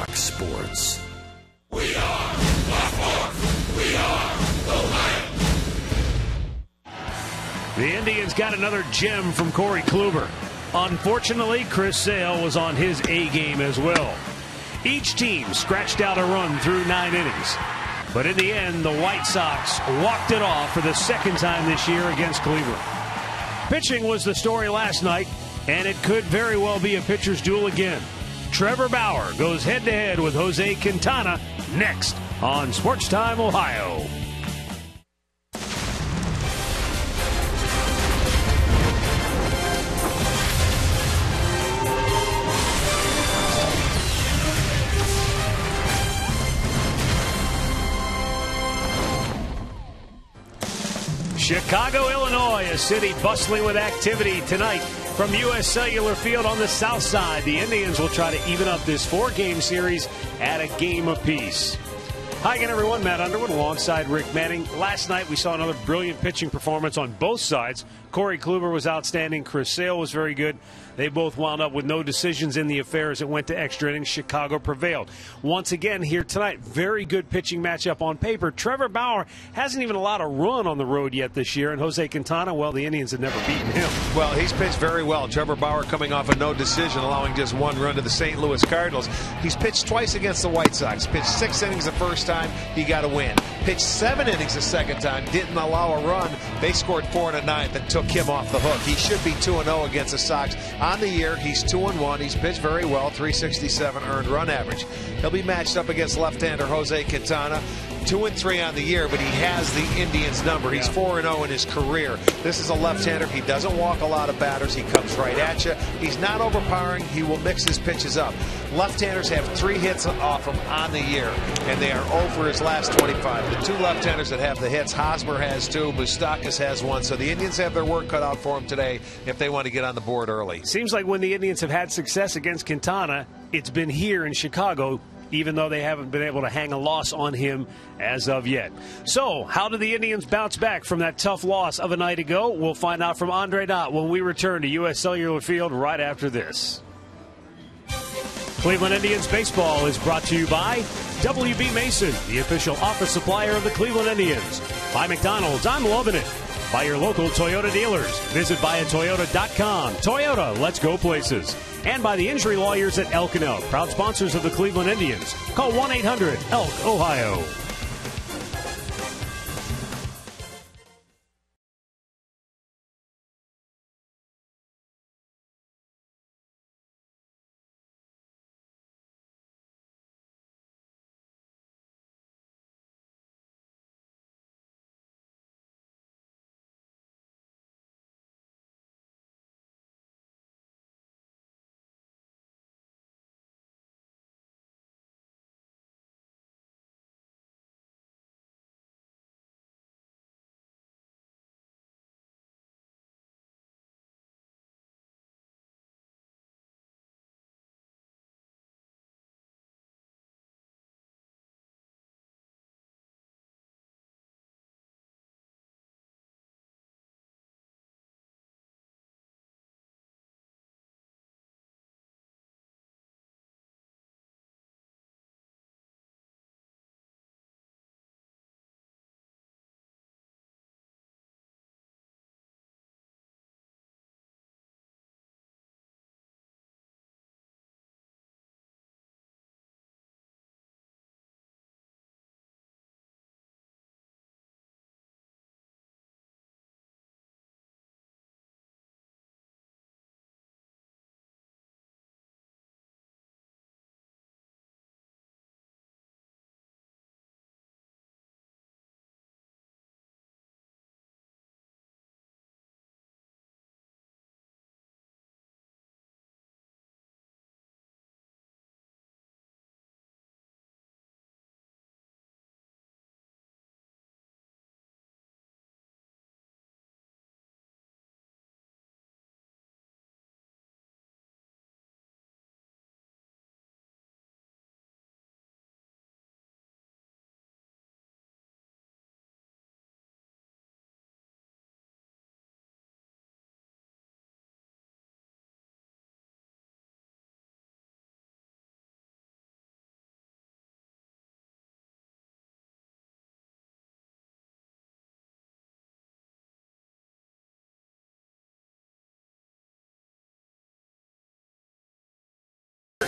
Fox Sports. We are the Fox. We are the Lion. The Indians got another gem from Corey Kluber. Unfortunately, Chris Sale was on his A game as well. Each team scratched out a run through nine innings. But in the end, the White Sox walked it off for the second time this year against Cleveland. Pitching was the story last night, and it could very well be a pitcher's duel again. Trevor Bauer goes head to head with Jose Quintana next on Sports Time Ohio. Chicago, Illinois, a city bustling with activity tonight from U.S. Cellular Field on the south side. The Indians will try to even up this four game series at a game apiece. Hi again, everyone. Matt Underwood alongside Rick Manning. Last night we saw another brilliant pitching performance on both sides. Corey Kluber was outstanding. Chris Sale was very good. They both wound up with no decisions in the affair as it went to extra innings. Chicago prevailed. Once again, here tonight, very good pitching matchup on paper. Trevor Bauer hasn't even allowed a run on the road yet this year, and Jose Quintana, well, the Indians have never beaten him. Well, he's pitched very well. Trevor Bauer coming off a no decision, allowing just one run to the St. Louis Cardinals. He's pitched twice against the White Sox. Pitched six innings the first time, he got a win. Pitched seven innings the second time, didn't allow a run. They scored four in the ninth and took him off the hook. He should be 2 0 against the Sox. On the year, he's 2 1. He's pitched very well, 367 earned run average. He'll be matched up against left hander Jose Quintana. Two and three on the year, but he has the Indians number. He's four and zero in his career. This is a left-hander. He doesn't walk a lot of batters. He comes right at you. He's not overpowering. He will mix his pitches up. Left-handers have three hits off him on the year, and they are over his last 25. The two left-handers that have the hits, Hosmer has two, Moustakas has one. So the Indians have their work cut out for them today if they want to get on the board early. Seems like when the Indians have had success against Quintana, it's been here in Chicago even though they haven't been able to hang a loss on him as of yet. So, how did the Indians bounce back from that tough loss of a night ago? We'll find out from Andre Knott when we return to U.S. Cellular Field right after this. Cleveland Indians baseball is brought to you by WB Mason, the official office supplier of the Cleveland Indians. By McDonald's, I'm loving it. By your local Toyota dealers. Visit buyatoyota.com. Toyota, let's go places and by the injury lawyers at Elk and Elk, proud sponsors of the Cleveland Indians. Call 1 800 ELK, Ohio.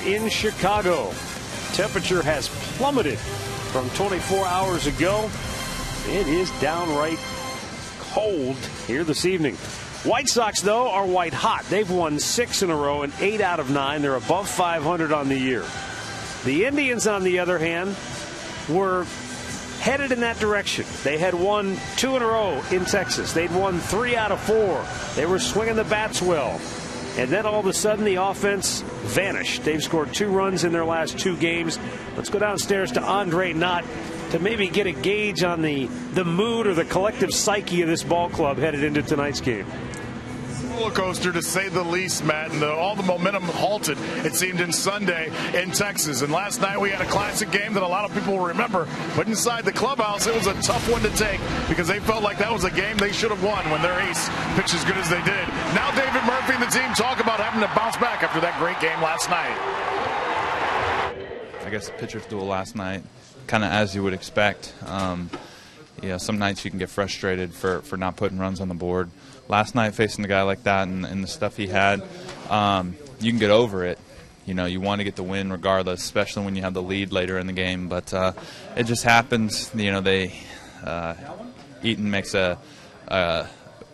In Chicago. Temperature has plummeted from 24 hours ago. It is downright cold here this evening. White Sox, though, are white hot. They've won six in a row and eight out of nine. They're above 500 on the year. The Indians, on the other hand, were headed in that direction. They had won two in a row in Texas. They'd won three out of four. They were swinging the bats well. And then all of a sudden, the offense vanished. They've scored two runs in their last two games. Let's go downstairs to Andre Knott to maybe get a gauge on the, the mood or the collective psyche of this ball club headed into tonight's game roller coaster to say the least, Matt. And the, all the momentum halted, it seemed, in Sunday in Texas. And last night we had a classic game that a lot of people will remember. But inside the clubhouse, it was a tough one to take because they felt like that was a game they should have won when their ace pitched as good as they did. Now David Murphy and the team talk about having to bounce back after that great game last night. I guess the pitcher's duel last night, kind of as you would expect. Um, yeah, some nights you can get frustrated for, for not putting runs on the board. Last night, facing a guy like that and, and the stuff he had, um, you can get over it. You know, you want to get the win regardless, especially when you have the lead later in the game. But uh, it just happens. You know, they uh, Eaton makes a uh,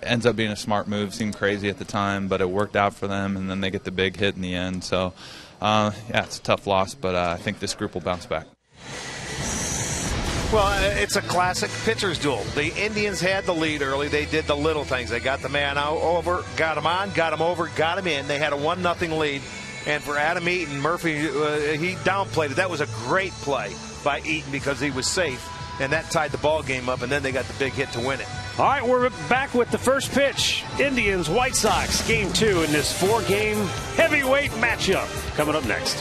ends up being a smart move. Seemed crazy at the time, but it worked out for them, and then they get the big hit in the end. So, uh, yeah, it's a tough loss, but uh, I think this group will bounce back. Well, uh, it's a classic pitcher's duel. The Indians had the lead early. They did the little things. They got the man out over, got him on, got him over, got him in. They had a one nothing lead. And for Adam Eaton, Murphy, uh, he downplayed it. That was a great play by Eaton because he was safe, and that tied the ball game up. And then they got the big hit to win it. All right, we're back with the first pitch. Indians, White Sox, game two in this four game heavyweight matchup. Coming up next.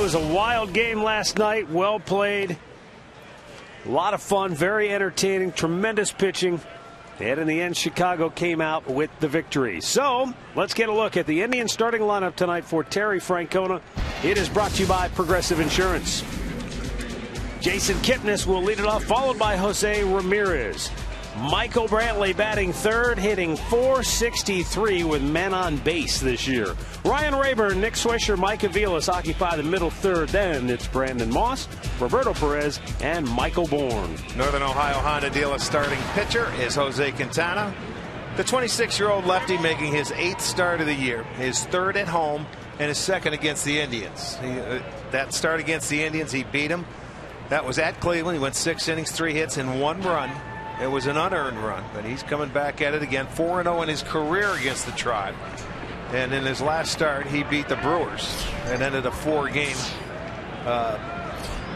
It. Was a wild game last night. Well played. A lot of fun, very entertaining, tremendous pitching. And in the end, Chicago came out with the victory. So let's get a look at the Indian starting lineup tonight for Terry Francona. It is brought to you by Progressive Insurance. Jason Kipnis will lead it off, followed by Jose Ramirez. Michael Brantley batting third, hitting 463 with men on base this year. Ryan Raburn, Nick Swisher, Mike Aviles occupy the middle third. Then it's Brandon Moss, Roberto Perez, and Michael Bourn. Northern Ohio Honda dealer starting pitcher is Jose Quintana. The 26 year old lefty making his eighth start of the year, his third at home, and his second against the Indians. He, uh, that start against the Indians, he beat them. That was at Cleveland. He went six innings, three hits, and one run. It was an unearned run, but he's coming back at it again. 4 0 in his career against the Tribe. And in his last start, he beat the Brewers and ended a four game uh,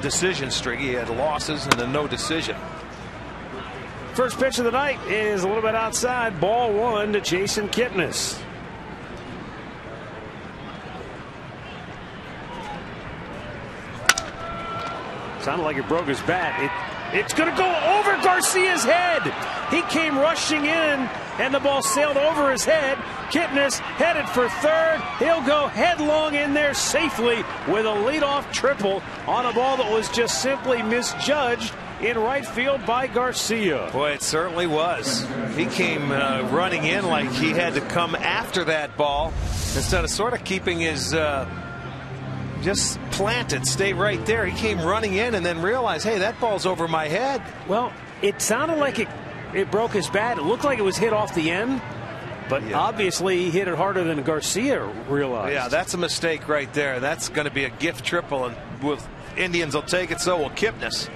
decision streak. He had losses and a no decision. First pitch of the night is a little bit outside. Ball one to Jason Kipnis. Sounded like it broke his bat. It, it's going to go over Garcia's head. He came rushing in, and the ball sailed over his head. Kipnis headed for third. He'll go headlong in there safely with a leadoff triple on a ball that was just simply misjudged in right field by Garcia. Boy, it certainly was. He came uh, running in like he had to come after that ball instead of sort of keeping his. Uh, just planted, stay right there. He came running in and then realized, hey, that ball's over my head. Well, it sounded like it, it broke his bat. It looked like it was hit off the end, but yeah. obviously he hit it harder than Garcia realized. Yeah, that's a mistake right there. That's going to be a gift triple, and with Indians will take it, so will Kipnis.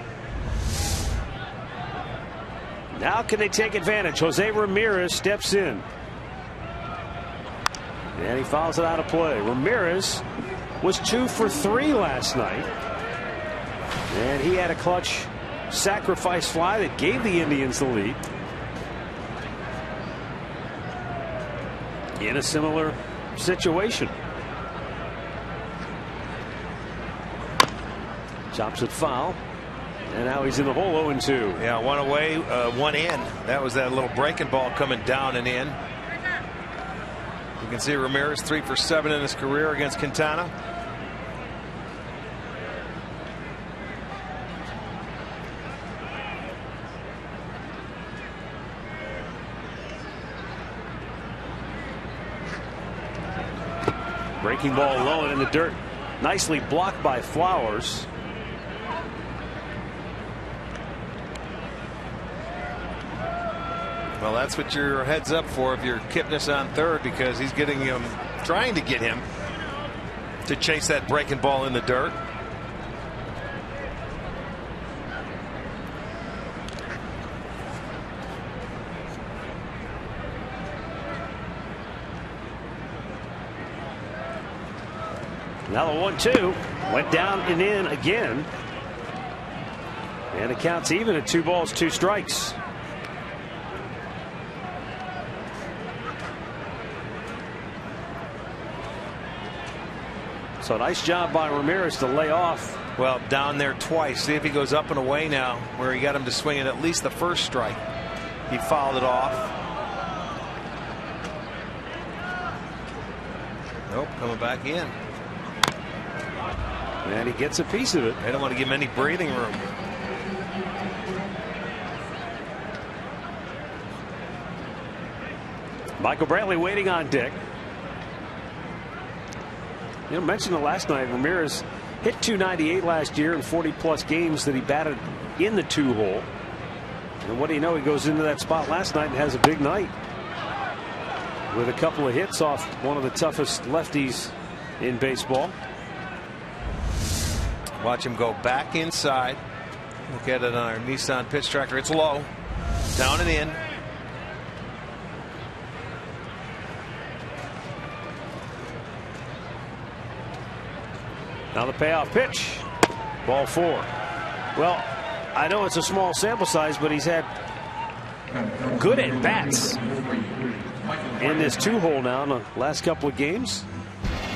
Now can they take advantage? Jose Ramirez steps in. And he fouls it out of play. Ramirez was two for three last night. And he had a clutch sacrifice fly that gave the Indians the lead. In a similar situation. Chops it foul. And now he's in the hole 0 2. Yeah, one away, uh, one in. That was that little breaking ball coming down and in. You can see Ramirez three for seven in his career against Quintana. Breaking ball low and in the dirt. Nicely blocked by Flowers. Well, that's what your heads up for if you're Kipnis on third because he's getting him, trying to get him to chase that breaking ball in the dirt. Now the one two went down and in again. And it counts even at two balls, two strikes. So nice job by Ramirez to lay off. Well, down there twice. See if he goes up and away now, where he got him to swing at least the first strike. He fouled it off. Nope, coming back in. And he gets a piece of it. They don't want to give him any breathing room. Michael Brantley waiting on Dick. You know, mentioned it last night. Ramirez hit 298 last year in 40 plus games that he batted in the two hole. And what do you know? He goes into that spot last night and has a big night with a couple of hits off one of the toughest lefties in baseball. Watch him go back inside. Look at it on our Nissan pitch tracker. It's low, down and in. Now the payoff pitch. Ball four. Well, I know it's a small sample size, but he's had good at bats in this two hole now in the last couple of games.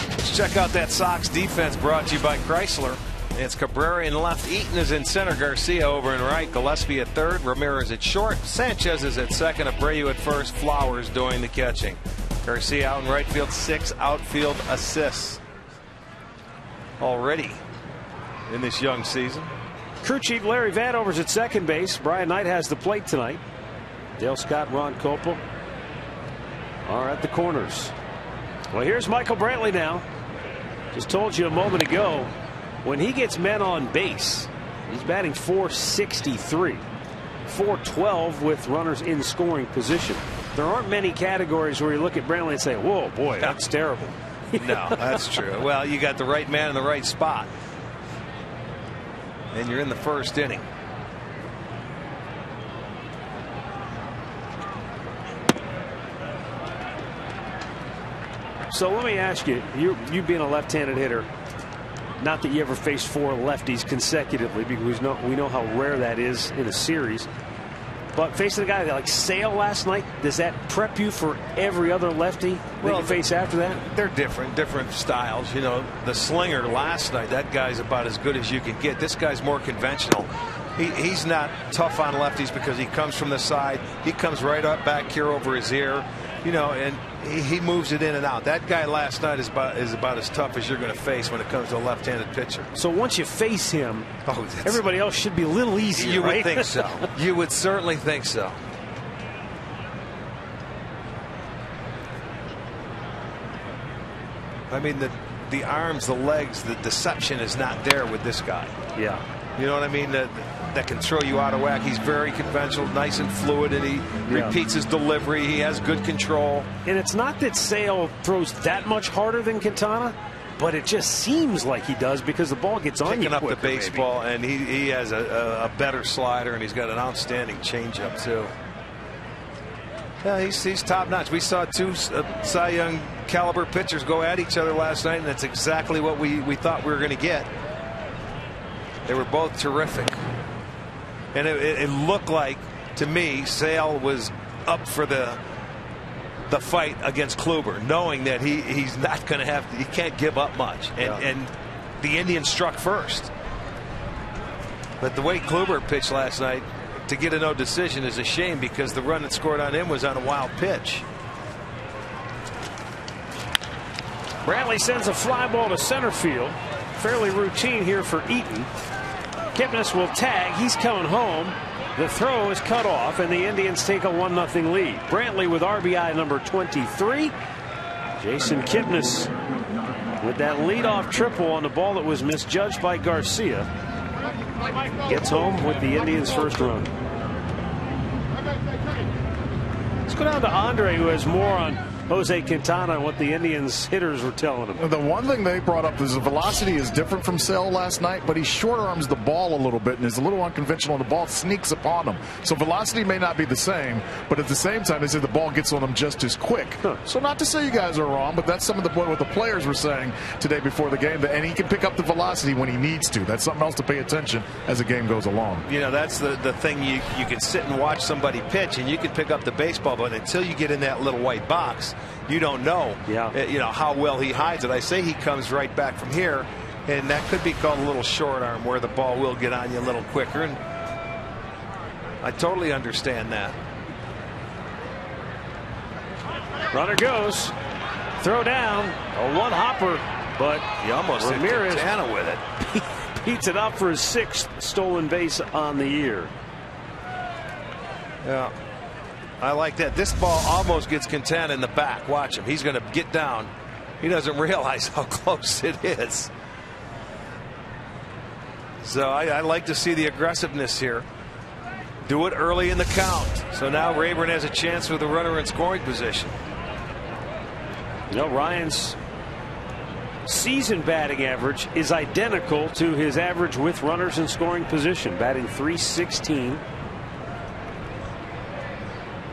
Let's check out that Sox defense brought to you by Chrysler. It's Cabrera in left, Eaton is in center, Garcia over in right, Gillaspie at third, Ramirez at short, Sanchez is at second, Abreu at first, Flowers doing the catching. Garcia out in right field, six outfield assists already in this young season. Crew chief Larry Vanover's at second base. Brian Knight has the plate tonight. Dale Scott, Ron Kopel are at the corners. Well, here's Michael Brantley now. Just told you a moment ago, when he gets men on base, he's batting 463. 412 with runners in scoring position. There aren't many categories where you look at Brantley and say, whoa, boy, that's terrible. no, that's true. Well, you got the right man in the right spot. And you're in the first inning. So let me ask you, you, you being a left-handed hitter, not that you ever face four lefties consecutively because we know, we know how rare that is in a series. But facing a guy like Sale last night, does that prep you for every other lefty that well, you face after that? They're different, different styles. You know, the slinger last night, that guy's about as good as you can get. This guy's more conventional. He, he's not tough on lefties because he comes from the side. He comes right up back here over his ear you know, and he, he, moves it in and out. That guy last night is about is about as tough as you're going to face when it comes to a left-handed pitcher. So once you face him, oh, everybody else should be a little easier. You right? would think so. you would certainly think so. I mean the the arms, the legs, the deception is not there with this guy. Yeah. You know what I mean? That that can throw you out of whack. He's very conventional, nice and fluid, and he yeah. repeats his delivery. He has good control. And it's not that Sale throws that much harder than Quintana, but it just seems like he does because the ball gets on you picking up quicker, the baseball, maybe. and he, he has a, a, better slider, and he's got an outstanding changeup too. Yeah, he's, he's top notch. We saw two uh, Cy Young caliber pitchers go at each other last night, and that's exactly what we, we thought we were going to get. They were both terrific. And it, it, looked like, to me, Sale was up for the the fight against Kluber, knowing that he he's not going to have he can't give up much, and yeah. and the Indians struck first. But the way Kluber pitched last night to get a no decision is a shame because the run that scored on him was on a wild pitch. Brantley sends a fly ball to center field. Fairly routine here for Eaton. Kipnis will tag. He's coming home. The throw is cut off, and the Indians take a 1 0 lead. Brantley with RBI number 23. Jason Kipnis with that leadoff triple on the ball that was misjudged by Garcia. Gets home with the Indians' first run. Let's go down to Andre, who has more on Jose Quintana and what the Indians hitters were telling him. The one thing they brought up is the velocity is different from Sale last night, but he short arms the ball a little bit and is a little unconventional. And the ball sneaks upon him. So velocity may not be the same, but at the same time, they say the ball gets on him just as quick. Huh. So not to say you guys are wrong, but that's some of the what the players were saying today before the game. And he can pick up the velocity when he needs to. That's something else to pay attention as the game goes along. You know, that's the, the thing you, you can sit and watch somebody pitch and you can pick up the baseball, but until you get in that little white box, you don't know. Yeah. Uh, you know how well he hides it. I say he comes right back from here, and that could be called a little short arm, where the ball will get on you a little quicker. And I totally understand that. Runner goes, throw down, a one hopper, but he almost Ramirez hit with it. beats it up for his sixth stolen base on the year. Yeah. I like that. This ball almost gets Quintana in the back. Watch him. He's going to get down. He doesn't realize how close it is. So I, I, like to see the aggressiveness here. Do it early in the count. So now Raburn has a chance with the runner in scoring position. You know, Ryan's season batting average is identical to his average with runners in scoring position, batting 316.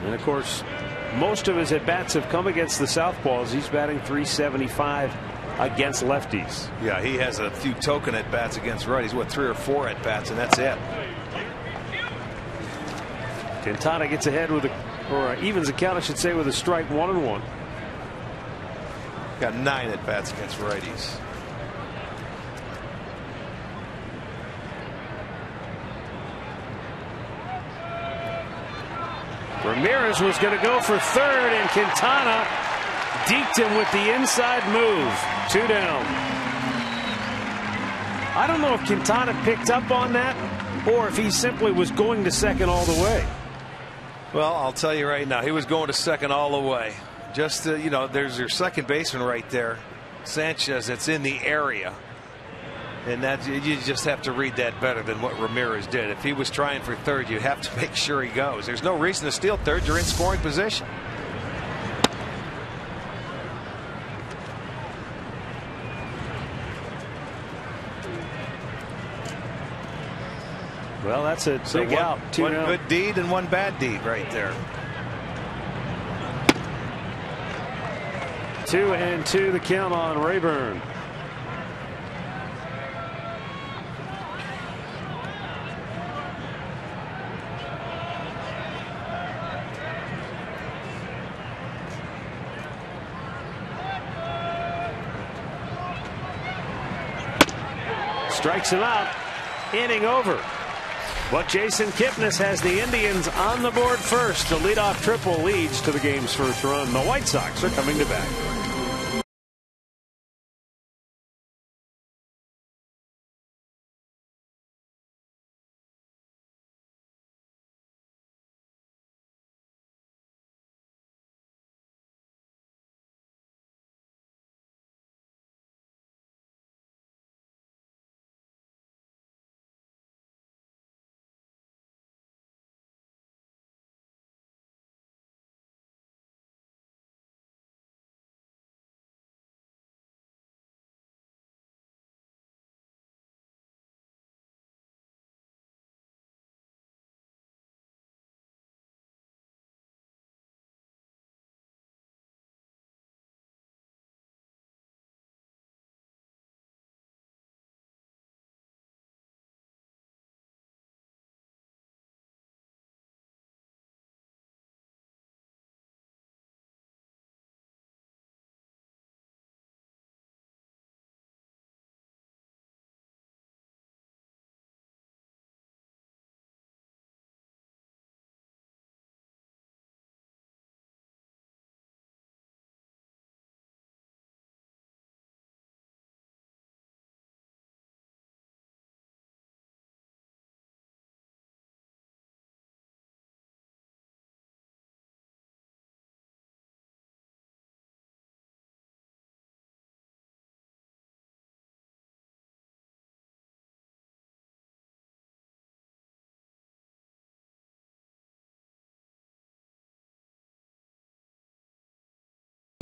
And of course, most of his at bats have come against the Southpaws. He's batting 375 against lefties. Yeah, he has a few token at bats against righties. What, three or four at bats, and that's it. Quintana gets ahead with a, or evens the count, I should say, with a strike one and one. Got nine at bats against righties. Ramirez was going to go for third, and Quintana deked him with the inside move. Two down. I don't know if Quintana picked up on that or if he simply was going to second all the way. Well, I'll tell you right now, he was going to second all the way. Just uh, you know, there's your second baseman right there, Sanchez. That's in the area, and that you just have to read that better than what Ramirez did. If he was trying for third, you have to make sure he goes. There's no reason to steal third. You're in scoring position. Well, that's a So big one, out. Two one down. good deed and one bad deed right there. Two and two the count on Raburn. Strikes him out. Inning over. But Jason Kipnis has the Indians on the board first. The leadoff triple leads to the game's first run. The White Sox are coming to bat.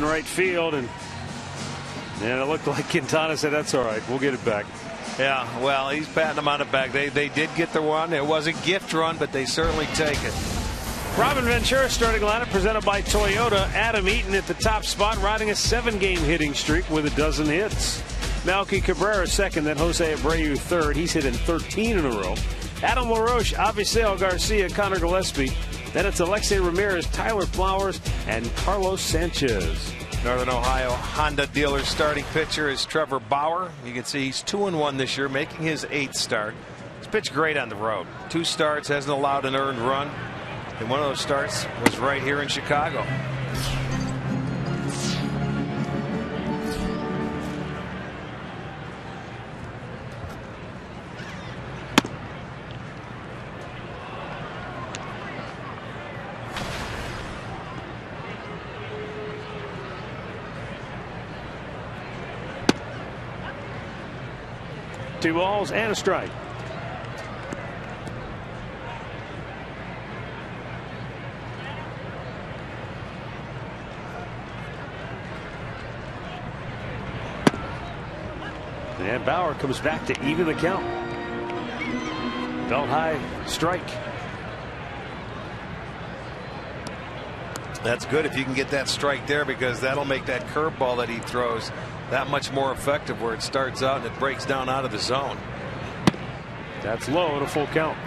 Right field, and and it looked like Quintana said, "That's all right, we'll get it back." Yeah, well, he's patting them on the back. They they did get the one. It was a gift run, but they certainly take it. Robin Ventura starting lineup presented by Toyota. Adam Eaton at the top spot, riding a seven-game hitting streak with a dozen hits. Melky Cabrera second, then Jose Abreu third. He's hit in 13 in a row. Adam LaRoche, Avisail Garcia, Conor Gillaspie. Then it's Alexei Ramirez, Tyler Flowers, and Carlos Sanchez. Northern Ohio Honda dealer's starting pitcher is Trevor Bauer. You can see he's two and one this year, making his eighth start. He's pitched great on the road. Two starts, hasn't allowed an earned run. And one of those starts was right here in Chicago. Two balls and a strike. And Bauer comes back to even the count. Belt high strike. That's good if you can get that strike there because that'll make that curveball that he throws that much more effective where it starts out and it breaks down out of the zone. That's low and a full count.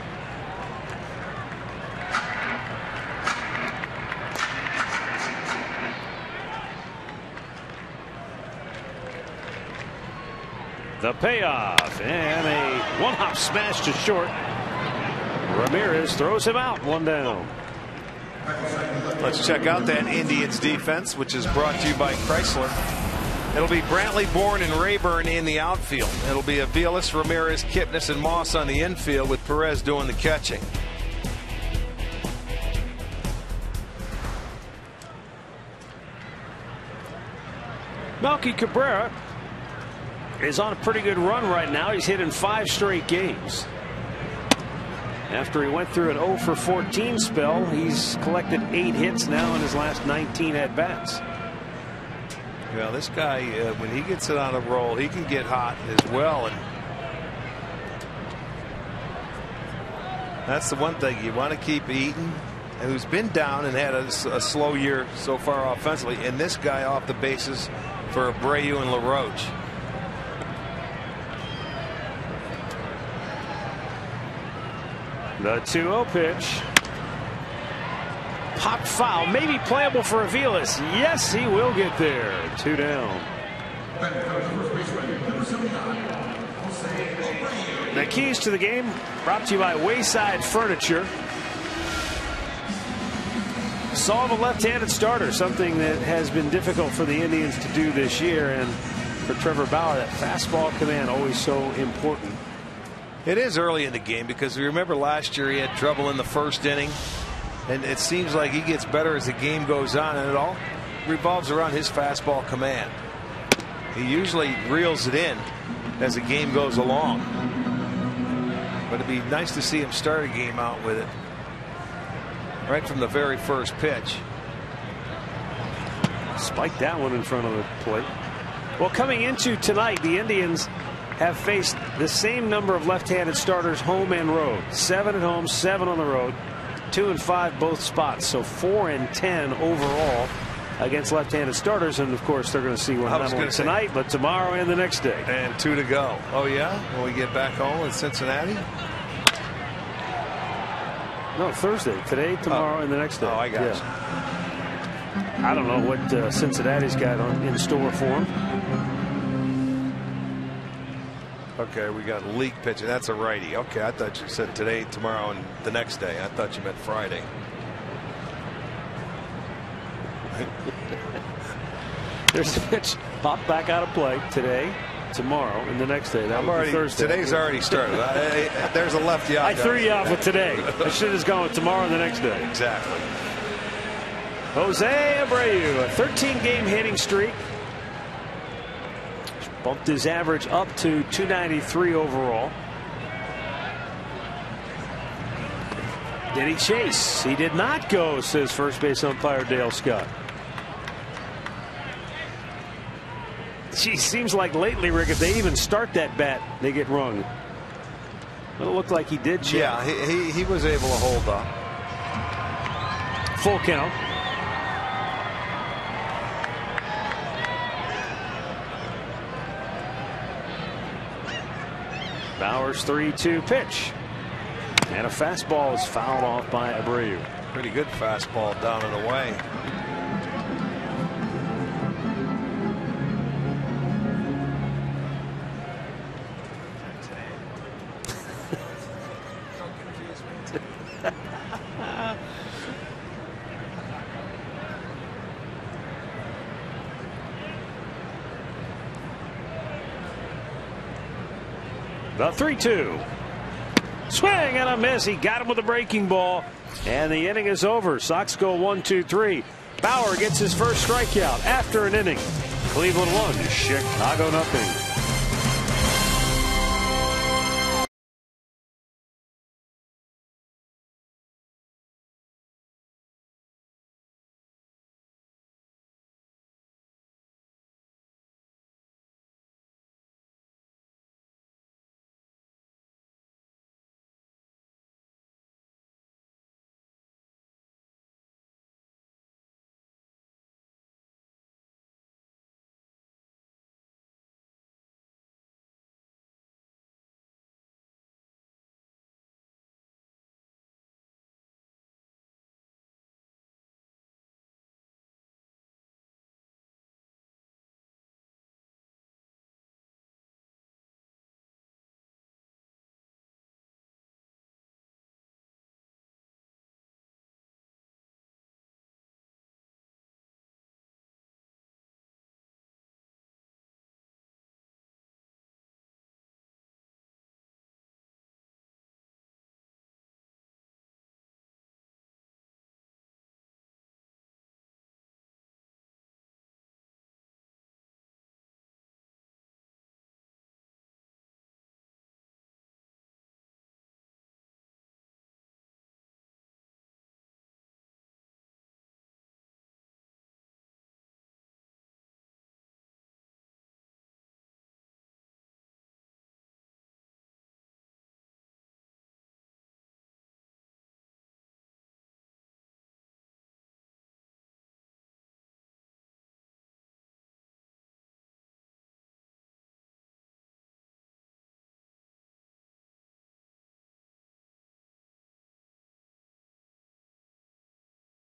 The payoff and a one hop smash to short. Ramirez throws him out one down. Let's check out that Indians defense, which is brought to you by Chrysler. It'll be Brantley, Bourn, and Raburn in the outfield. It'll be Aviles, Ramirez, Kipnis, and Moss on the infield with Perez doing the catching. Melky Cabrera is on a pretty good run right now. He's hitting five straight games. After he went through an 0 for 14 spell, he's collected eight hits now in his last 19 at bats. Well, this guy, uh, when he gets it on a roll, he can get hot as well. And that's the one thing you want to keep Eaton, who's been down and had a, a slow year so far offensively, and this guy off the bases for Abreu and LaRoche. The 2 0 pitch. Pop foul, maybe playable for Aviles. Yes, he will get there. Two down. The keys to the game brought to you by Wayside Furniture. Solve a left-handed starter, something that has been difficult for the Indians to do this year. And for Trevor Bauer, that fastball command always so important. It is early in the game because we remember last year he had trouble in the first inning. And it seems like he gets better as the game goes on, and it all revolves around his fastball command. He usually reels it in as the game goes along. But it'd be nice to see him start a game out with it right from the very first pitch. Spike that one in front of the plate. Well, coming into tonight, the Indians have faced the same number of left-handed starters home and road. Seven at home, seven on the road two and five both spots. So four and ten overall against left-handed starters. And of course, they're going to see one not only tonight, but tomorrow and the next day. And two to go. Oh, yeah? When we get back home in Cincinnati? No, Thursday. Today, tomorrow, oh. and the next day. Oh, I got yeah. I don't know what uh, Cincinnati's got on, in store for them. Okay, we got league pitching. That's a righty. Okay, I thought you said today, tomorrow, and the next day. I thought you meant Friday. There's a pitch popped back out of play today, tomorrow, and the next day. That I'm already, Thursday. Today's already started. I, I, there's a lefty out. I threw you off with today. I should have gone with tomorrow and the next day. Exactly. Jose Abreu, a 13 game hitting streak, Bumped his average up to 293 overall. Did he chase? He did not go, says first base umpire Dale Scott. Gee, seems like lately, Rick, if they even start that bat, they get rung. But it looked like he did chase. Yeah, he, he, he was able to hold up. Full count. Bauer's 3 2 pitch. And a fastball is fouled off by Abreu. Pretty good fastball down and away. 2. Swing and a miss. He got him with a breaking ball. And the inning is over. Sox go 1 2 3. Bauer gets his first strikeout after an inning. Cleveland 1, Chicago nothing.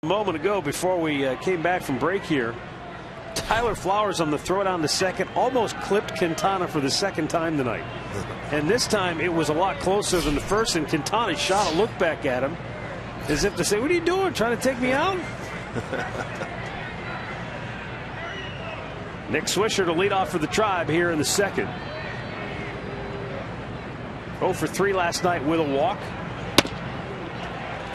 A moment ago, before we uh, came back from break here, Tyler Flowers on the throw down to second almost clipped Quintana for the second time tonight. And this time it was a lot closer than the first, and Quintana shot a look back at him as if to say, What are you doing? Trying to take me out? Nick Swisher to lead off for the tribe here in the second. 0 for 3 last night with a walk.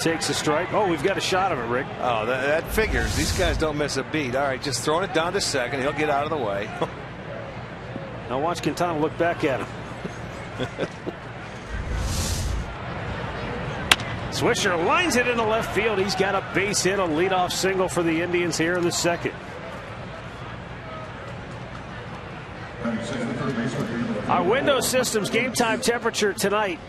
Takes a strike. Oh, we've got a shot of it, Rick. Oh, that, that figures. These guys don't miss a beat. All right, just throwing it down to second. He'll get out of the way. now watch Quintana look back at him. Swisher lines it into left field. He's got a base hit, a leadoff single for the Indians here in the second. Our window systems game time temperature tonight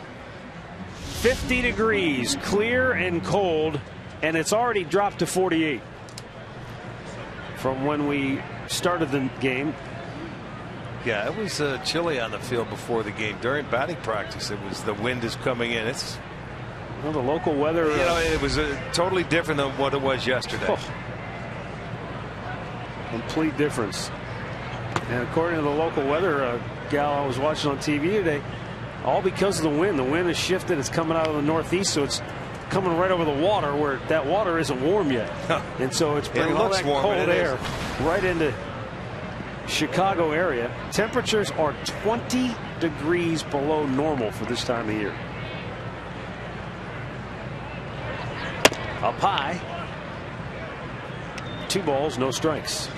50 degrees, clear and cold, and it's already dropped to 48 from when we started the game. Yeah, it was uh, chilly on the field before the game. During batting practice, it was the wind is coming in. It's well, the local weather. You know, it was uh, totally different than what it was yesterday. Oh. Complete difference. And according to the local weather uh, gal I was watching on TV today, all because of the wind. The wind has shifted. It's coming out of the northeast, so it's coming right over the water where that water isn't warm yet. and so it's bringing it all that warm, cold air right into Chicago area. Temperatures are 20 degrees below normal for this time of year. Up high. Two balls, no strikes.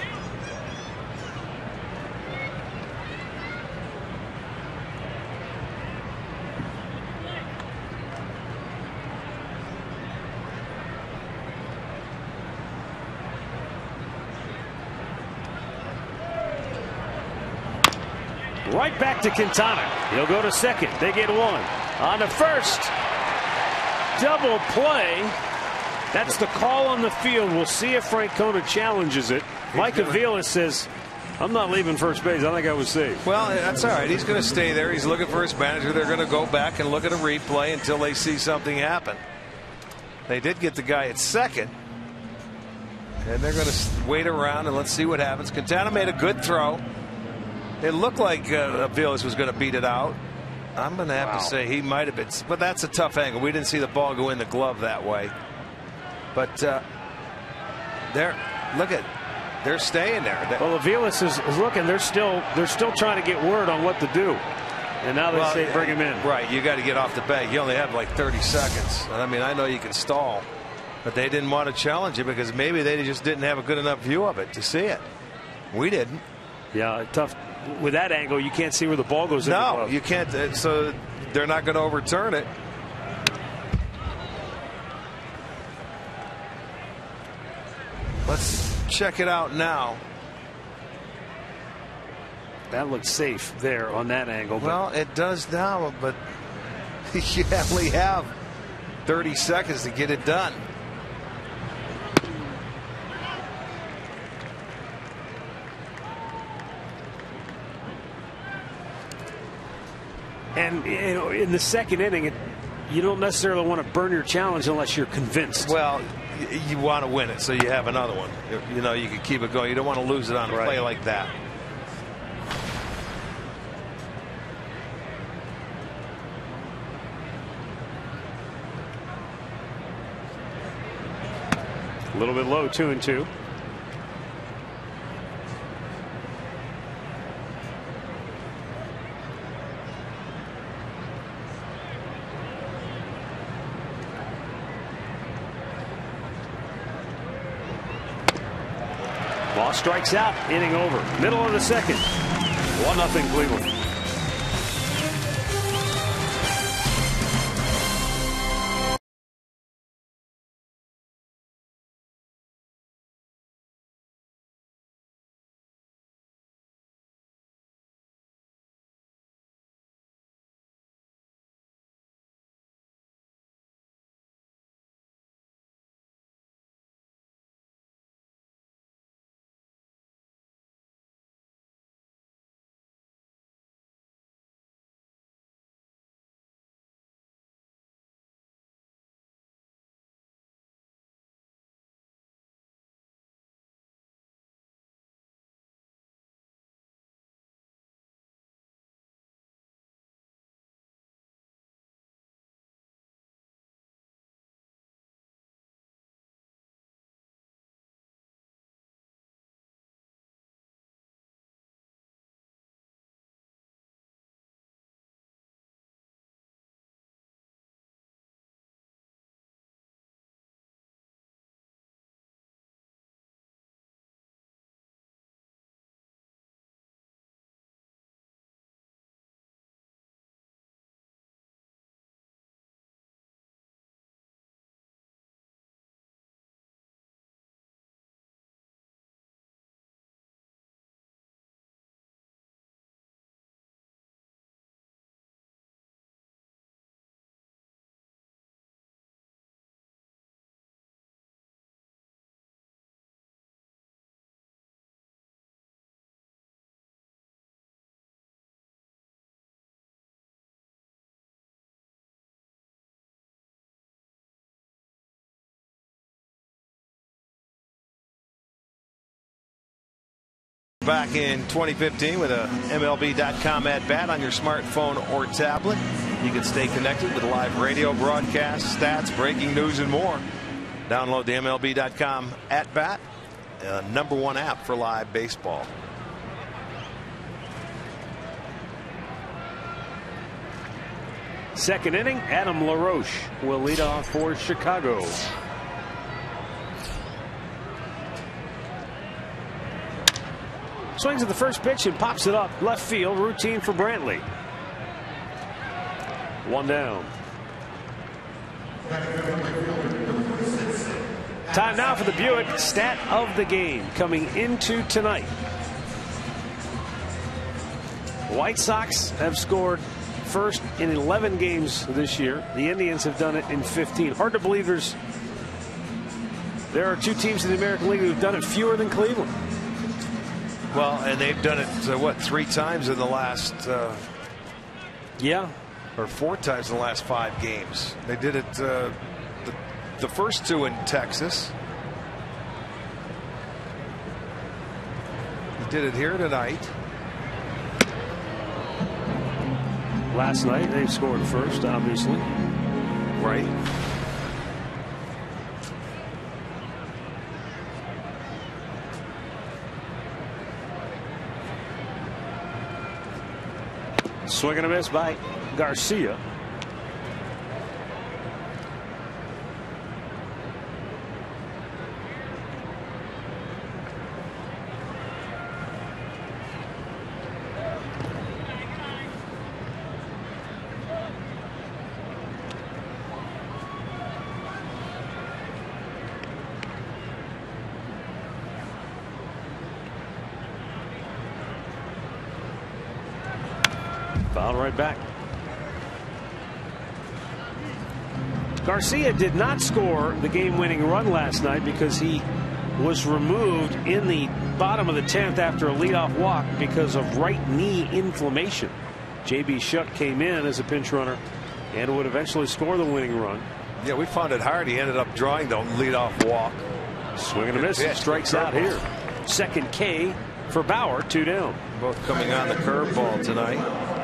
Right back to Quintana. He'll go to second. They get one. On the first. Double play. That's the call on the field. We'll see if Francona challenges it. Mike Aviles says, I'm not leaving first base. I think I was safe. Well, that's all right. He's going to stay there. He's looking for his manager. They're going to go back and look at a replay until they see something happen. They did get the guy at second. And they're going to wait around and let's see what happens. Quintana made a good throw. It looked like uh, Aviles was going to beat it out. I'm going to have wow. to say he might have been, but that's a tough angle. We didn't see the ball go in the glove that way. But uh, they're look at they're staying there. Well, Aviles is, is, looking. They're still they're still trying to get word on what to do. And now they well, say bring him in. Right, you got to get off the bag. You only have like 30 seconds. I mean, I know you can stall, but they didn't want to challenge you because maybe they just didn't have a good enough view of it to see it. We didn't. Yeah, tough with that angle, you can't see where the ball goes. No, you can't. Uh, so they're not going to overturn it. Let's check it out now. That looks safe there on that angle. Well, it does now, but you only have 30 seconds to get it done. And you know, in the second inning, it, you don't necessarily want to burn your challenge unless you're convinced. Well, you want to win it, so you have another one. You know, you can keep it going. You don't want to lose it on a right. play like that. A little bit low, two and two. Strikes out, inning over. Middle of the second. 1 0 Cleveland. Back in 2015 with a MLB.com at bat on your smartphone or tablet. You can stay connected with live radio broadcasts, stats, breaking news, and more. Download the MLB.com at bat, uh, number one app for live baseball. Second inning, Adam LaRoche will lead off for Chicago. Swings at the first pitch and pops it up left field routine for Brantley. One down. Time now for the Buick stat of the game coming into tonight. White Sox have scored first in 11 games this year. The Indians have done it in 15. Hard to believe there's there are two teams in the American League who've done it fewer than Cleveland. Well, and they've done it uh, what three times in the last uh, yeah or four times in the last five games. They did it uh, the, the first two in Texas. He did it here tonight. Last night they scored first, obviously. Right. Swing and a miss by Garcia. Foul right back. Garcia did not score the game winning run last night because he was removed in the bottom of the 10th after a leadoff walk because of right knee inflammation. JB Shuck came in as a pinch runner and would eventually score the winning run. Yeah, we found it hard. He ended up drawing the leadoff walk. Swing and a miss. pitch. Strikes out here. Second K for Bauer, two down. Both coming on the curveball tonight.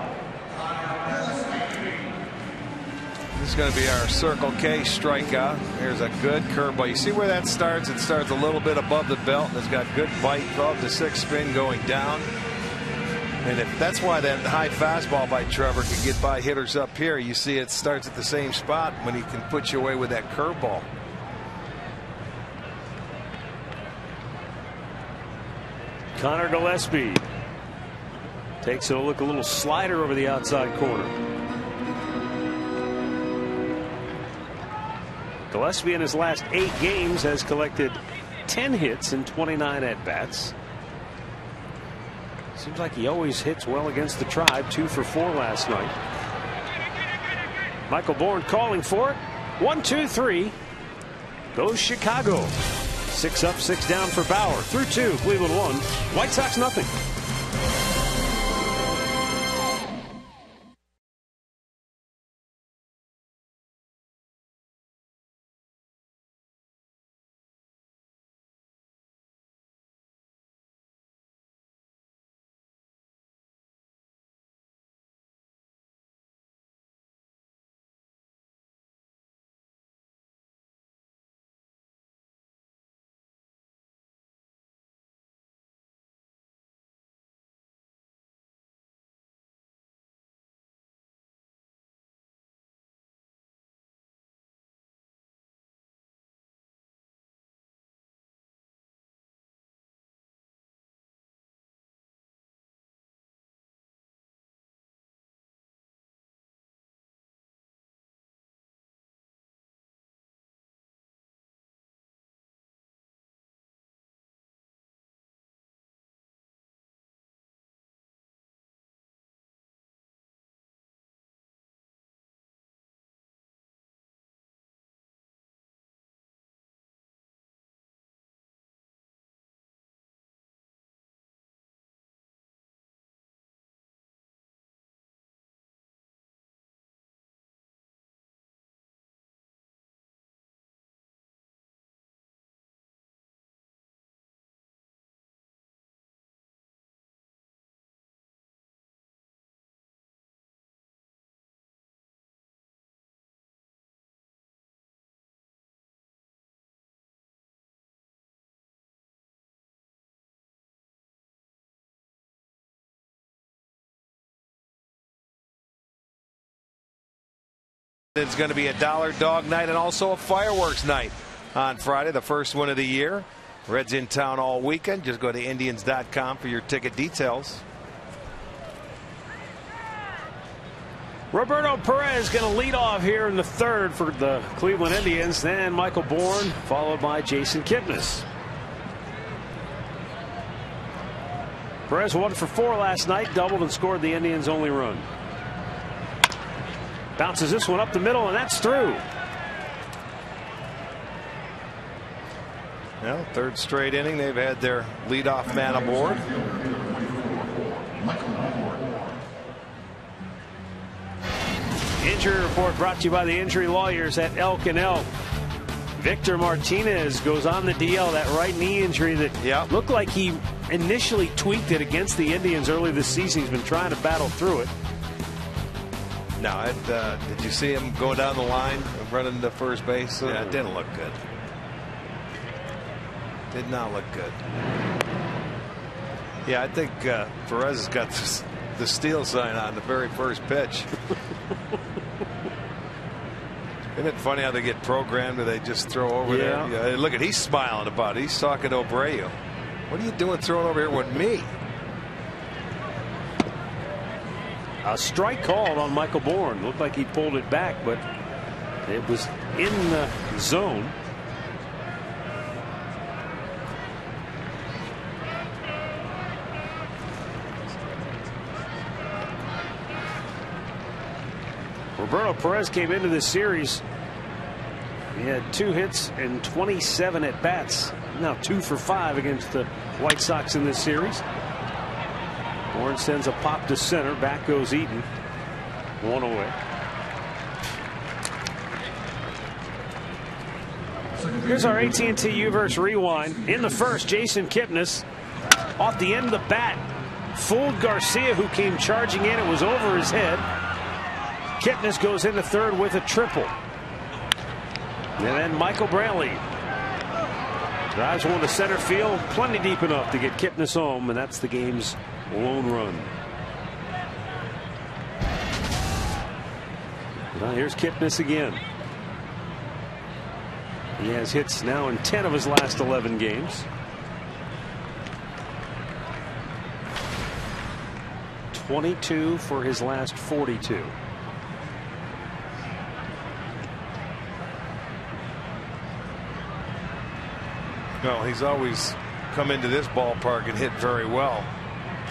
This is going to be our Circle K strikeout. Here's a good curveball. You see where that starts? It starts a little bit above the belt and it's got good bite above the six spin going down. And if that's why that high fastball by Trevor can get by hitters up here, you see it starts at the same spot when he can put you away with that curveball. Conor Gillaspie takes a look a little slider over the outside corner. Gillaspie in his last eight games has collected 10 hits and 29 at bats. Seems like he always hits well against the tribe. Two for four last night. Michael Bourn calling for it. One, two, three. Goes Chicago. Six up, six down for Bauer. Through two, Cleveland one. White Sox nothing. It's going to be a dollar dog night and also a fireworks night on Friday, the first one of the year. Reds in town all weekend. Just go to Indians.com for your ticket details. Roberto Perez going to lead off here in the third for the Cleveland Indians. Then Michael Bourn, followed by Jason Kipnis. Perez one for four last night, doubled and scored the Indians' only run. Bounces this one up the middle, and that's through. Well, third straight inning, they've had their leadoff man aboard. Injury report brought to you by the injury lawyers at Elk and Elk. Victor Martinez goes on the DL, that right knee injury that yep. looked like he initially tweaked it against the Indians early this season. He's been trying to battle through it. No, it, uh, did you see him go down the line running to first base? Yeah, it didn't look good. Did not look good. Yeah, I think uh, Perez has got this, the steal sign on the very first pitch. Isn't it funny how they get programmed or they just throw over yeah. there? Yeah, look at he's smiling about it. He's talking to Abreu. What are you doing throwing over here with me? A strike called on Michael Bourn. Looked like he pulled it back, but it was in the zone. Roberto Perez came into this series. He had two hits and 27 at bats. Now two for five against the White Sox in this series. Bourn sends a pop to center. Back goes Eaton. One away. Here's our AT&T Uverse rewind. In the first, Jason Kipnis off the end of the bat fooled Garcia, who came charging in. It was over his head. Kipnis goes into third with a triple. And then Michael Brantley drives one to center field, plenty deep enough to get Kipnis home, and that's the game's lone run. Here's Kipnis again. He has hits now in 10 of his last 11 games. Twenty-two for his last forty-two. No, he's always come into this ballpark and hit very well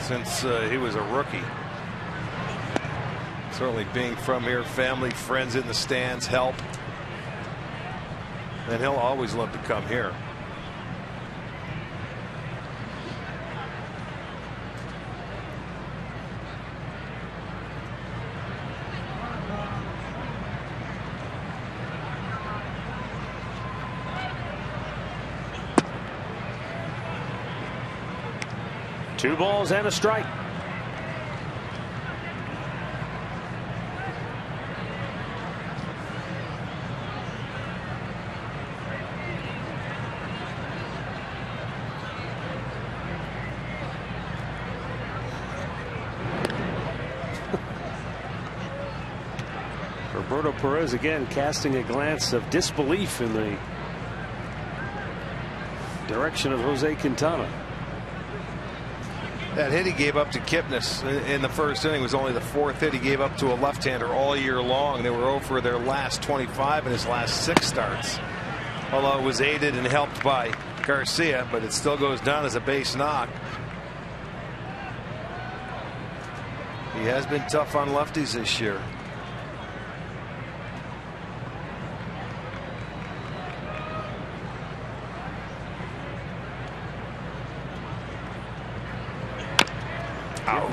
since uh, he was a rookie. Certainly being from here, family, friends in the stands help. And he'll always love to come here. Two balls and a strike. Roberto Perez again casting a glance of disbelief in the direction of Jose Quintana. That hit he gave up to Kipnis in the first inning was only the fourth hit he gave up to a left-hander all year long. They were over their last 25 in his last six starts. Although it was aided and helped by Garcia, but it still goes down as a base knock. He has been tough on lefties this year.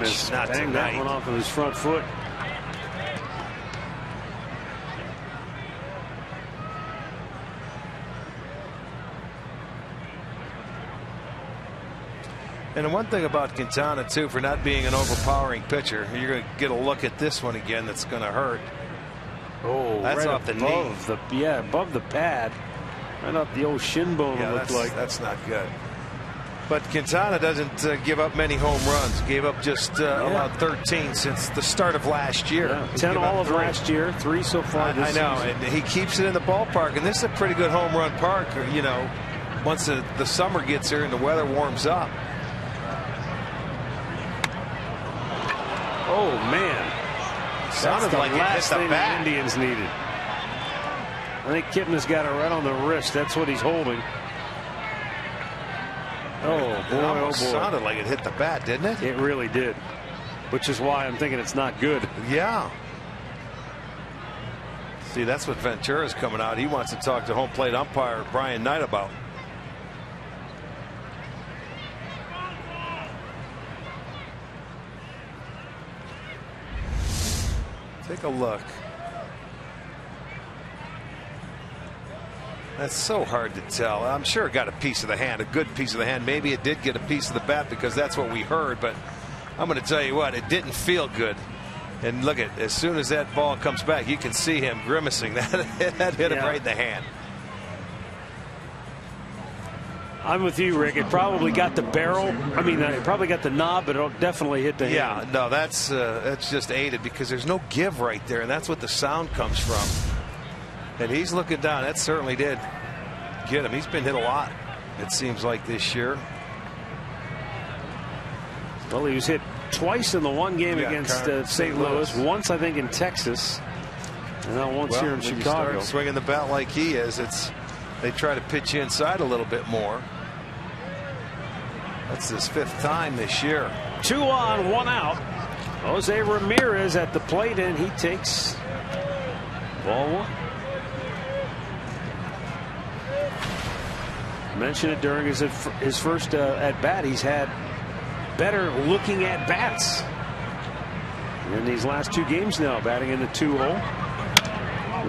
Ouch. Not Bang that one off of his front foot. And one thing about Quintana, too, for not being an overpowering pitcher, you're going to get a look at this one again that's going to hurt. Oh, that's right off the knee. The, yeah, above the pad. Right up the old shin bone, yeah, it looked like. That's not good. But Quintana doesn't uh, give up many home runs. Gave up just uh, Yeah. about 13 since the start of last year. Yeah, 10 all of three. last year, three so far I, this I know, season. and he keeps it in the ballpark. And this is a pretty good home run park. You know, once the, the summer gets here and the weather warms up. Oh, man. Sounded like last the thing bat. the Indians needed. I think Kipnis got it right on the wrist. That's what he's holding. Oh, boy, oh, boy. sounded like it hit the bat, didn't it? It really did. Which is why I'm thinking it's not good. Yeah. See, that's what Ventura's coming out. He wants to talk to home plate umpire Brian Knight about. Take a look. That's so hard to tell. I'm sure it got a piece of the hand, a good piece of the hand. Maybe it did get a piece of the bat because that's what we heard. But I'm going to tell you what, it didn't feel good. And look at as soon as that ball comes back, you can see him grimacing. That that hit him right in the hand. I'm with you, Rick. It probably got the barrel. I mean, it probably got the knob, but it definitely hit the Yeah, hand. Yeah, no, that's uh, that's just aided because there's no give right there, and that's what the sound comes from. And he's looking down. That certainly did get him. He's been hit a lot. It seems like this year. Well, he was hit twice in the one game Yeah, against Car- uh, St. Louis. Once, I think, in Texas. And now once Well, here in Chicago. swinging the bat like he is, it's they try to pitch inside a little bit more. That's his fifth time this year. Two on, one out. Jose Ramirez at the plate, and he takes ball one. Mentioned it during his his first uh, at bat. He's had better looking at bats in these last two games now, batting in the two hole.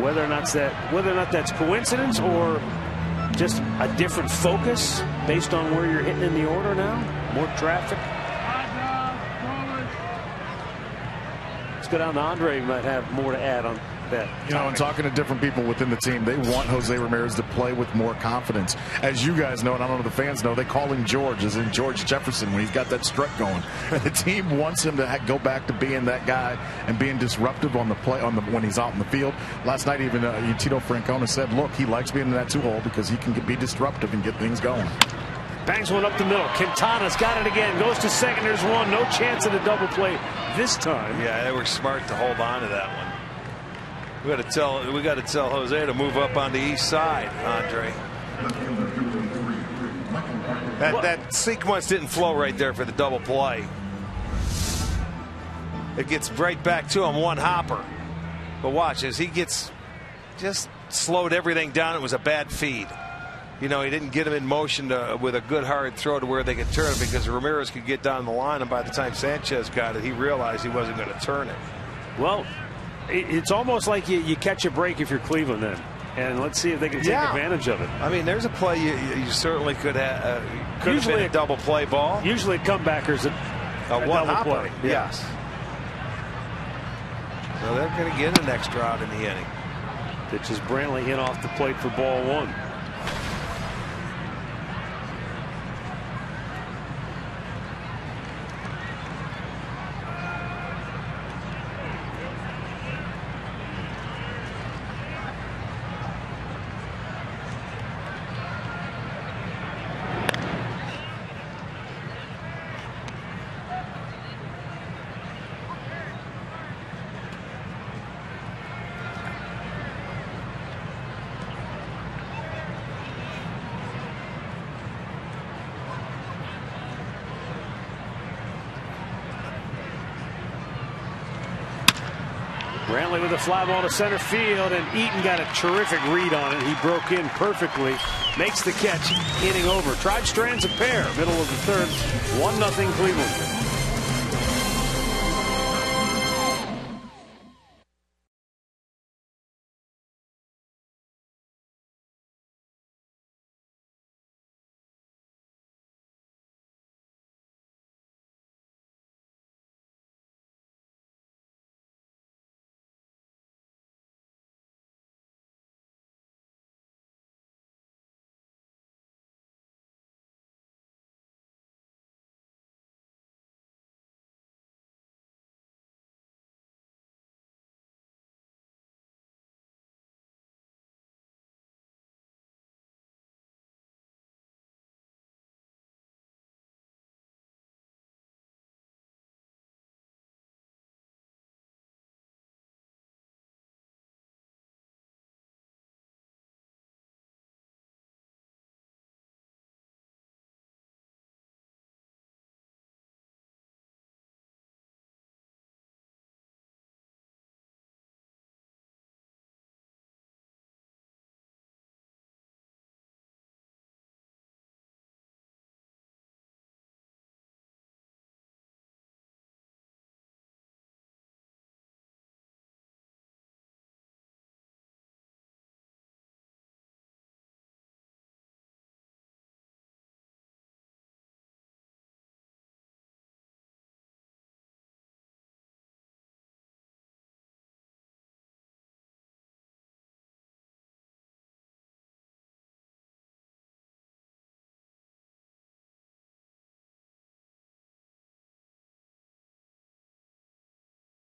Whether or not that whether or not that's coincidence or just a different focus based on where you're hitting in the order now, more traffic. Let's go down to Andre. He might have more to add on that. You know, and talking to different people within the team, they want Jose Ramirez to play with more confidence. As you guys know, and I don't know if the fans know, they call him George, as in George Jefferson, when he's got that strut going. And the team wants him to ha- go back to being that guy and being disruptive on the play on the when he's out in the field. Last night, even uh, Tito Francona said, "Look, he likes being in that two hole because he can get, be disruptive and get things going." Bangs one up the middle. Quintana's got it again. Goes to second. There's one. No chance at a double play this time. Yeah, they were smart to hold on to that one. We got to tell we got to tell Jose to move up on the east side, Andre. That that sequence didn't flow right there for the double play. It gets right back to him, one hopper. But watch as he gets just slowed everything down. It was a bad feed. You know, he didn't get him in motion to, with a good hard throw to where they could turn it because Ramirez could get down the line, and by the time Sanchez got it, he realized he wasn't going to turn it. Well, it- it's almost like you, you catch a break if you're Cleveland then. And let's see if they can take Yeah. advantage of it. I mean, there's a play you, you certainly could have. Uh, could Usually have a double play ball. Usually a comebackers a, A a one double hopper. play. Yeah. Yes. So they're going to get an extra out in the inning. Pitches Brantley in off the plate for ball one. Brantley with a fly ball to center field, and Eaton got a terrific read on it. He broke in perfectly, makes the catch, inning over. Tribe strands a pair, middle of the third, 1 0 Cleveland.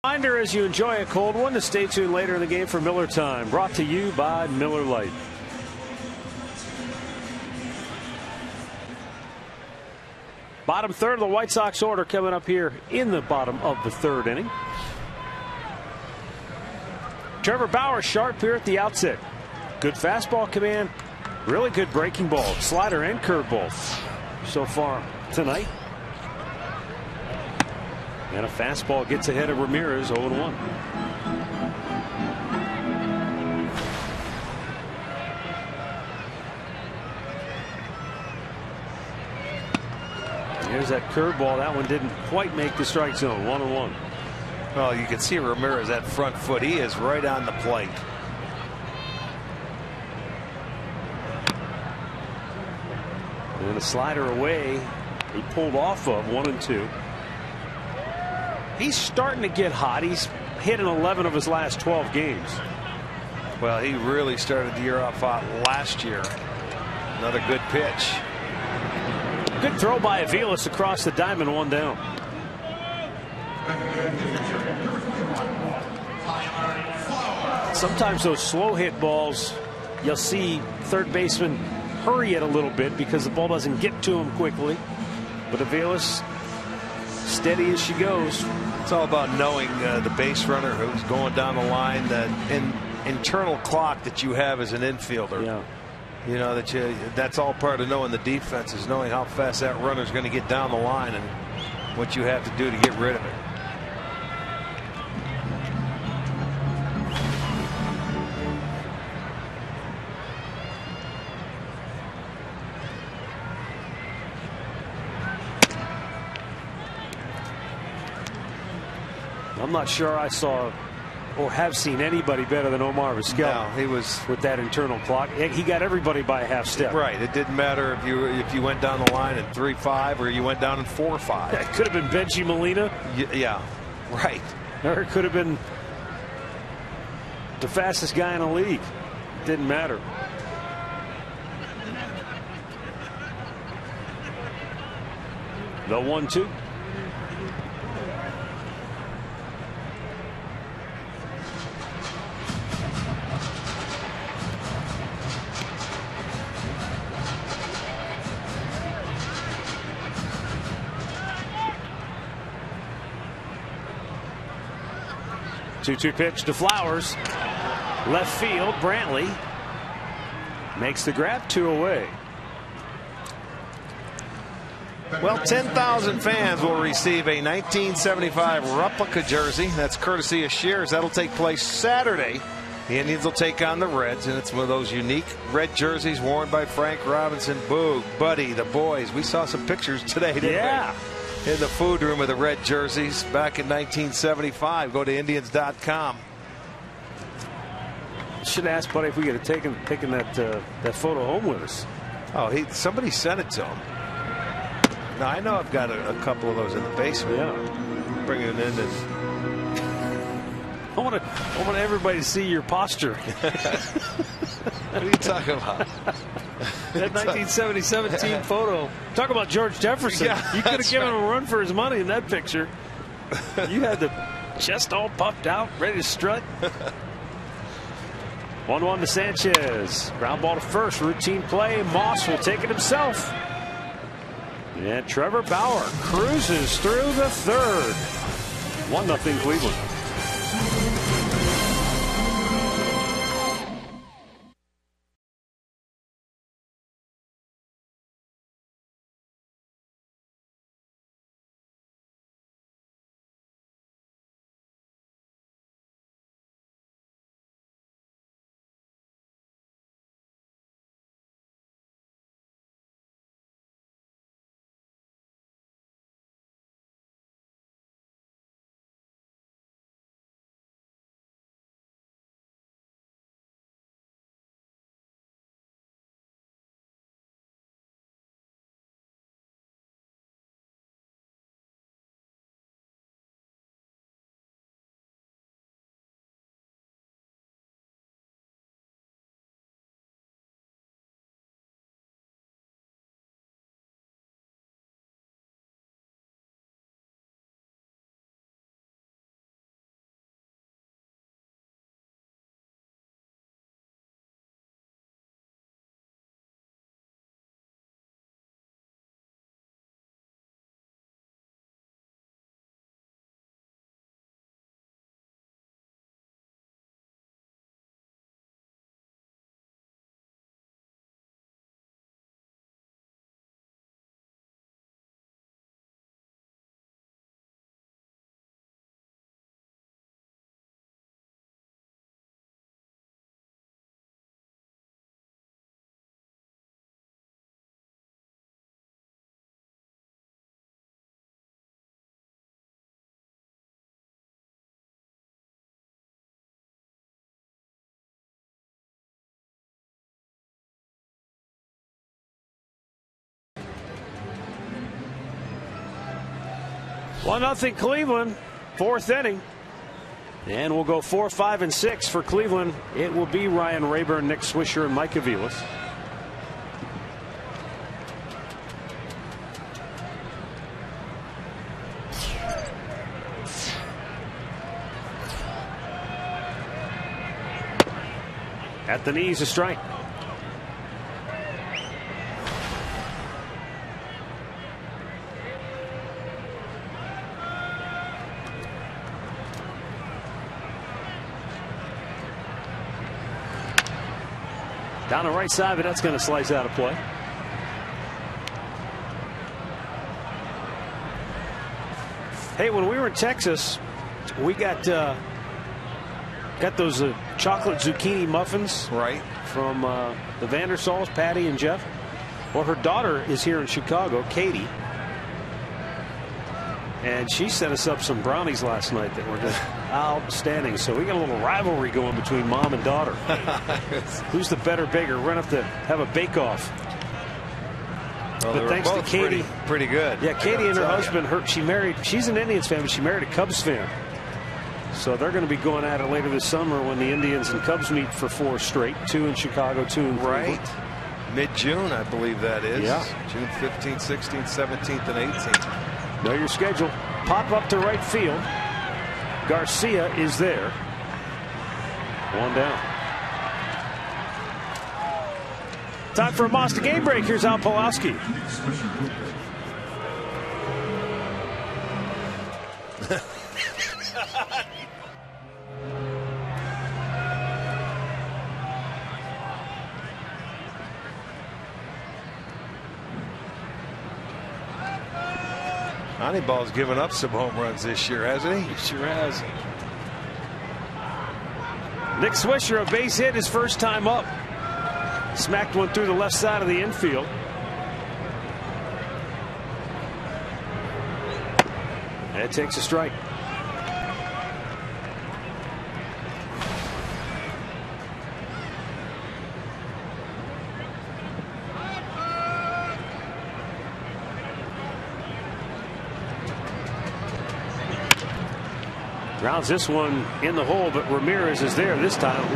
Reminder as you enjoy a cold one to stay tuned later in the game for Miller Time. Brought to you by Miller Lite. Bottom third of the White Sox order coming up here in the bottom of the third inning. Trevor Bauer sharp here at the outset. Good fastball command, really good breaking ball, slider and curveball so far tonight. And a fastball gets ahead of Ramirez 0 1. Here's that curveball. That one didn't quite make the strike zone. 1 and 1. Well, you can see Ramirez, that front foot, he is right on the plate. And a slider away. He pulled off of 1 and 2. He's starting to get hot. He's hit in 11 of his last 12 games. Well, he really started the year off hot last year. Another good pitch. Good throw by Aviles across the diamond, one down. Sometimes those slow hit balls, you'll see third baseman hurry it a little bit because the ball doesn't get to him quickly. But Aviles, steady as she goes. It's all about knowing uh, the base runner who's going down the line, that in, internal clock that you have as an infielder. Yeah. You know that you that's all part of knowing the defense is knowing how fast that runner is going to get down the line and what you have to do to get rid of it. I'm not sure I saw or have seen anybody better than Omar Vizquel. No, he was with that internal clock. He got everybody by a half step. Right. It didn't matter if you if you went down the line at three five or you went down in four five. It could have been Bengie Molina. yeah. Right. Or it could have been the fastest guy in the league. Didn't matter. The one two. Two-two pitch to Flowers. Left field, Brantley makes the grab two away. Well, 10,000 fans will receive a 1975 replica jersey. That's courtesy of Sears. That'll take place Saturday. The Indians will take on the Reds, and it's one of those unique red jerseys worn by Frank Robinson, Boog, Buddy, the boys. We saw some pictures today, didn't yeah. we? In the food room of the red jerseys back in 1975. Go to Indians.com. Should ask Buddy if we could have taken taken that uh, that photo home with us. Oh, he somebody sent it to him. Now I know I've got a, a couple of those in the basement. Yeah. Bring it in and I want to I want everybody to see your posture. what are you talking about? that 1977 team photo. Talk about George Jefferson. Yeah, you could have given right. him a run for his money in that picture. You had the chest all puffed out, ready to strut. 1 1 to Sanchez. Ground ball to first. Routine play. Moss will take it himself. And Trevor Bauer cruises through the third. 1 0 Cleveland. One nothing Cleveland, fourth inning. And we'll go four, five, and six for Cleveland. It will be Ryan Raburn, Nick Swisher, and Mike Aviles. At the knees, a strike. Right side, but that's going to slice out of play. Hey, when we were in Texas, we got uh, got those uh, chocolate zucchini muffins, right, from uh, the Vandersols, Patty and Jeff. Well, her daughter is here in Chicago, Katie, and she set us up some brownies last night that were just outstanding. So we got a little rivalry going between mom and daughter. Who's the better baker? We're gonna have to have a bake-off. Well, but thanks to Katie, pretty, pretty, good. Yeah, Katie and her you. husband. Her she married. She's an Indians fan, but she married a Cubs fan. So they're going to be going at it later this summer when the Indians and Cubs meet for four straight, two in Chicago, two in Cleveland. Right. Mid June, I believe that is. Yeah. June 15th, 16th, 17th, and 18th. Know your schedule. Pop up to right field. Garcia is there. One down. Time for a Mazda game break. Here's Al Pawlowski. Honeyball's given up some home runs this year, hasn't he? He sure has. Nick Swisher, a base hit his first time up. Smacked one through the left side of the infield. And it takes a strike. Grounds this one in the hole, but Ramirez is there this time.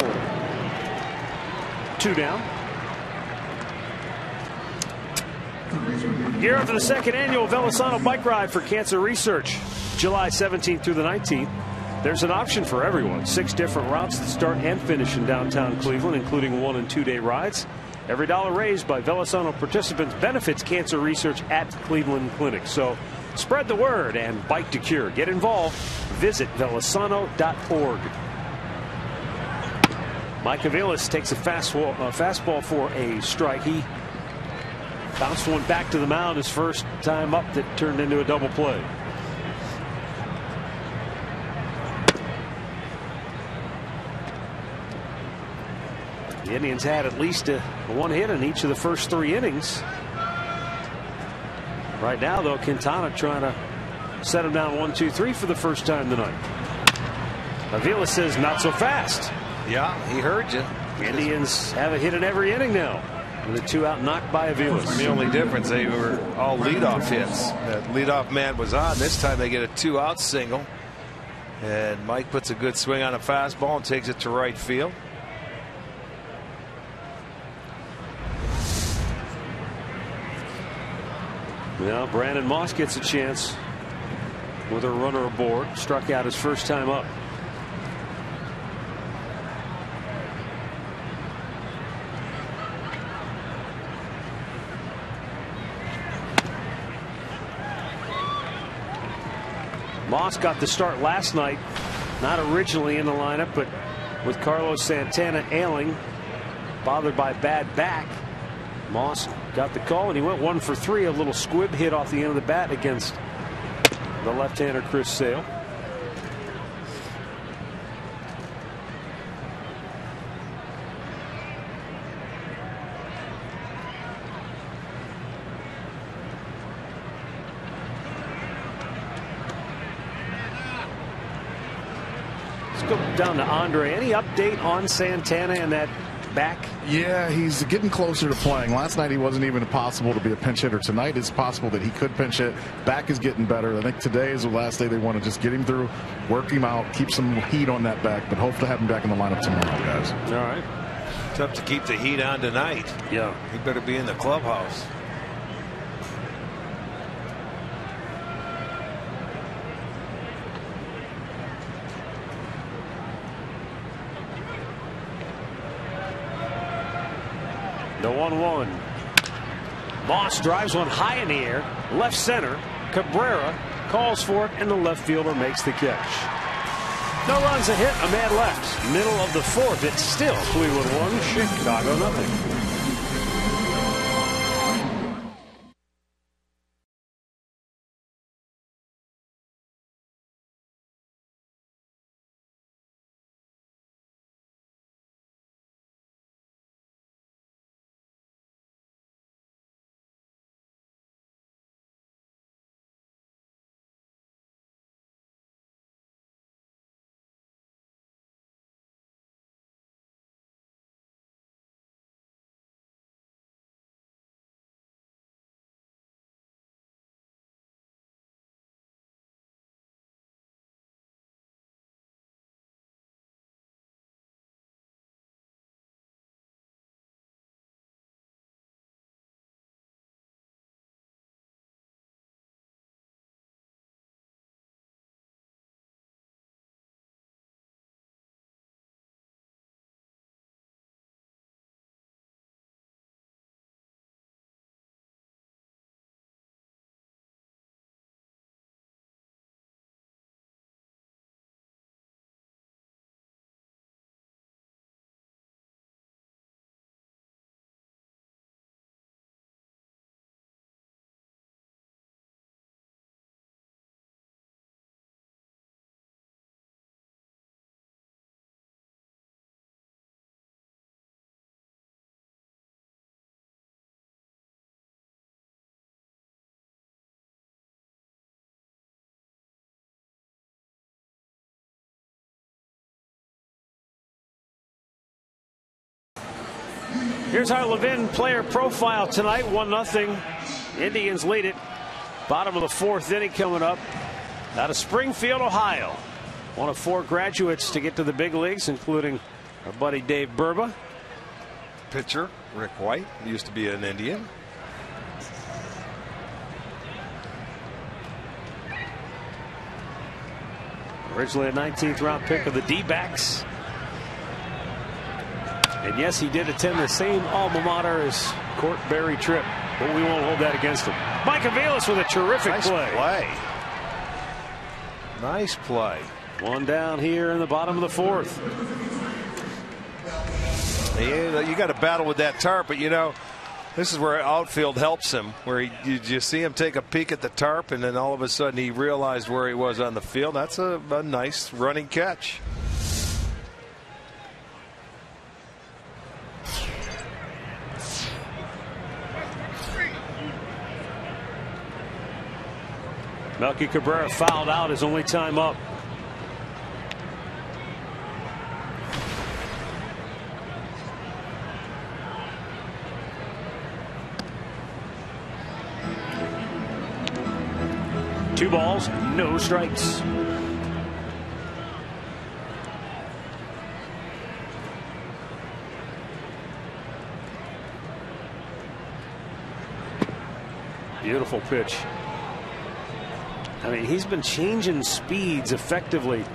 Two down. Gear up for the second annual Velosano bike ride for cancer research. July 17th through the 19th. There's an option for everyone. Six different routes that start and finish in downtown Cleveland, including one and two day rides. Every dollar raised by Velosano participants benefits cancer research at Cleveland Clinic. So spread the word and bike to cure. Get involved. Visit velosano.org. Mike Aviles takes a fastball, a fastball for a strike. He bounced one back to the mound his first time up that turned into a double play. The Indians had at least a, one hit in each of the first three innings. Right now, though, Quintana trying to set him down one, two, three for the first time tonight. Aviles says not so fast. Yeah, he heard you. Indians have a hit in every inning now. With a two out knocked by Aviles. The only difference, they were all leadoff hits. That leadoff man was on. This time they get a two out single. And Mike puts a good swing on a fastball and takes it to right field. Well, Brandon Moss gets a chance with a runner aboard. Struck out his first time up. Moss got the start last night, not originally in the lineup, but with Carlos Santana ailing, bothered by bad back. Moss got the call and he went one for three. A little squib hit off the end of the bat against the left-hander Chris Sale. Let's go down to Andre. Any update on Santana and that back? Yeah, he's getting closer to playing. Last night he wasn't even possible to be a pinch hitter. Tonight it's possible that he could pinch hit. Back is getting better. I think today is the last day they want to just get him through, work him out, keep some heat on that back, but hope to have him back in the lineup tomorrow, guys. All right. Tough to keep the heat on tonight. Yeah. He better be in the clubhouse. 1 1. Moss drives one high in the air, left center. Cabrera calls for it, and the left fielder makes the catch. No runs, a hit, a man left. Middle of the fourth. It's still Cleveland 1, Chicago nothing. Here's our Levin player profile tonight 1 0. Indians lead it. Bottom of the fourth inning coming up out of Springfield, Ohio. One of four graduates to get to the big leagues, including our buddy Dave Burba. Pitcher Rick White used to be an Indian. Originally a 19th round pick of the D backs. And yes, he did attend the same alma mater as Court Berry Tripp, but we won't hold that against him. Mike Aviles with a terrific nice play. play. Nice play. One down here in the bottom of the fourth. Yeah, you got to battle with that tarp, but you know, this is where outfield helps him. Where he, you just see him take a peek at the tarp, and then all of a sudden he realized where he was on the field. That's a, a nice running catch. Melky Cabrera fouled out his only time up. Two balls, no strikes. Beautiful pitch. I mean, he's been changing speeds effectively,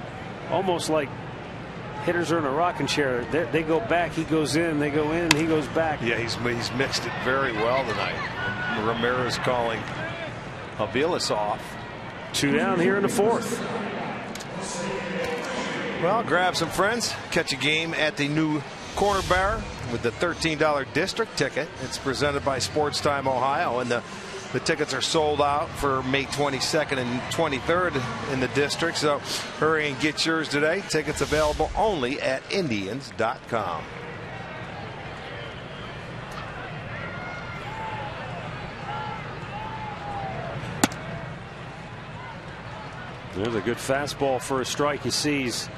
almost like hitters are in a rocking chair. They, they, go back, he goes in, they go in, he goes back. Yeah, he's he's mixed it very well tonight. Ramirez calling Aviles off. Two down here in the fourth. Well, grab some friends, catch a game at the new Corner Bar with the $13 district ticket. It's presented by Sports Time Ohio, and the the tickets are sold out for May 22nd and 23rd in the district. So hurry and get yours today. Tickets available only at Indians.com. There's a good fastball for a strike he sees.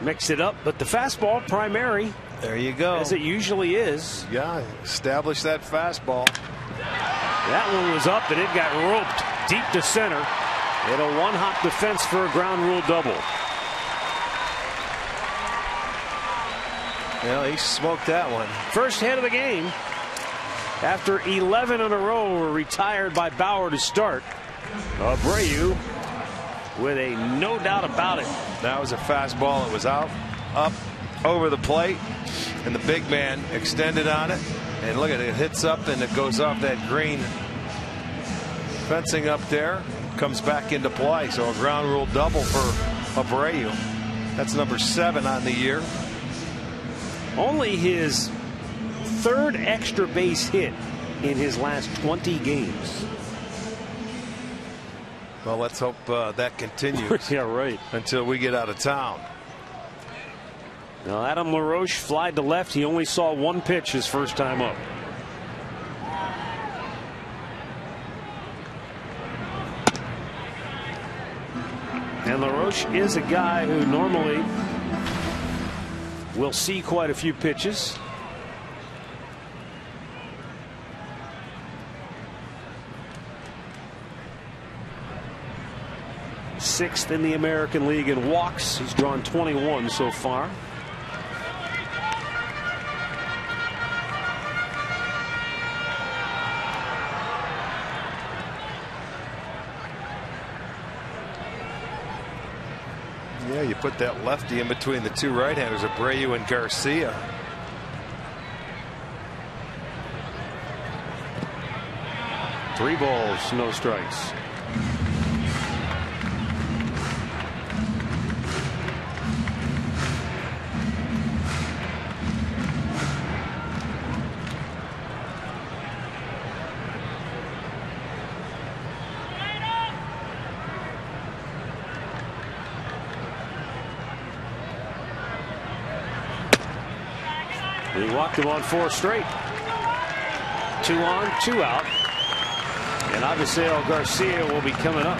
Mix it up, but the fastball primary. There you go. As it usually is. Yeah, establish that fastball. That one was up and it got roped deep to center. And a one hop defense for a ground rule double. Well, he smoked that one. First hit of the game. After 11 in a row were retired by Bauer to start. Abreu with a no doubt about it. That was a fastball. It was out, up, over the plate, and the big man extended on it. And look at it, it hits up and it goes off that green fencing up there, comes back into play. So a ground rule double for Abreu. That's number seven on the year. Only his third extra base hit in his last 20 games. Well, let's hope uh, that continues. yeah, right. Until we get out of town. Now, Adam LaRoche flied to left. He only saw one pitch his first time up. And LaRoche is a guy who normally will see quite a few pitches. Sixth in the American League in walks. He's drawn 21 so far. Yeah, you put that lefty in between the two right-handers, Abreu and Garcia. Three balls, no strikes. Him on four straight. Two on, two out. And Avisail Garcia will be coming up.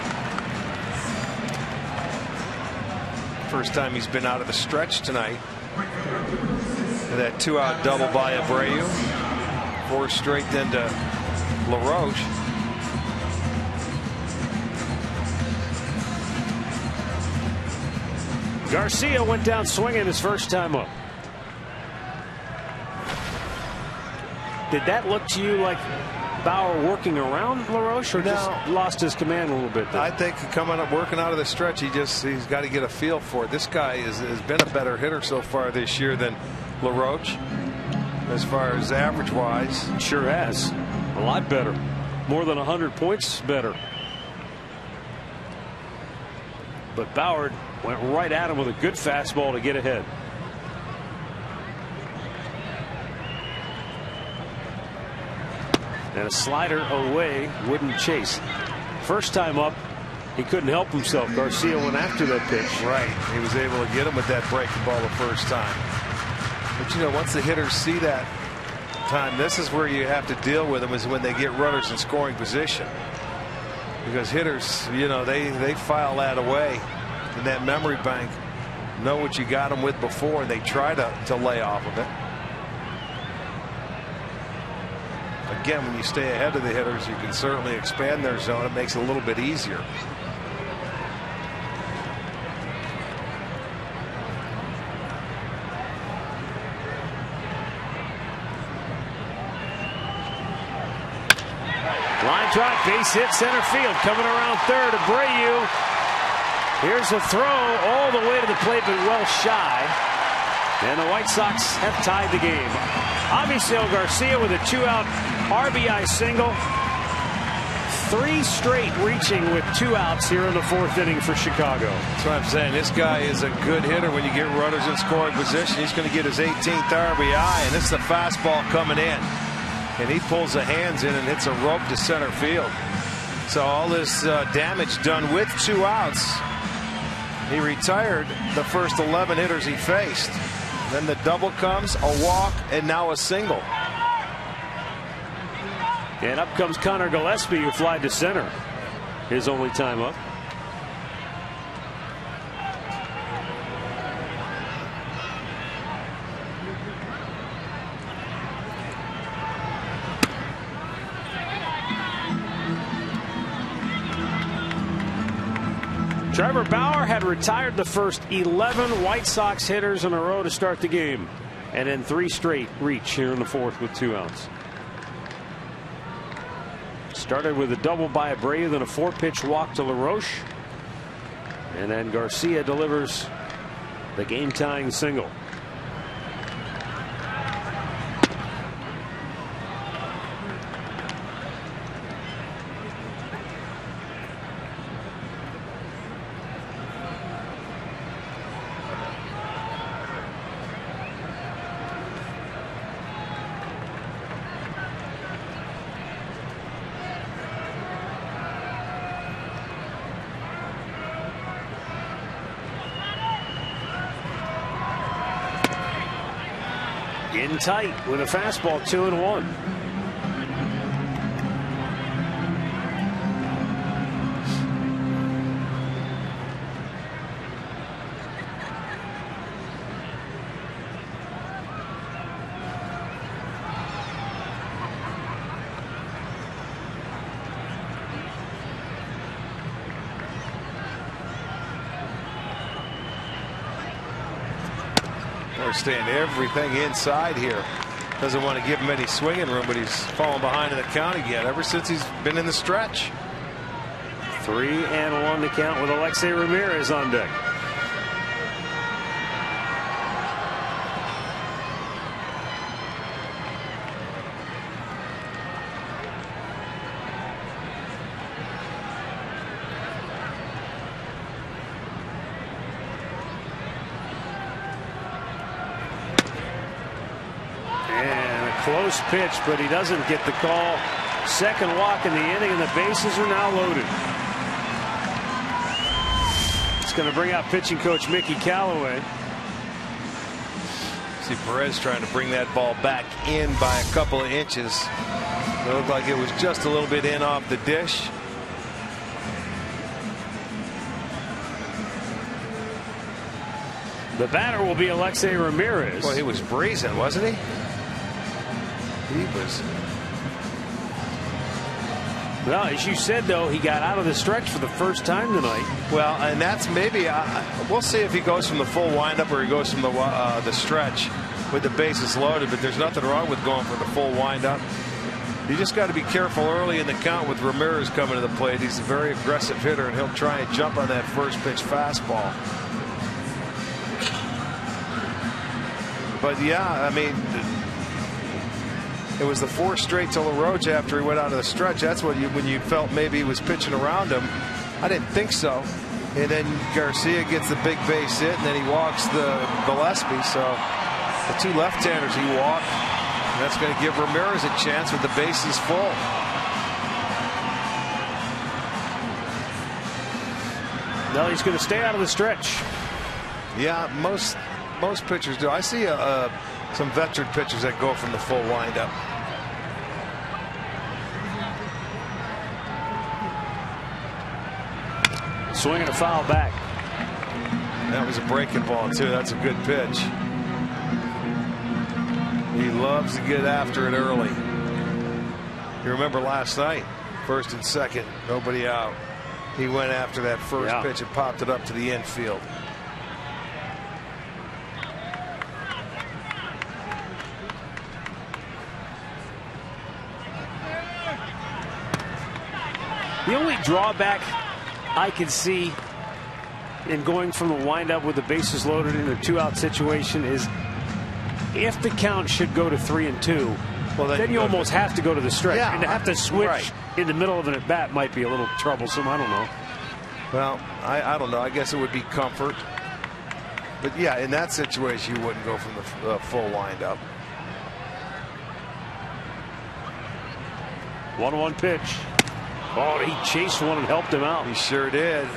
First time he's been out of the stretch tonight. That two out double by Abreu. Four straight then to LaRoche. Garcia went down swinging his first time up. Did that look to you like Bauer working around LaRoche or No. just lost his command a little bit? there? I think coming up working out of the stretch, he just he's got to get a feel for it. This guy is, has been a better hitter so far this year than LaRoche, as far as average wise. Sure has. A lot better. More than 100 points better. But Bauer went right at him with a good fastball to get ahead. And a slider away wouldn't chase. First time up, he couldn't help himself. Garcia went after that pitch. Right, he was able to get him with that breaking ball the first time. But you know, once the hitters see that time, this is where you have to deal with them is when they get runners in scoring position. Because hitters, you know, they they file that away in that memory bank, know what you got them with before, and they try to to lay off of it. Again, when you stay ahead of the hitters, you can certainly expand their zone. It makes it a little bit easier. Line drive, base hit center field. Coming around third, Abreu. Here's a throw all the way to the plate, but well shy. And the White Sox have tied the game. Avisail Garcia with a two-out RBI single. Three straight reaching with two outs here in the fourth inning for Chicago. That's what I'm saying. This guy is a good hitter when you get runners in scoring position. He's going to get his 18th RBI, and this is the fastball coming in. And he pulls the hands in and hits a rope to center field. So all this uh, damage done with two outs. He retired the first 11 hitters he faced. Then the double comes, a walk, and now a single. And up comes Conor Gillaspie, who flied to center. His only time up. Trevor Bauer had retired the first 11 White Sox hitters in a row to start the game. And then three straight reach here in the fourth with two outs. Started with a double by Abreu, then a four pitch walk to LaRoche. And then Garcia delivers the game tying single. In tight with a fastball, two and one. Understand everything inside here. Doesn't want to give him any swinging room, but he's fallen behind in the count again ever since he's been in the stretch. Three and one to count with Alexei Ramirez on deck. And a close pitch, but he doesn't get the call. Second walk in the inning, and the bases are now loaded. It's going to bring out pitching coach Mickey Callaway. See Perez trying to bring that ball back in by a couple of inches. It looked like it was just a little bit in off the dish. The batter will be Alexei Ramirez. Well, he was breezing, wasn't he? He was. Well, as you said, though, he got out of the stretch for the first time tonight. Well, and that's maybe uh, we'll see if he goes from the full windup or he goes from the uh, the stretch with the bases loaded. But there's nothing wrong with going for the full windup. You just got to be careful early in the count with Ramirez coming to the plate. He's a very aggressive hitter, and he'll try and jump on that first pitch fastball. But yeah, I mean, it was the four straight to LaRoche after he went out of the stretch. That's what you when you felt maybe he was pitching around him. I didn't think so. And then Garcia gets the big base hit, and then he walks the Gillaspie. So the two left-handers he walked. That's going to give Ramirez a chance with the bases full. No, he's going to stay out of the stretch. Yeah, most most pitchers do. I see a, a, some veteran pitchers that go from the full windup. Swinging a foul back. That was a breaking ball too. That's a good pitch. He loves to get after it early. You remember last night, first and second, nobody out. He went after that first Yeah. pitch and popped it up to the infield. The only drawback I can see in going from the windup with the bases loaded in a two out situation is if the count should go to three and two, Well, then then, you you go to almost have to go to the stretch. Yeah, and to have to switch right. in the middle of an at bat might be a little troublesome. I don't know. Well, I, I don't know. I guess it would be comfort. But yeah, in that situation, you wouldn't go from the uh, full windup. One one pitch. Oh, he chased one and helped him out. He sure did.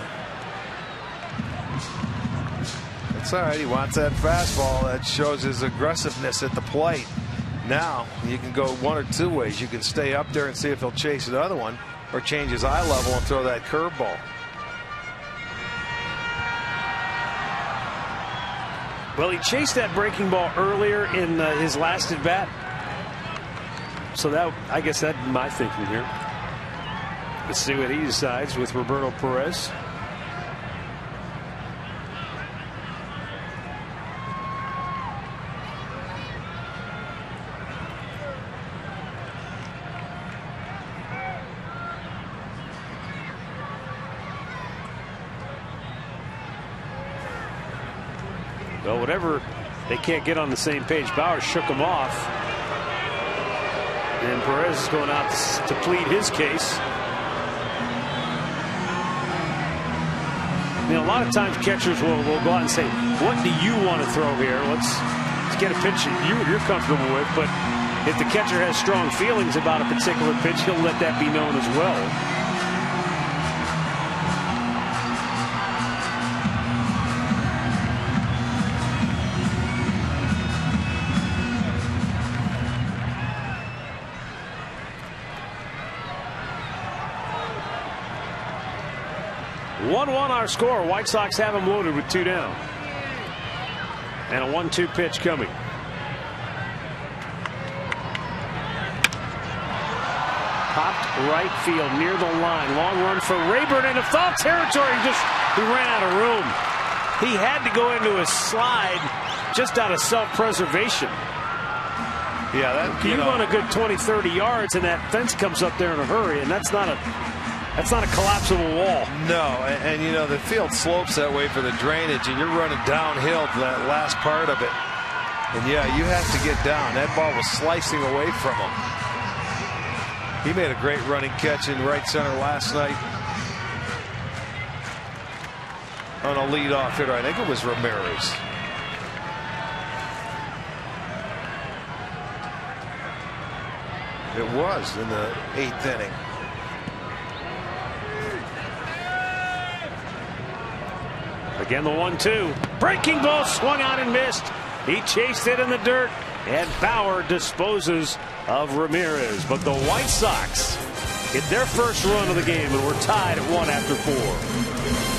That's all right. He wants that fastball. That shows his aggressiveness at the plate. Now you can go one or two ways. You can stay up there and see if he'll chase the other one, or change his eye level and throw that curveball. Well, he chased that breaking ball earlier in uh, his last at bat. So that I guess that's my thinking here. Let's see what he decides with Roberto Perez. Well, whatever they can't get on the same page, Bauer shook him off. And Perez is going out to plead his case. A lot of times catchers will, will go out and say, what do you want to throw here? Let's, let's get a pitch you, you're comfortable with. But if the catcher has strong feelings about a particular pitch, he'll let that be known as well. Our score. White Sox have them loaded with two down. And a 1 2 pitch coming. Popped right field near the line. Long run for Raburn into foul territory. Just he ran out of room. He had to go into a slide just out of self-preservation. Yeah, that you, you know, run a good 20, 30 yards, and that fence comes up there in a hurry, and that's not a that's not a collapsible wall. No, and, and, you know the field slopes that way for the drainage, and you're running downhill to that last part of it. And yeah, you have to get down. That ball was slicing away from him. He made a great running catch in right center last night on a leadoff hitter. I think it was Ramirez. It was in the eighth inning. Again, the one two. Breaking ball swung out and missed. He chased it in the dirt, and Bauer disposes of Ramirez. But the White Sox get their first run of the game, and we're tied at one after four.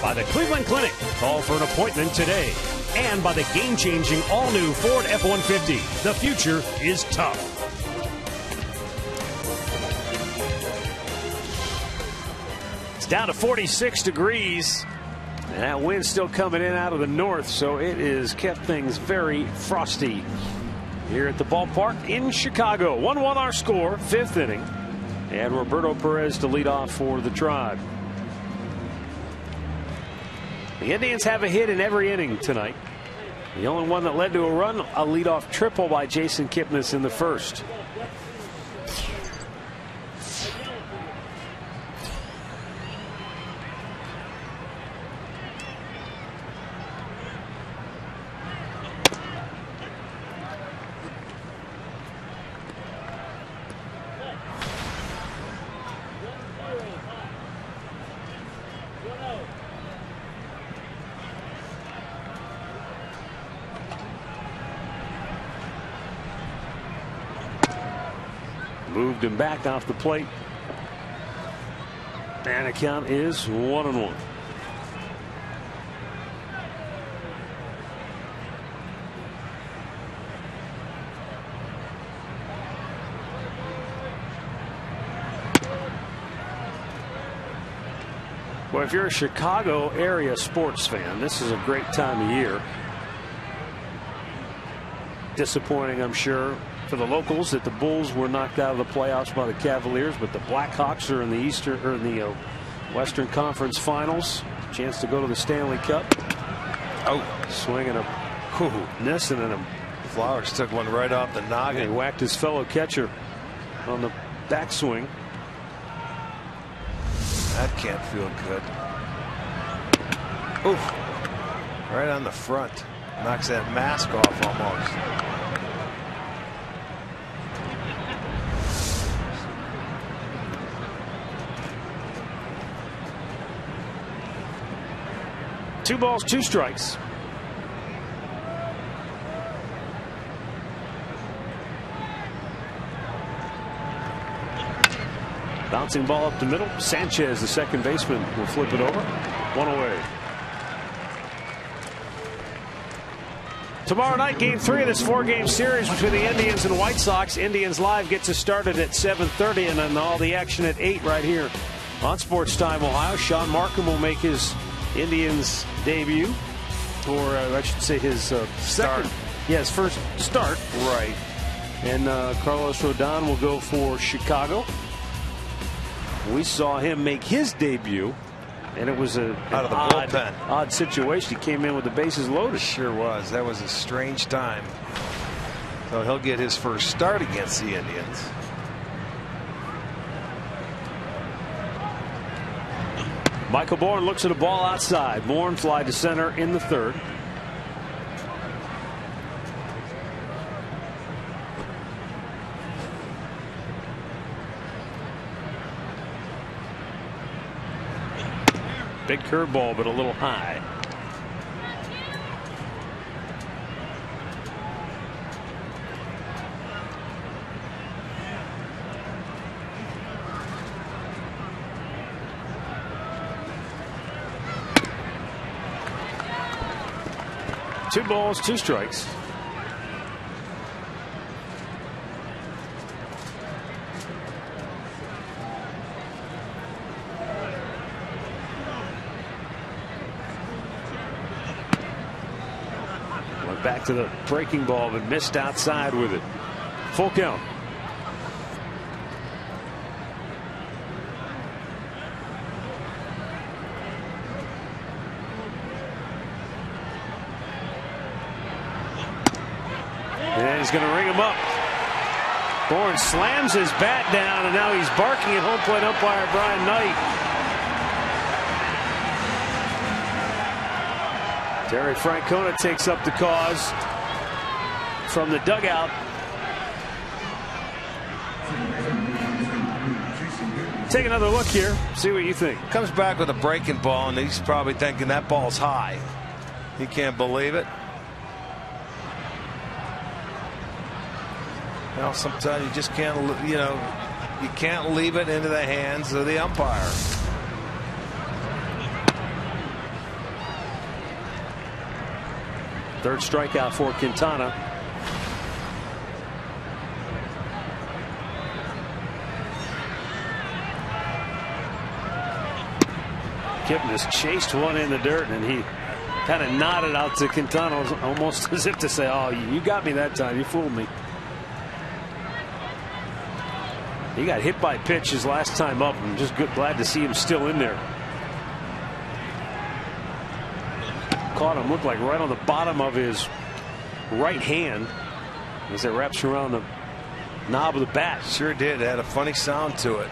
By the Cleveland Clinic. Call for an appointment today. And by the game changing all new Ford F 150. The future is tough. It's down to 46 degrees. And that wind's still coming in out of the north, so it has kept things very frosty here at the ballpark in Chicago. 1 1 our score, fifth inning. And Roberto Perez to lead off for the Tribe. The Indians have a hit in every inning tonight. The only one that led to a run, a leadoff triple by Jason Kipnis in the first. back off the plate. And the count is one and one. Well, if you're a Chicago area sports fan, this is a great time of year. Disappointing, I'm sure, for the locals that the Bulls were knocked out of the playoffs by the Cavaliers, but the Blackhawks are in the Eastern or in the uh, Western Conference Finals. Chance to go to the Stanley Cup. Oh, swinging a Nissen and a Flowers took one right off the noggin. He whacked his fellow catcher on the backswing. That can't feel good. Oof. Right on the front. Knocks that mask off almost. Two balls, two strikes. Bouncing ball up the middle. Sanchez, the second baseman, will flip it over. One away. Tomorrow night, game three of this four-game series between the Indians and White Sox. Indians Live gets us started at 7.30 and then all the action at 8 right here on Sports Time Ohio. Shaun Marcum will make his Indians debut, or uh, I should say his uh, Start. second. Yeah, his first start. Right. And uh, Carlos Rodon will go for Chicago. We saw him make his debut, and it was a Out of the odd, bullpen. odd situation. He came in with the bases loaded. Sure was. That was a strange time. So he'll get his first start against the Indians. Michael Bourn looks at a ball outside. Bourn fly to center in the third. Big curveball, but a little high. Two balls, two strikes. Went back to the breaking ball, but missed outside with it. Full count. He's going to ring him up. Bourn slams his bat down, and now he's barking at home plate umpire Brian Knight. Terry Francona takes up the cause from the dugout. Take another look here. See what you think. Comes back with a breaking ball, and he's probably thinking that ball's high. He can't believe it. Well, sometimes you just can't, you know, you can't leave it into the hands of the umpire. Third strikeout for Quintana. Kipnis chased one in the dirt and he kind of nodded out to Quintana almost as if to say, Oh, you got me that time. You fooled me. He got hit by pitch his last time up. I'm just good, glad to see him still in there. Caught him, looked like right on the bottom of his right hand as it wraps around the knob of the bat. Sure did. It had a funny sound to it.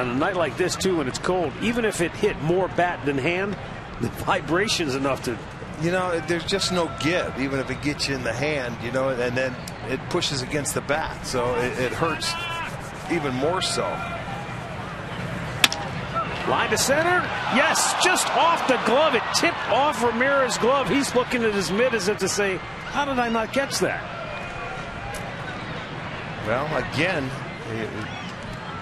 On a night like this, too, when it's cold, even if it hit more bat than hand, the vibration's enough to. You know, there's just no give, even if it gets you in the hand, you know, and then it pushes against the bat. So it, it hurts even more so. Line to center. Yes, just off the glove. It tipped off Ramirez's glove. He's looking at his mid as if to say, How did I not catch that? Well, again,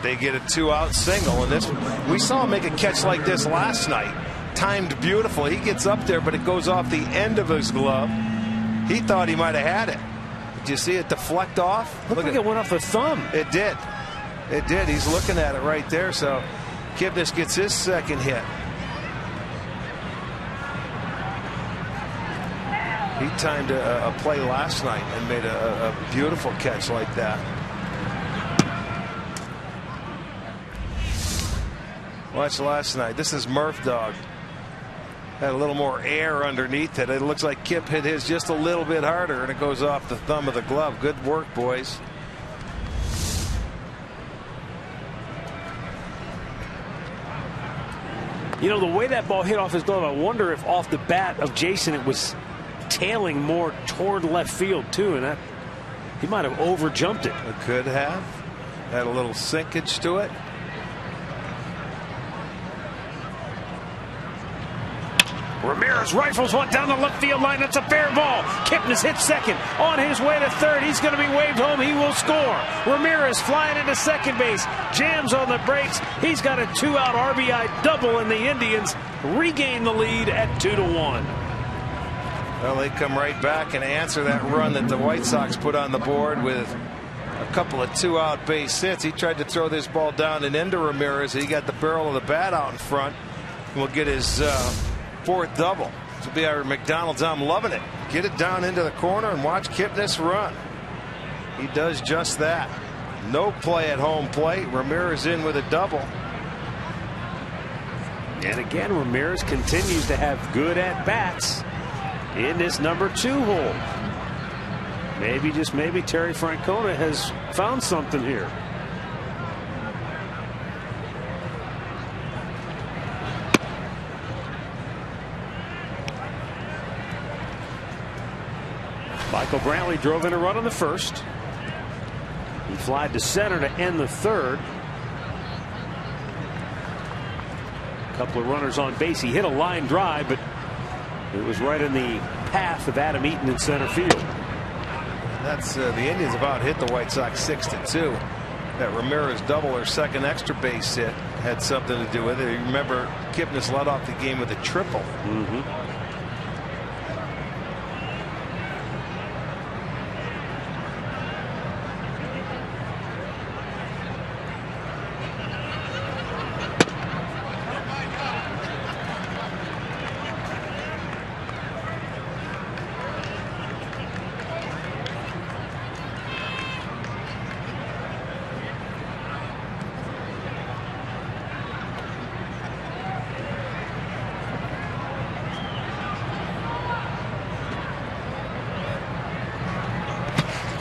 they get a two out single. And this, we saw him make a catch like this last night timed beautiful. He gets up there, but it goes off the end of his glove. He thought he might have had it. Did you see it deflect off? Looked like at, it went off the thumb. It did. It did. He's looking at it right there. So Kipnis gets his second hit. He timed a, a play last night and made a, a beautiful catch like that. Watch last night. This is Murph Dog. Had a little more air underneath it. It looks like Kip hit his just a little bit harder, and it goes off the thumb of the glove. Good work, boys. You know, the way that ball hit off his glove, I wonder if off the bat of Jason it was tailing more toward left field, too, and that he might have overjumped it. It could have. Had a little sinkage to it. Ramirez rifles one down the left field line. That's a fair ball. Kipnis hits second. On his way to third. He's going to be waved home. He will score. Ramirez flying into second base. Jams on the brakes. He's got a two out RBI double, and the Indians regain the lead at 2 to 1. Well, they come right back and answer that run that the White Sox put on the board with a couple of two out base hits. He tried to throw this ball down and into Ramirez. He got the barrel of the bat out in front. We'll get his uh, fourth double. This will be our McDonald's. I'm loving it. Get it down into the corner and watch Kipnis run. He does just that. No play at home plate. Ramirez in with a double. And again, Ramirez continues to have good at bats in this number two hole. Maybe, just maybe, Terry Francona has found something here. Michael Brantley drove in a run on the first. He flied to center to end the third. A couple of runners on base. He hit a line drive, but it was right in the path of Adam Eaton in center field. That's uh, the Indians about hit the White Sox six to two. That Ramirez double or second extra base hit had something to do with it. You remember Kipnis led off the game with a triple. Mm -hmm.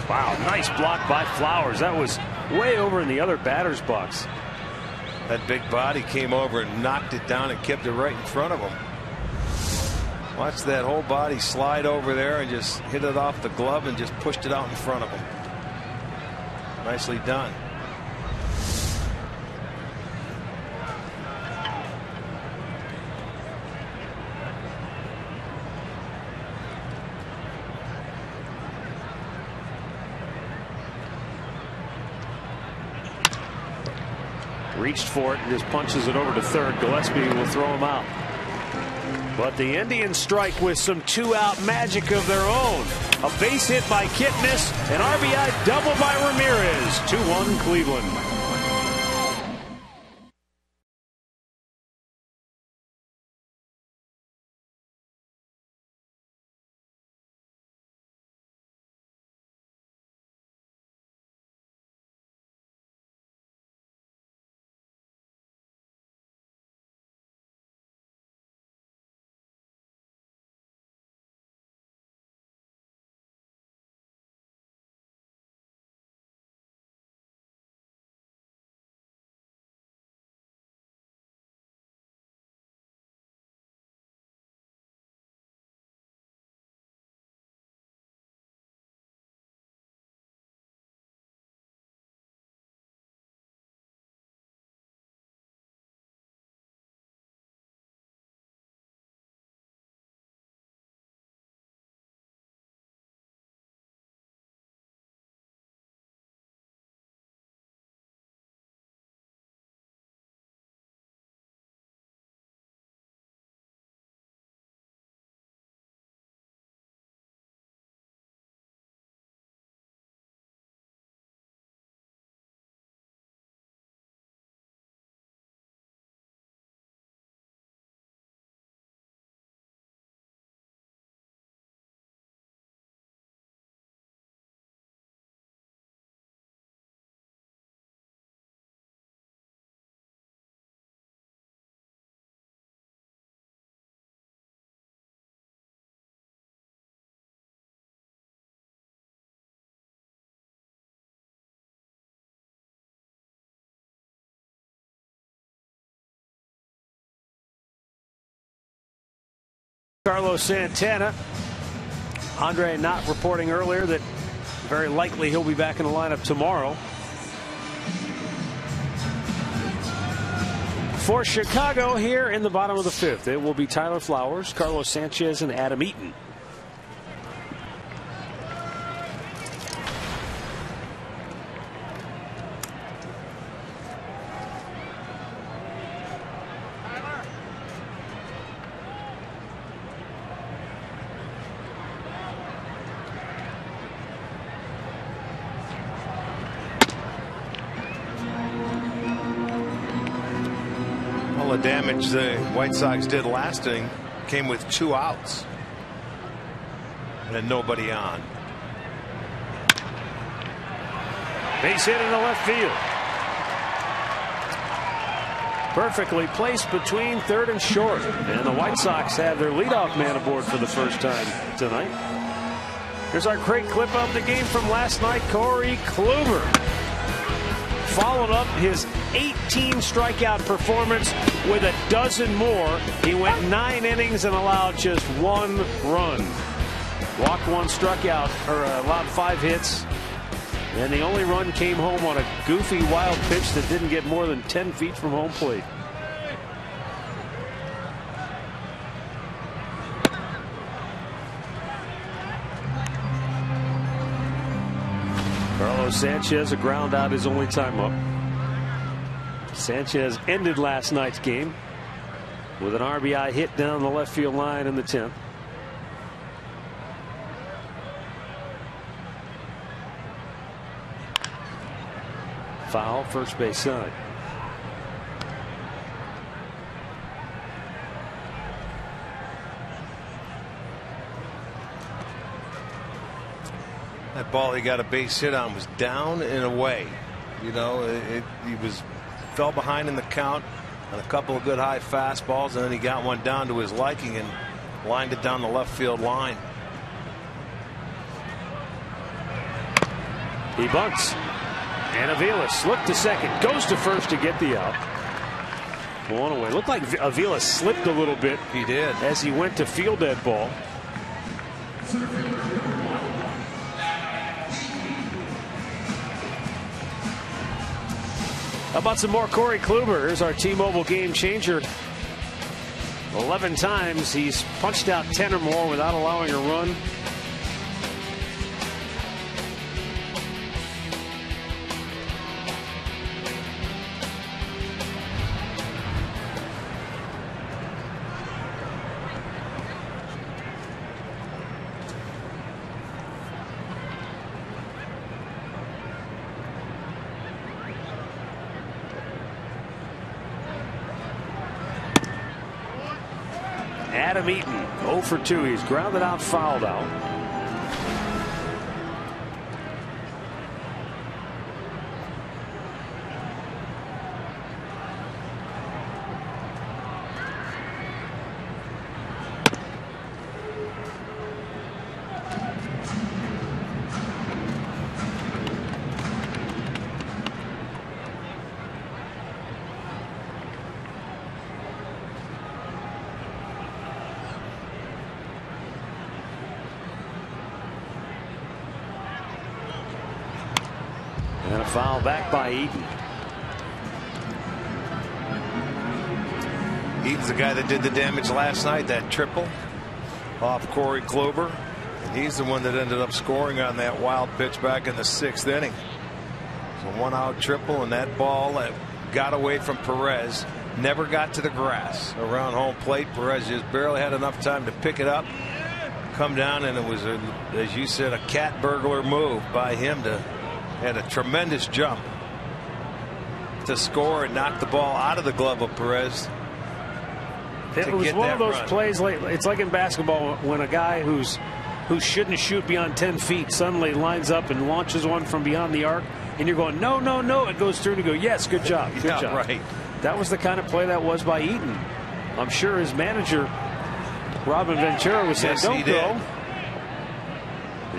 Wow, nice block by Flowers. That was way over in the other batter's box. That big body came over and knocked it down and kept it right in front of him. Watch that whole body slide over there and just hit it off the glove and just pushed it out in front of him. Nicely done. Reached for it and just punches it over to third. Gillaspie will throw him out. But the Indians strike with some two out magic of their own. A base hit by Kipnis, an RBI double by Ramirez. 2 1 Cleveland. Carlos Santana. Andre Knott reporting earlier that very likely he'll be back in the lineup tomorrow. For Chicago here in the bottom of the fifth, it will be Tyler Flowers, Carlos Sanchez, and Adam Eaton. Damage the White Sox did last inning came with two outs and nobody on. Base hit in the left field. Perfectly placed between third and short. And the White Sox have their leadoff man aboard for the first time tonight. Here's our great clip of the game from last night. Corey Kluber followed up his 18 strikeout performance with a dozen more. He went nine innings and allowed just one run. Walked one, struck out, or allowed five hits. And the only run came home on a goofy, wild pitch that didn't get more than 10 feet from home plate. Carlos Sanchez, a ground out his only time up. Sanchez ended last night's game with an RBI hit down the left field line in the 10th. Foul, first base side. That ball he got a base hit on was down and away. You know, it, it, he was fell behind in the count on a couple of good high fastballs, and then he got one down to his liking and lined it down the left field line. He bunts. And Aviles slipped to second. Goes to first to get the out. One away. Looked like Aviles slipped a little bit. He did. As he went to field that ball. How about some more Corey Kluber? Here's our T-Mobile game changer. 11 times he's punched out 10 or more without allowing a run. For 2. He's grounded out, fouled out. Did the damage last night, that triple off Corey Kluber. He's the one that ended up scoring on that wild pitch back in the sixth inning. So one out triple, and that ball that got away from Perez never got to the grass around home plate. Perez just barely had enough time to pick it up, come down, and it was, a, as you said, a cat burglar move by him to had a tremendous jump to score and knock the ball out of the glove of Perez. It was one of those run. plays. Like, it's like in basketball when a guy who's who shouldn't shoot beyond 10 feet suddenly lines up and launches one from beyond the arc, and you're going, no, no, no. It goes through and you go, yes, good job, good Yeah, job. right. That was the kind of play that was by Eaton. I'm sure his manager, Robin Ventura, was saying, Yes, don't go.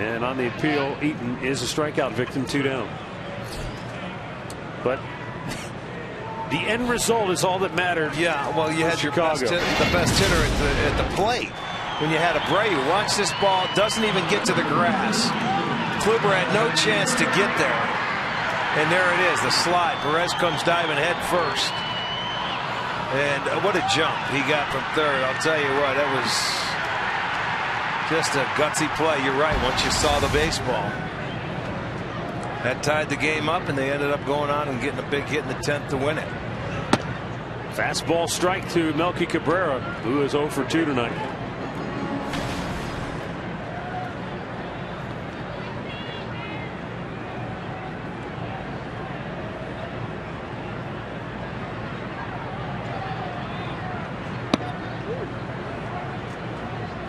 And on the appeal, Eaton is a strikeout victim, two down. But the end result is all that mattered. Yeah, well, you had your Chicago. best hit, the best hitter at the, at the plate. when you had Abreu. Watch this ball. Doesn't even get to the grass. Kluber had no chance to get there. And there it is, the slide. Perez comes diving head first. And uh, what a jump he got from third. I'll tell you what, that was just a gutsy play. You're right, once you saw the baseball. That tied the game up, and they ended up going on and getting a big hit in the 10th to win it. Fastball strike to Melky Cabrera, who is 0 for 2 tonight.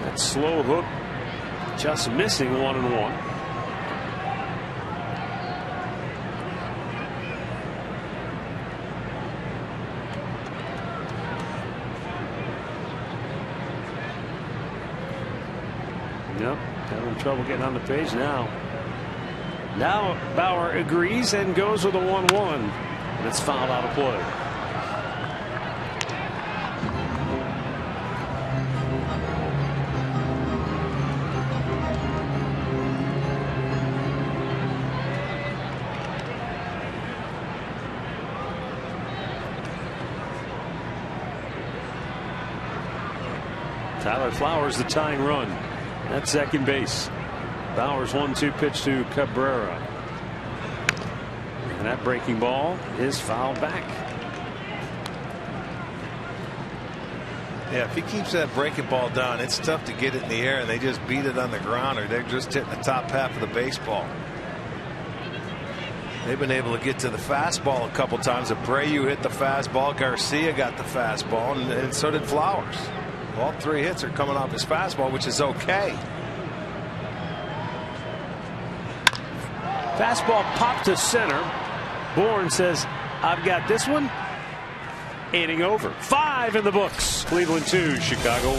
That slow hook just missing one and one. Yep, having trouble getting on the page now. Now Bauer agrees and goes with a 1 1. And it's fouled out of play. Tyler Flowers, the tying run at second base. Bauer's 1 2 pitch to Cabrera. And that breaking ball is fouled back. Yeah, if he keeps that breaking ball down, it's tough to get it in the air, and they just beat it on the ground, or they're just hitting the top half of the baseball. They've been able to get to the fastball a couple times. Abreu hit the fastball. Garcia got the fastball, and, and so did Flowers. All three hits are coming off his fastball, which is okay. Fastball popped to center. Bourn says, I've got this one. Inning over. Five in the books. Cleveland two, Chicago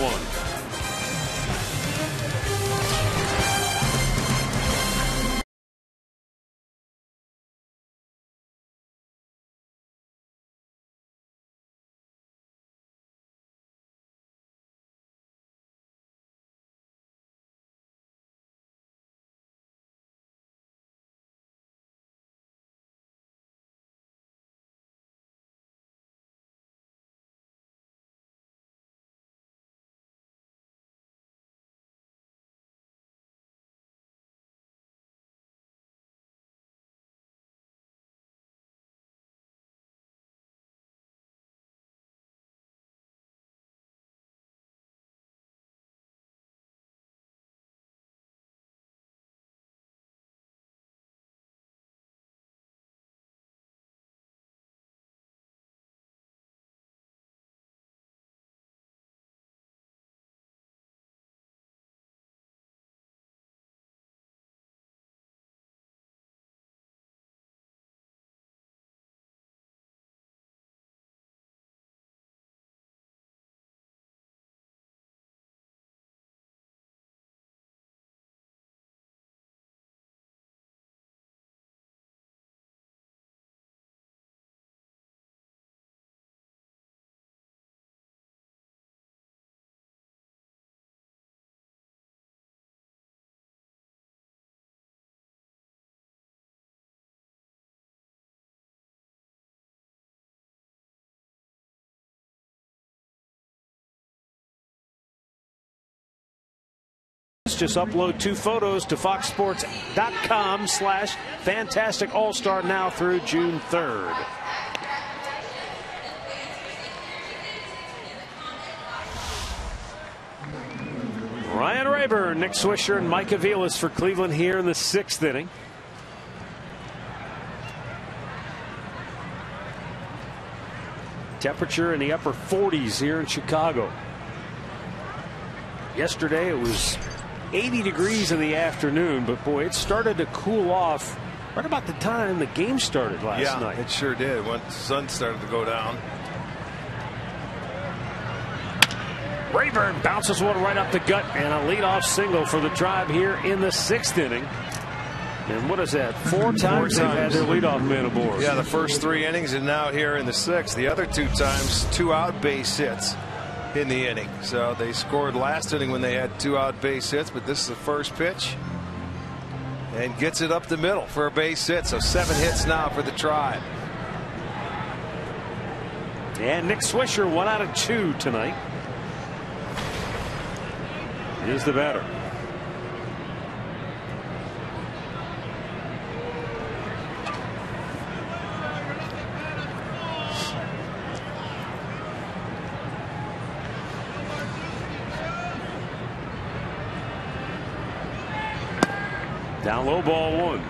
Just upload two photos to foxsports.com slash fantastic all-star now through June 3rd. Ryan Raburn, Nick Swisher, and Mike Aviles for Cleveland here in the sixth inning. Temperature in the upper 40s here in Chicago. Yesterday it was 80 degrees in the afternoon, but boy, it started to cool off right about the time the game started last yeah, night. it sure did. When the sun started to go down. Raburn bounces one right up the gut and a leadoff single for the tribe here in the sixth inning. And what is that? Four times they've had their leadoff man aboard. Yeah, the first three innings and now here in the sixth. The other two times, two out base hits. In the inning. So they scored last inning when they had two out base hits, but this is the first pitch. And gets it up the middle for a base hit. So seven hits now for the tribe. And Nick Swisher, one out of two tonight. Is the batter. Ball one.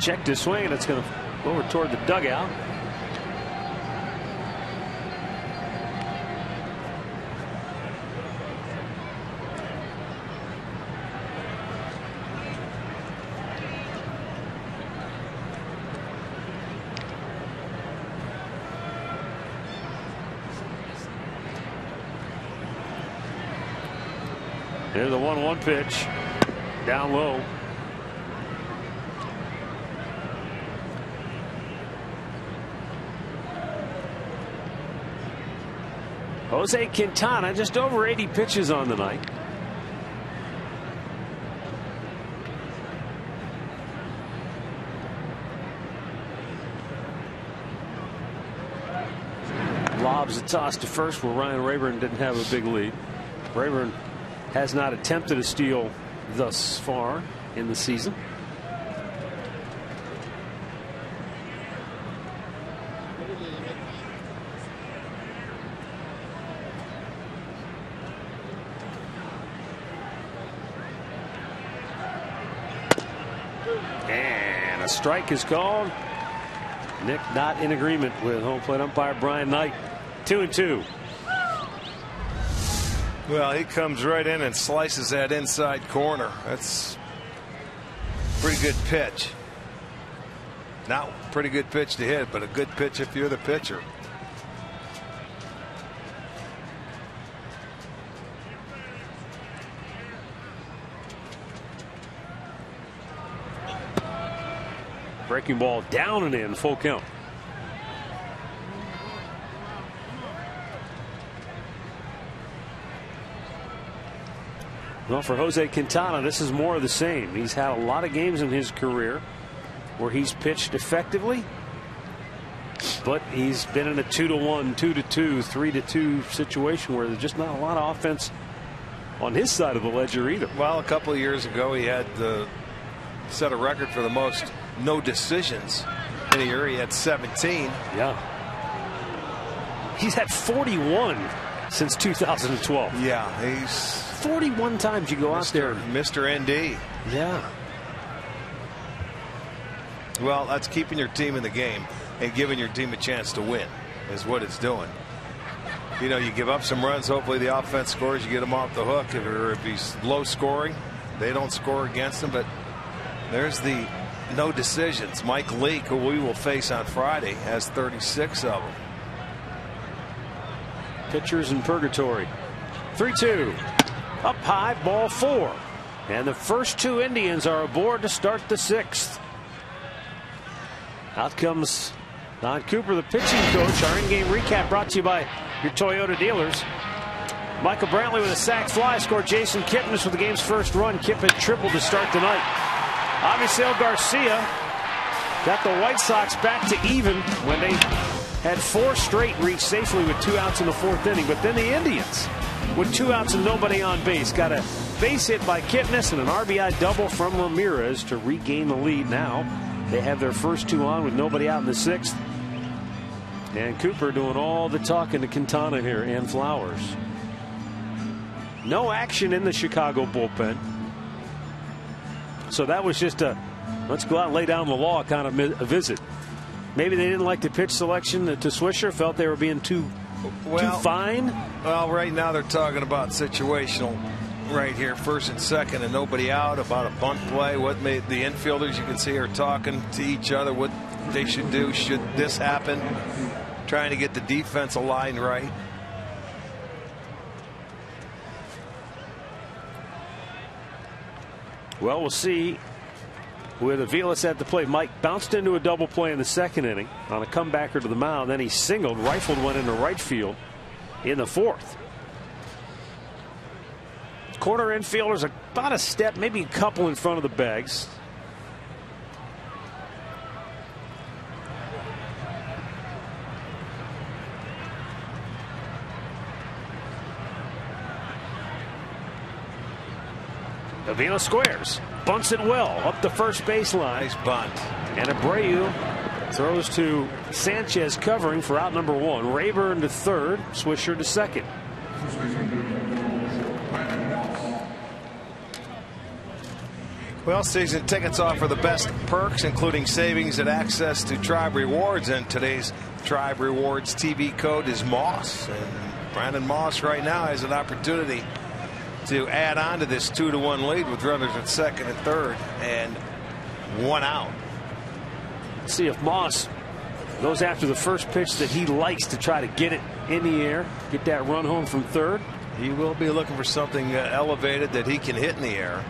Check to swing, and it's going to over toward the dugout. The 1 1 pitch. Down low. Jose Quintana just over 80 pitches on the night. Lobs a toss to first where Ryan Raburn didn't have a big lead. Raburn has not attempted a steal thus far in the season. And a strike is called. Nick not in agreement with home plate umpire Brian Knight. Two and two. Well, he comes right in and slices that inside corner. That's pretty good pitch. Not pretty good pitch to hit, but a good pitch if you're the pitcher. Breaking ball down and in, full count. Well, for Jose Quintana, this is more of the same. He's had a lot of games in his career where he's pitched effectively, but he's been in a two to one, two to two, three to two situation where there's just not a lot of offense on his side of the ledger either. Well, a couple of years ago, he had uh, set a record for the most no decisions in a year. He had 17. Yeah. He's had 41 since 2012. Yeah, he's 41 times you go out there. Mr. ND. Yeah. Well, that's keeping your team in the game and giving your team a chance to win is what it's doing. You know, you give up some runs. Hopefully, the offense scores. You get them off the hook. If, if he's low scoring, they don't score against him. But there's the no decisions. Mike Leake, who we will face on Friday, has 36 of them. Pitchers in purgatory. 3 2. Up high, ball four. And the first two Indians are aboard to start the sixth. Out comes Don Cooper, the pitching coach. Our in game recap brought to you by your Toyota dealers. Michael Brantley with a sac fly scored Jason Kipnis with the game's first run. Kip had tripled to start the night. Avisail Garcia got the White Sox back to even when they had four straight reach safely with two outs in the fourth inning. But then the Indians, with two outs and nobody on base, got a base hit by Kipnis and an RBI double from Ramirez to regain the lead. Now they have their first two on with nobody out in the sixth. And Cooper doing all the talking to Quintana here and Flowers. No action in the Chicago bullpen. So that was just a let's go out and lay down the law kind of visit. Maybe they didn't like the pitch selection to Swisher, felt they were being too well, fine. Well, right now they're talking about situational right here, first and second, and nobody out about a bunt play. What made the infielders you can see are talking to each other what they should do should this happen. Trying to get the defense aligned right. Well, we'll see with Aviles at the plate. Mike bounced into a double play in the second inning on a comebacker to the mound. Then he singled, rifled one into right field in the fourth. Corner infielders about a step, maybe a couple in front of the bags. Aviles squares, bunts it well up the first baseline. Nice bunt. And Abreu throws to Sanchez covering for out number one. Raburn to third, Swisher to second. Well, season tickets offer the best perks, including savings and access to Tribe Rewards. And today's Tribe Rewards TV code is Moss. And Brandon Moss right now has an opportunity to add on to this two to one lead with runners at second and third and one out. See if Moss goes after the first pitch that he likes to try to get it in the air, get that run home from third. He will be looking for something uh, elevated that he can hit in the air.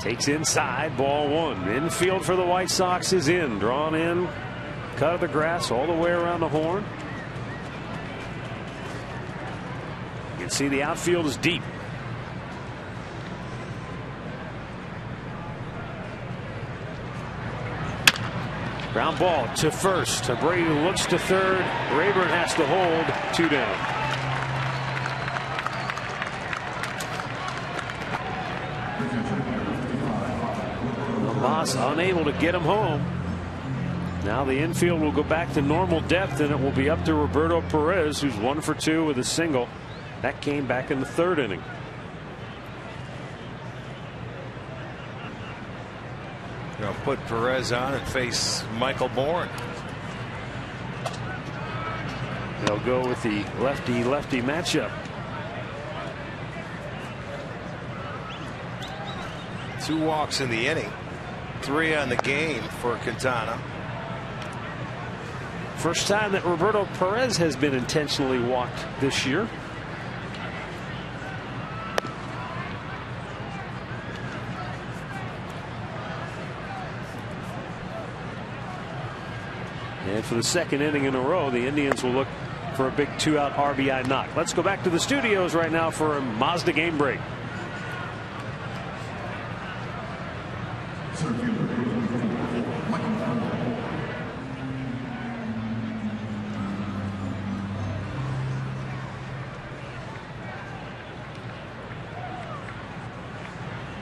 Takes inside, ball one. Infield for the White Sox is in. Drawn in, cut of the grass all the way around the horn. You can see the outfield is deep. Ground ball to first. Abreu looks to third. Raburn has to hold. Two down. Unable to get him home. Now the infield will go back to normal depth and it will be up to Roberto Perez who's one for two with a single. That came back in the third inning. They'll put Perez on and face Michael Bourn. They'll go with the lefty lefty matchup. Two walks in the inning. Three on the game for Quintana. First time that Roberto Perez has been intentionally walked this year. For the second inning in a row, the Indians will look for a big two out RBI knock. Let's go back to the studios right now for a Mazda game break.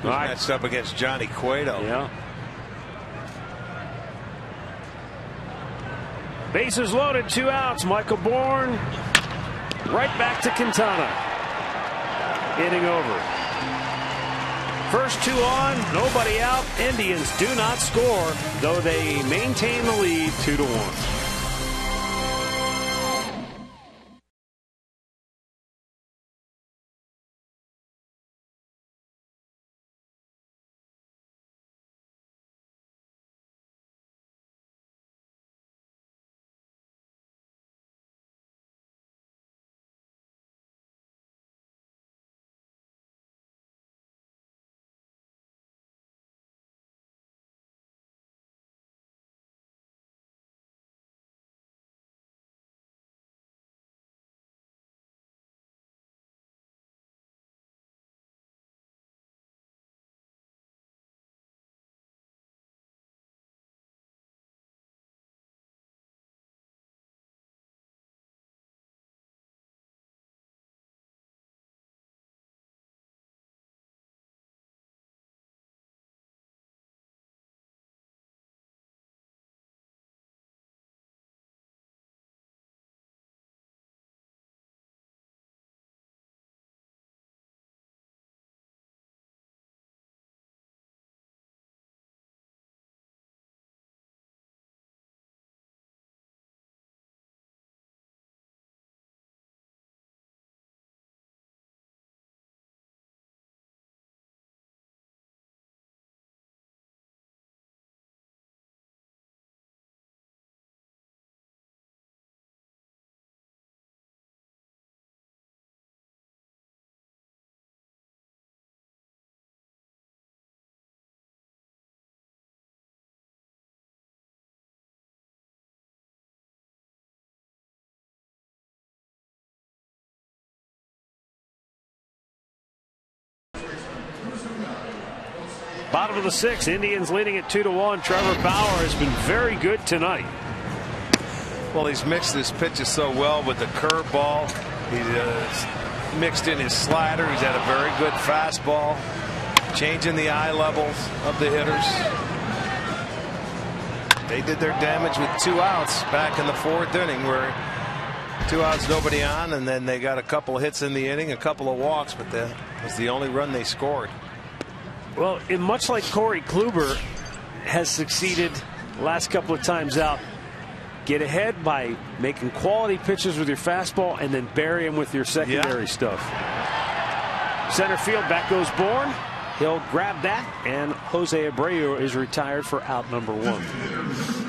Who's right. matched up against Johnny Cueto. Yeah. Bases loaded, two outs. Michael Bourn right back to Quintana. Inning over. First two on, nobody out. Indians do not score, though they maintain the lead two to one. Bottom of the sixth, Indians leading it two to one. Trevor Bauer has been very good tonight. Well, he's mixed his pitches so well with the curveball. He's uh, mixed in his slider. He's had a very good fastball, changing the eye levels of the hitters. They did their damage with two outs back in the fourth inning, where two outs, nobody on, and then they got a couple hits in the inning, a couple of walks, but that was the only run they scored. Well, in much like Corey Kluber has succeeded last couple of times out, get ahead by making quality pitches with your fastball and then bury him with your secondary Yeah. stuff. Center field, back goes Bourn. He'll grab that, and Jose Abreu is retired for out number one.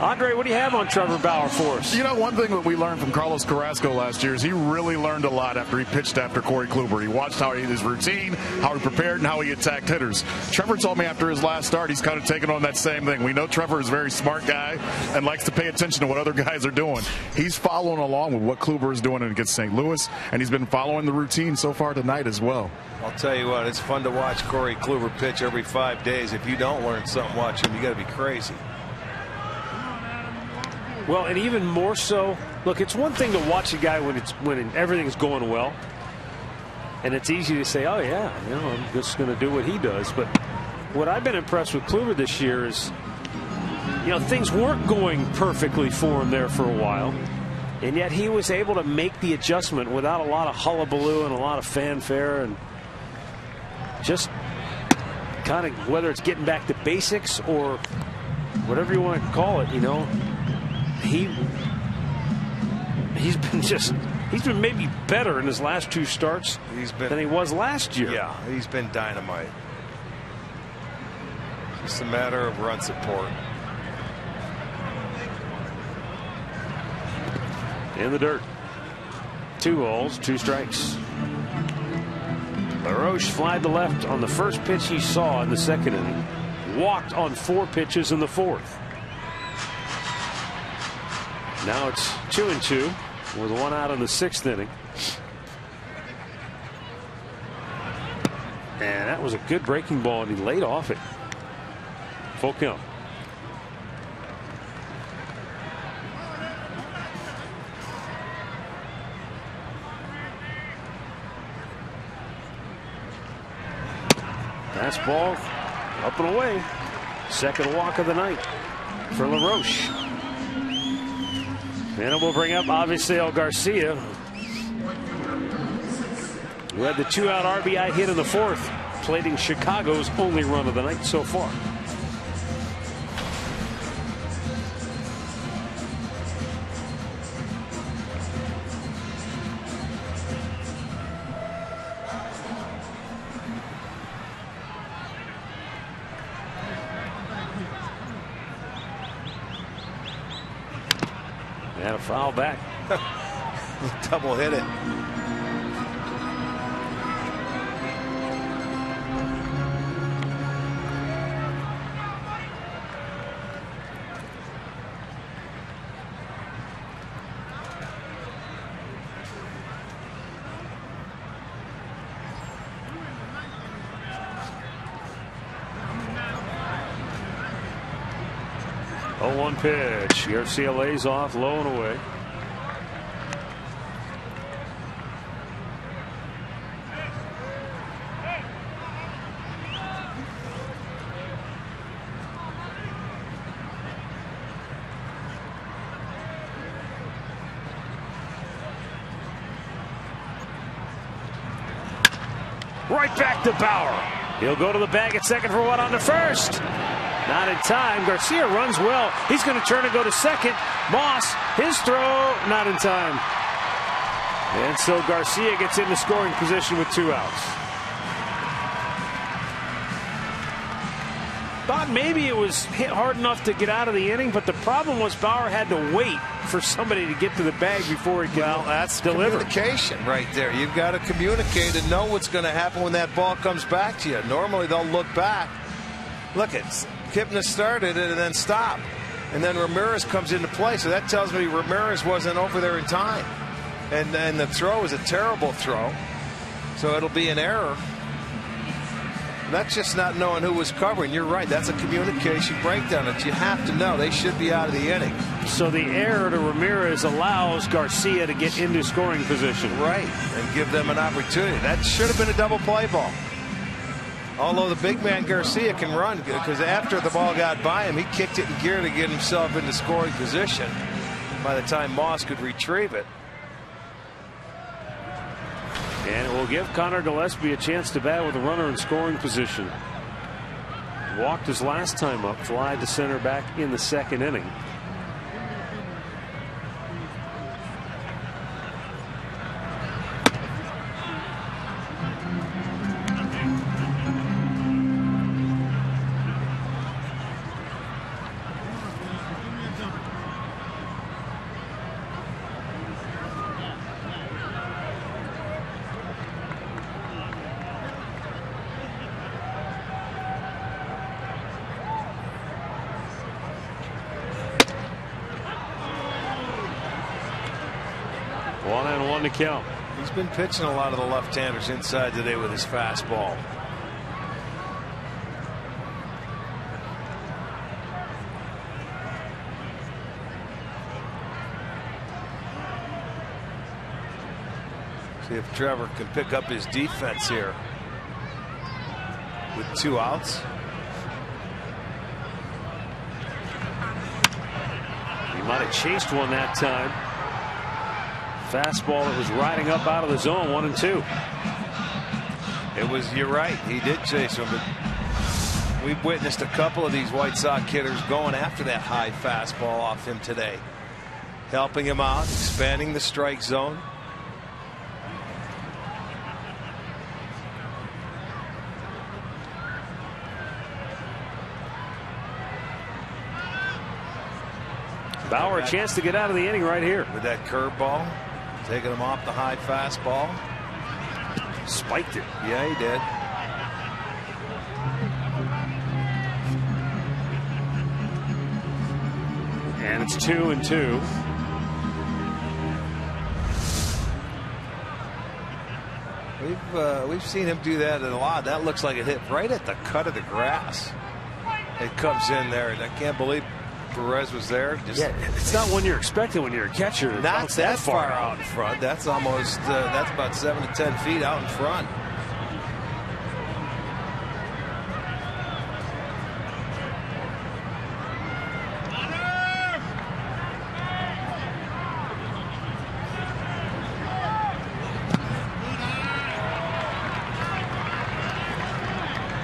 Andre, what do you have on Trevor Bauer for us? You know, one thing that we learned from Carlos Carrasco last year is he really learned a lot after he pitched after Corey Kluber. He watched how he his routine, how he prepared, and how he attacked hitters. Trevor told me after his last start, he's kind of taken on that same thing. We know Trevor is a very smart guy and likes to pay attention to what other guys are doing. He's following along with what Kluber is doing against St. Louis, and he's been following the routine so far tonight as well. I'll tell you what, it's fun to watch Corey Kluber pitch every five days. If you don't learn something watching him, you got to be crazy. Well, and even more so, look, it's one thing to watch a guy when it's when everything's going well, and it's easy to say, "Oh yeah, you know, I'm just going to do what he does." But what I've been impressed with Kluber this year is, you know, things weren't going perfectly for him there for a while, and yet he was able to make the adjustment without a lot of hullabaloo and a lot of fanfare, and just kind of whether it's getting back to basics or whatever you want to call it, you know, he he's been just he's been maybe better in his last two starts He's been than he was last year. Yeah, he's been dynamite. Just a matter of run support. In the dirt. Two balls, two strikes. LaRoche flied to left on the first pitch he saw in the second inning. Walked on four pitches in the fourth. Now it's two and two with one out in the sixth inning. And that was a good breaking ball, and he laid off it. Full count. Fastball up and away. Second walk of the night for LaRoche. And it will bring up Avisail Garcia, who had the two out RBI hit in the fourth, plating Chicago's only run of the night so far. 1 pitch. UCLA's off low and away. Right back to Bauer. He'll go to the bag at second for one on the first. Not in time. Garcia runs well. He's going to turn and go to second. Moss, his throw, not in time. And so Garcia gets into scoring position with two outs. Thought maybe it was hit hard enough to get out of the inning, but the problem was Bauer had to wait for somebody to get to the bag before he could Well, that's deliver. communication right there. You've got to communicate and know what's going to happen when that ball comes back to you. Normally they'll look back. Look, it's Kipnis started it and then stopped. And then Ramirez comes into play. So that tells me Ramirez wasn't over there in time. And, and the throw is a terrible throw. So it'll be an error. That's just not knowing who was covering. You're right. That's a communication breakdown that you have to know. They should be out of the inning. So the error to Ramirez allows Garcia to get into scoring position. Right. And give them an opportunity. That should have been a double play ball. Although the big man Garcia can run because after the ball got by him, he kicked it in gear to get himself into scoring position. By the time Moss could retrieve it. And it will give Conor Gillaspie a chance to bat with a runner in scoring position. Walked his last time up, fly to center back in the second inning. Count. He's been pitching a lot of the left-handers inside today with his fastball. See if Trevor can pick up his defense here with two outs. He might have chased one that time. Fastball that was riding up out of the zone, one and two. It was, you're right, he did chase him, but we've witnessed a couple of these White Sox hitters going after that high fastball off him today. Helping him out, expanding the strike zone. Bauer a chance to get out of the inning right here. With that curveball, taking him off the high fastball. Spiked it. Yeah, he did. And it's two and two. We've uh, we've seen him do that a lot. That looks like it hit right at the cut of the grass. It comes in there, and I can't believe Perez was there. Just Yeah, it's not one you're expecting when you're a catcher. not bounce that far out in front. That's almost uh, that's about seven to ten feet out in front.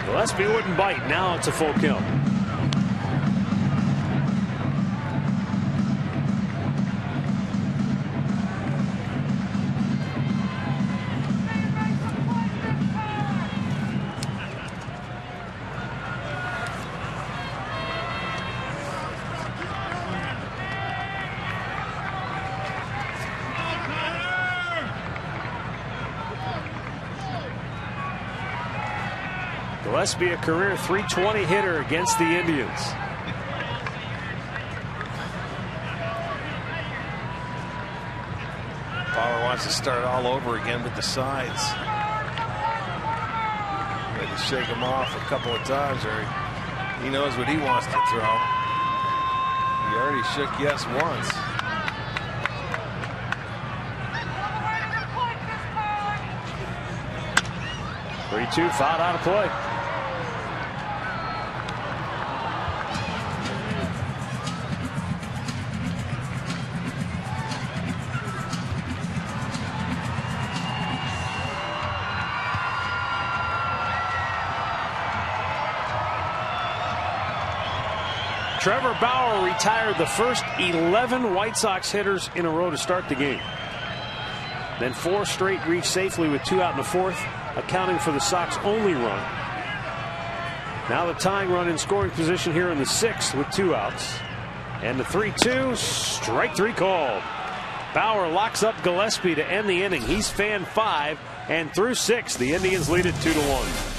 Gillaspie wouldn't bite. Now it's a full count. Gillaspie a career 320 hitter against the Indians. Bauer wants to start all over again with the sides. To shake him off a couple of times, or he knows what he wants to throw. He already shook yes once. Three-two fouled out of play. Bauer retired the first 11 White Sox hitters in a row to start the game. Then four straight reached safely with two out in the fourth, accounting for the Sox only run. Now the tying run in scoring position here in the sixth with two outs. And the 3 2, strike three called. Bauer locks up Gillaspie to end the inning. He's fan five, and through six, the Indians lead it two to one.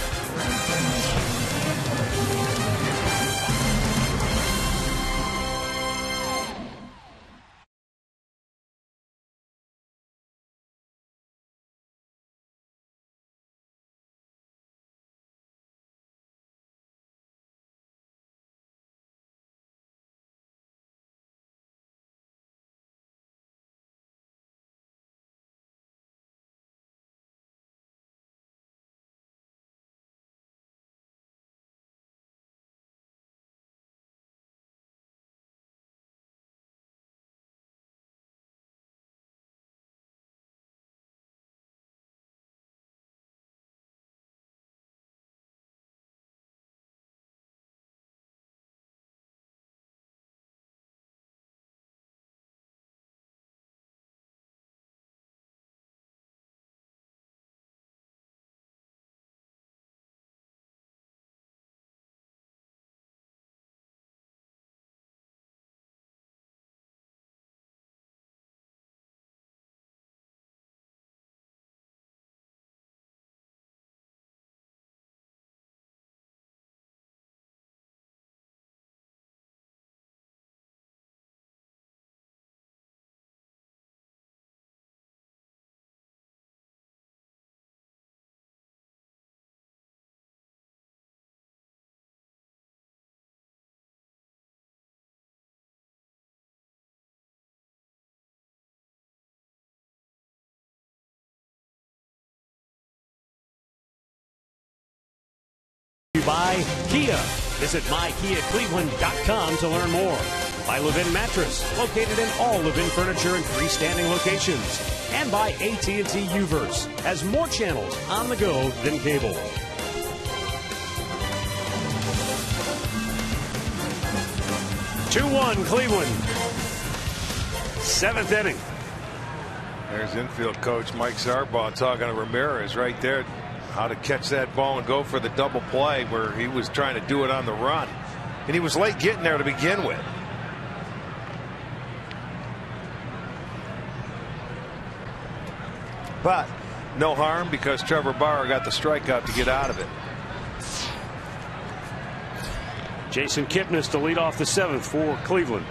By Kia. Visit mykiacleveland.com to learn more. By Levin Mattress, located in all Levin furniture and freestanding locations. And by AT&T Uverse, has more channels on the go than cable. Two one Cleveland. Seventh inning. There's infield coach Mike Sarbaugh talking to Ramirez right there. How to catch that ball and go for the double play where he was trying to do it on the run. And he was late getting there to begin with. But no harm because Trevor Bauer got the strikeout to get out of it. Jason Kipnis to lead off the seventh for Cleveland.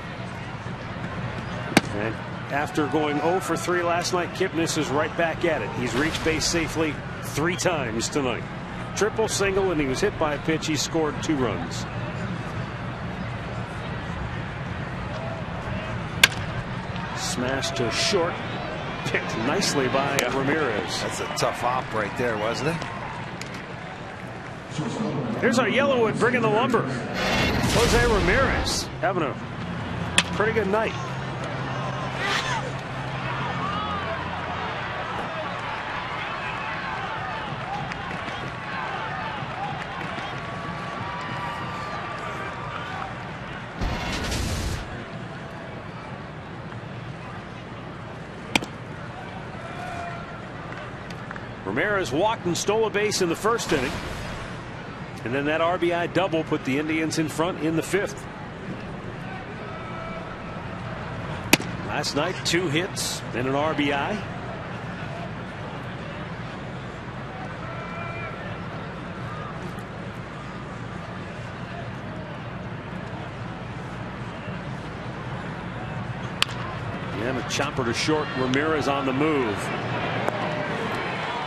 And after going 0 for 3 last night, Kipnis is right back at it. He's reached base safely three times tonight. Triple, single, and he was hit by a pitch. He scored two runs. Smashed to short. Picked nicely by yeah. Ramirez. That's a tough hop right there, wasn't it? Here's our Yellowwood bringing the lumber. Jose Ramirez having a pretty good night. Walked and stole a base in the first inning. And then that RBI double put the Indians in front in the fifth. Last night, two hits and an RBI. And a chopper to short. Ramirez on the move.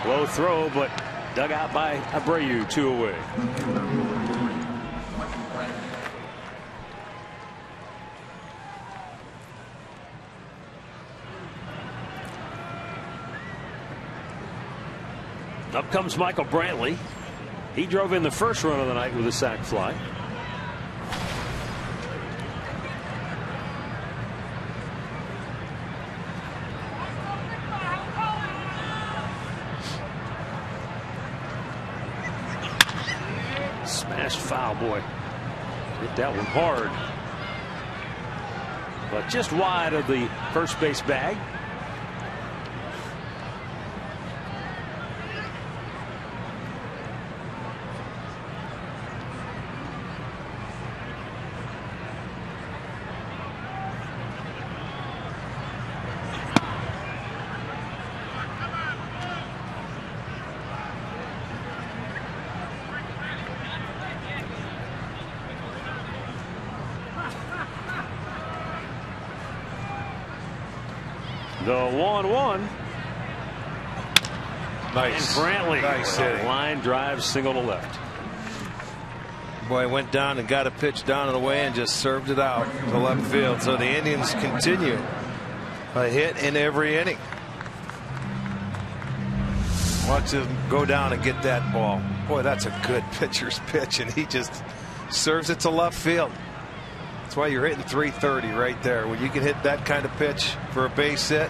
Low throw, but dug out by Abreu, two away. Up comes Michael Brantley. He drove in the first run of the night with a sac fly. Smashed foul, boy. Hit that one hard. But just wide of the first base bag. The 1 1. Nice. And Brantley. Nice hitting. line drive single to left. Boy went down and got a pitch down and away and just served it out to left field. So the Indians continue a hit in every inning. Watch him go down and get that ball. Boy, that's a good pitcher's pitch, and he just serves it to left field. That's why you're hitting 330 right there. When you can hit that kind of pitch for a base hit.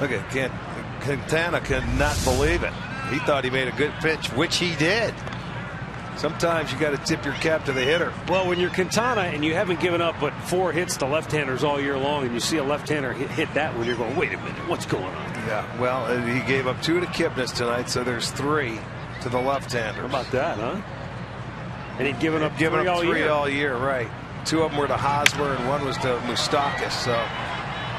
Look at Kent, Quintana cannot believe it. He thought he made a good pitch, which he did. Sometimes you got to tip your cap to the hitter. Well, when you're Quintana and you haven't given up but four hits to left-handers all year long, and you see a left-hander hit, hit that one, you're going, wait a minute, what's going on? Yeah, well, he gave up two to Kipnis tonight, so there's three to the left-hander. How about that, huh? And he'd given up Given three up all three year. all year, right? Two of them were to Hosmer, and one was to Moustakas. So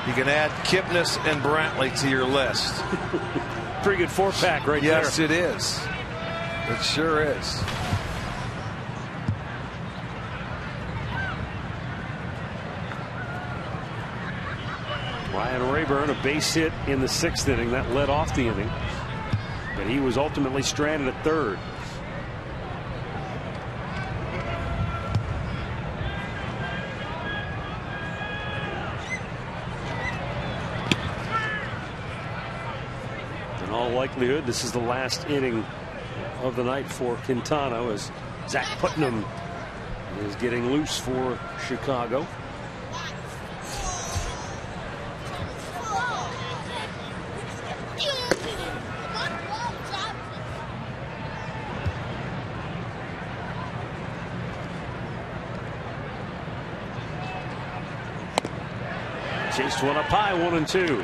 you can add Kipnis and Brantley to your list. Pretty good four-pack right yes, there. Yes, it is. It sure is. Ryan Raburn, a base hit in the sixth inning. That led off the inning. But he was ultimately stranded at third. Likelihood this is the last inning of the night for Quintana as Zach Putnam is getting loose for Chicago. Chased one up high, one and two.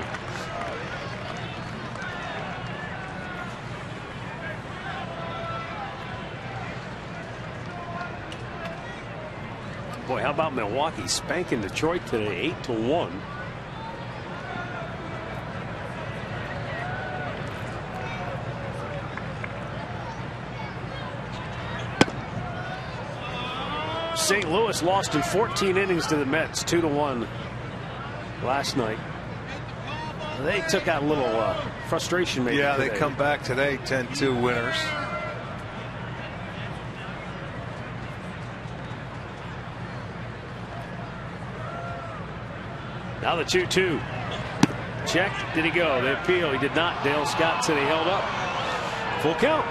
About Milwaukee spanking Detroit today, eight to one. St. Louis lost in 14 innings to the Mets, two to one last night. They took out a little uh, frustration maybe. Yeah, they come back today 10-2 winners. Now the 2 2. Check. Did he go? The appeal. He did not. Dale Scott said he held up. Full count.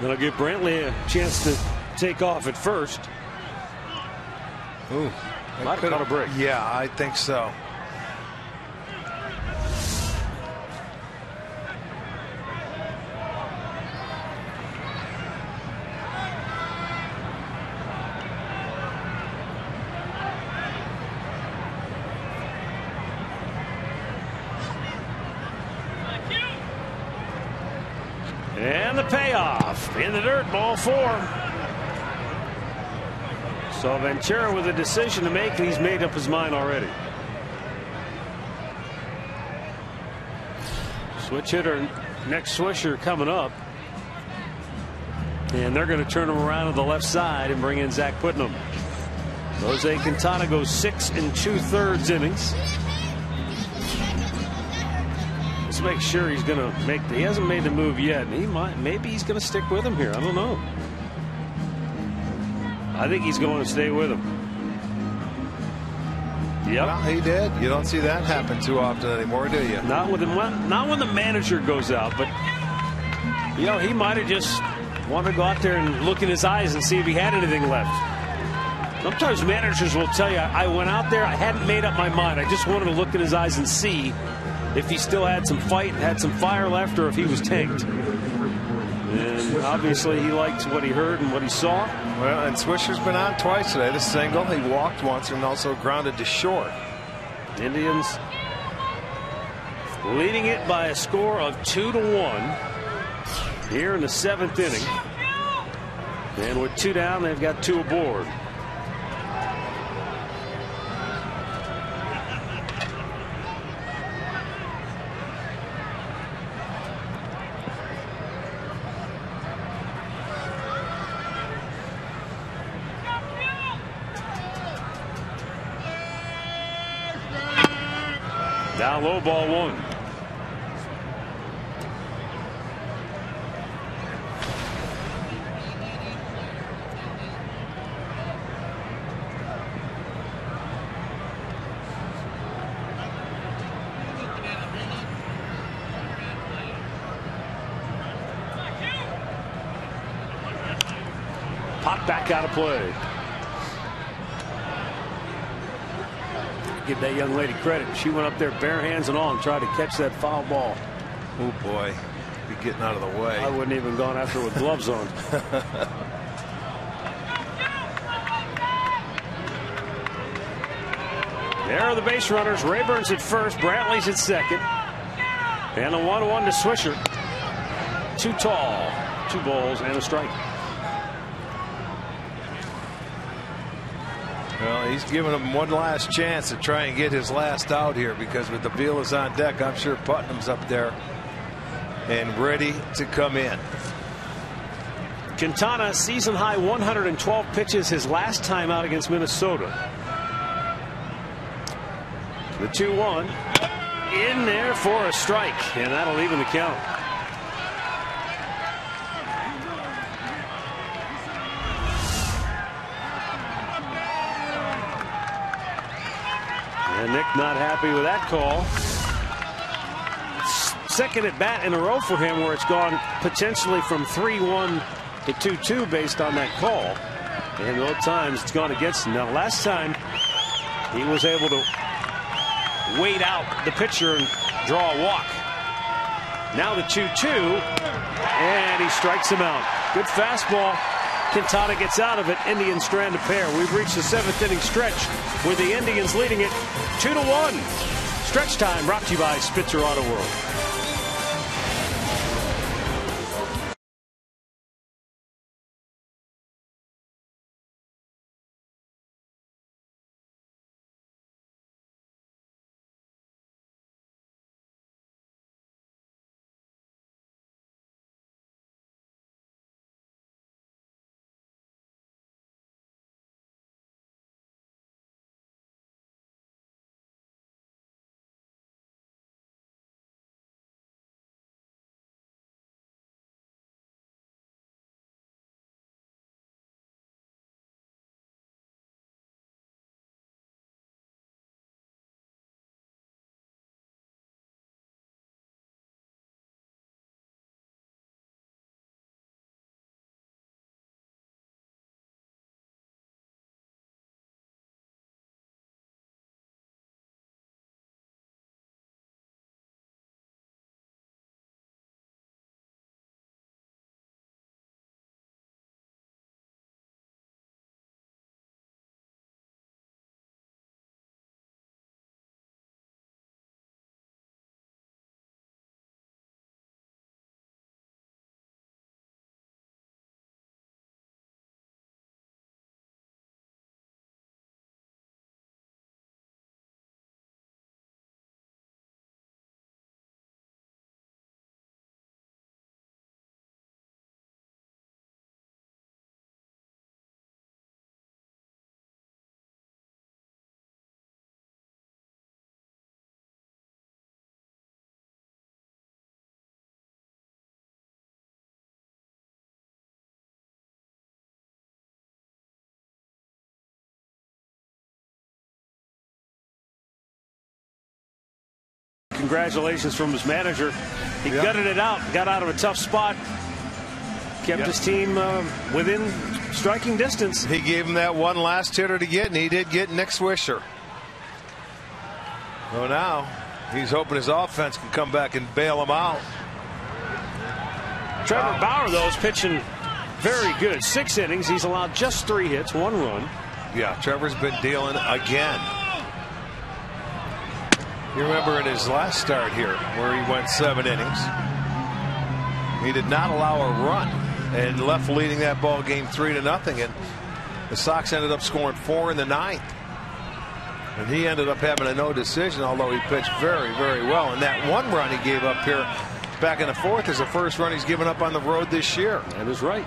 That'll give Brantley a chance to take off at first. Ooh, Might have caught a break. Yeah, I think so. And the payoff in the dirt, ball four. So Ventura with a decision to make, and he's made up his mind already. Switch hitter, Nick Swisher coming up. And they're going to turn him around to the left side and bring in Zach Putnam. Jose Quintana goes six and two thirds innings. Let's make sure he's going to make. The, he hasn't made the move yet. He might. Maybe he's going to stick with him here. I don't know. I think he's going to stay with him. Yep. Well, he did. You don't see that happen too often anymore, do you? Not with the not when the manager goes out, but you know he might have just wanted to go out there and look in his eyes and see if he had anything left. Sometimes managers will tell you, "I went out there, I hadn't made up my mind. I just wanted to look in his eyes and see if he still had some fight, had some fire left, or if he was tanked." And obviously, he liked what he heard and what he saw. Well, and Swisher's been on twice today. The single, he walked once and also grounded to short. Indians leading it by a score of two to one here in the seventh inning. And with two down, they've got two aboard. Down low ball one. Pop back out of play. Give that young lady credit. She went up there bare hands and all and tried to catch that foul ball. Oh boy, be getting out of the way. I wouldn't even gone after with gloves on. there are the base runners. Raburn's at first. Brantley's at second. And a 1 1 to Swisher. Too tall. Two balls and a strike. Well, he's giving him one last chance to try and get his last out here because with the Vilas on deck, I'm sure Putnam's up there and ready to come in. Quintana season high 112 pitches his last time out against Minnesota. The 2 1 in there for a strike, and that'll even the count. Not happy with that call. second at bat in a row for him where it's gone potentially from 3 1 to 2 2 based on that call. And both times it's gone against him. Now, last time he was able to wait out the pitcher and draw a walk. Now the 2 2, and he strikes him out. Good fastball. Quintana gets out of it. Indians strand a pair. We've reached the seventh inning stretch with the Indians leading it 2 to 1. Stretch time brought to you by Spitzer Auto World. Congratulations from his manager. He Yep. gutted it out, got out of a tough spot, kept Yep. his team uh, within striking distance. He gave him that one last hitter to get, and he did get Nick Swisher. So now he's hoping his offense can come back and bail him out. Trevor Bauer, though, is pitching very good. Six innings. He's allowed just three hits, one run. Yeah, Trevor's been dealing again. You remember in his last start here where he went seven innings. He did not allow a run and left leading that ball game three to nothing and the Sox ended up scoring four in the ninth. And he ended up having a no decision although he pitched very very well and that one run he gave up here back in the fourth is the first run he's given up on the road this year. That is right.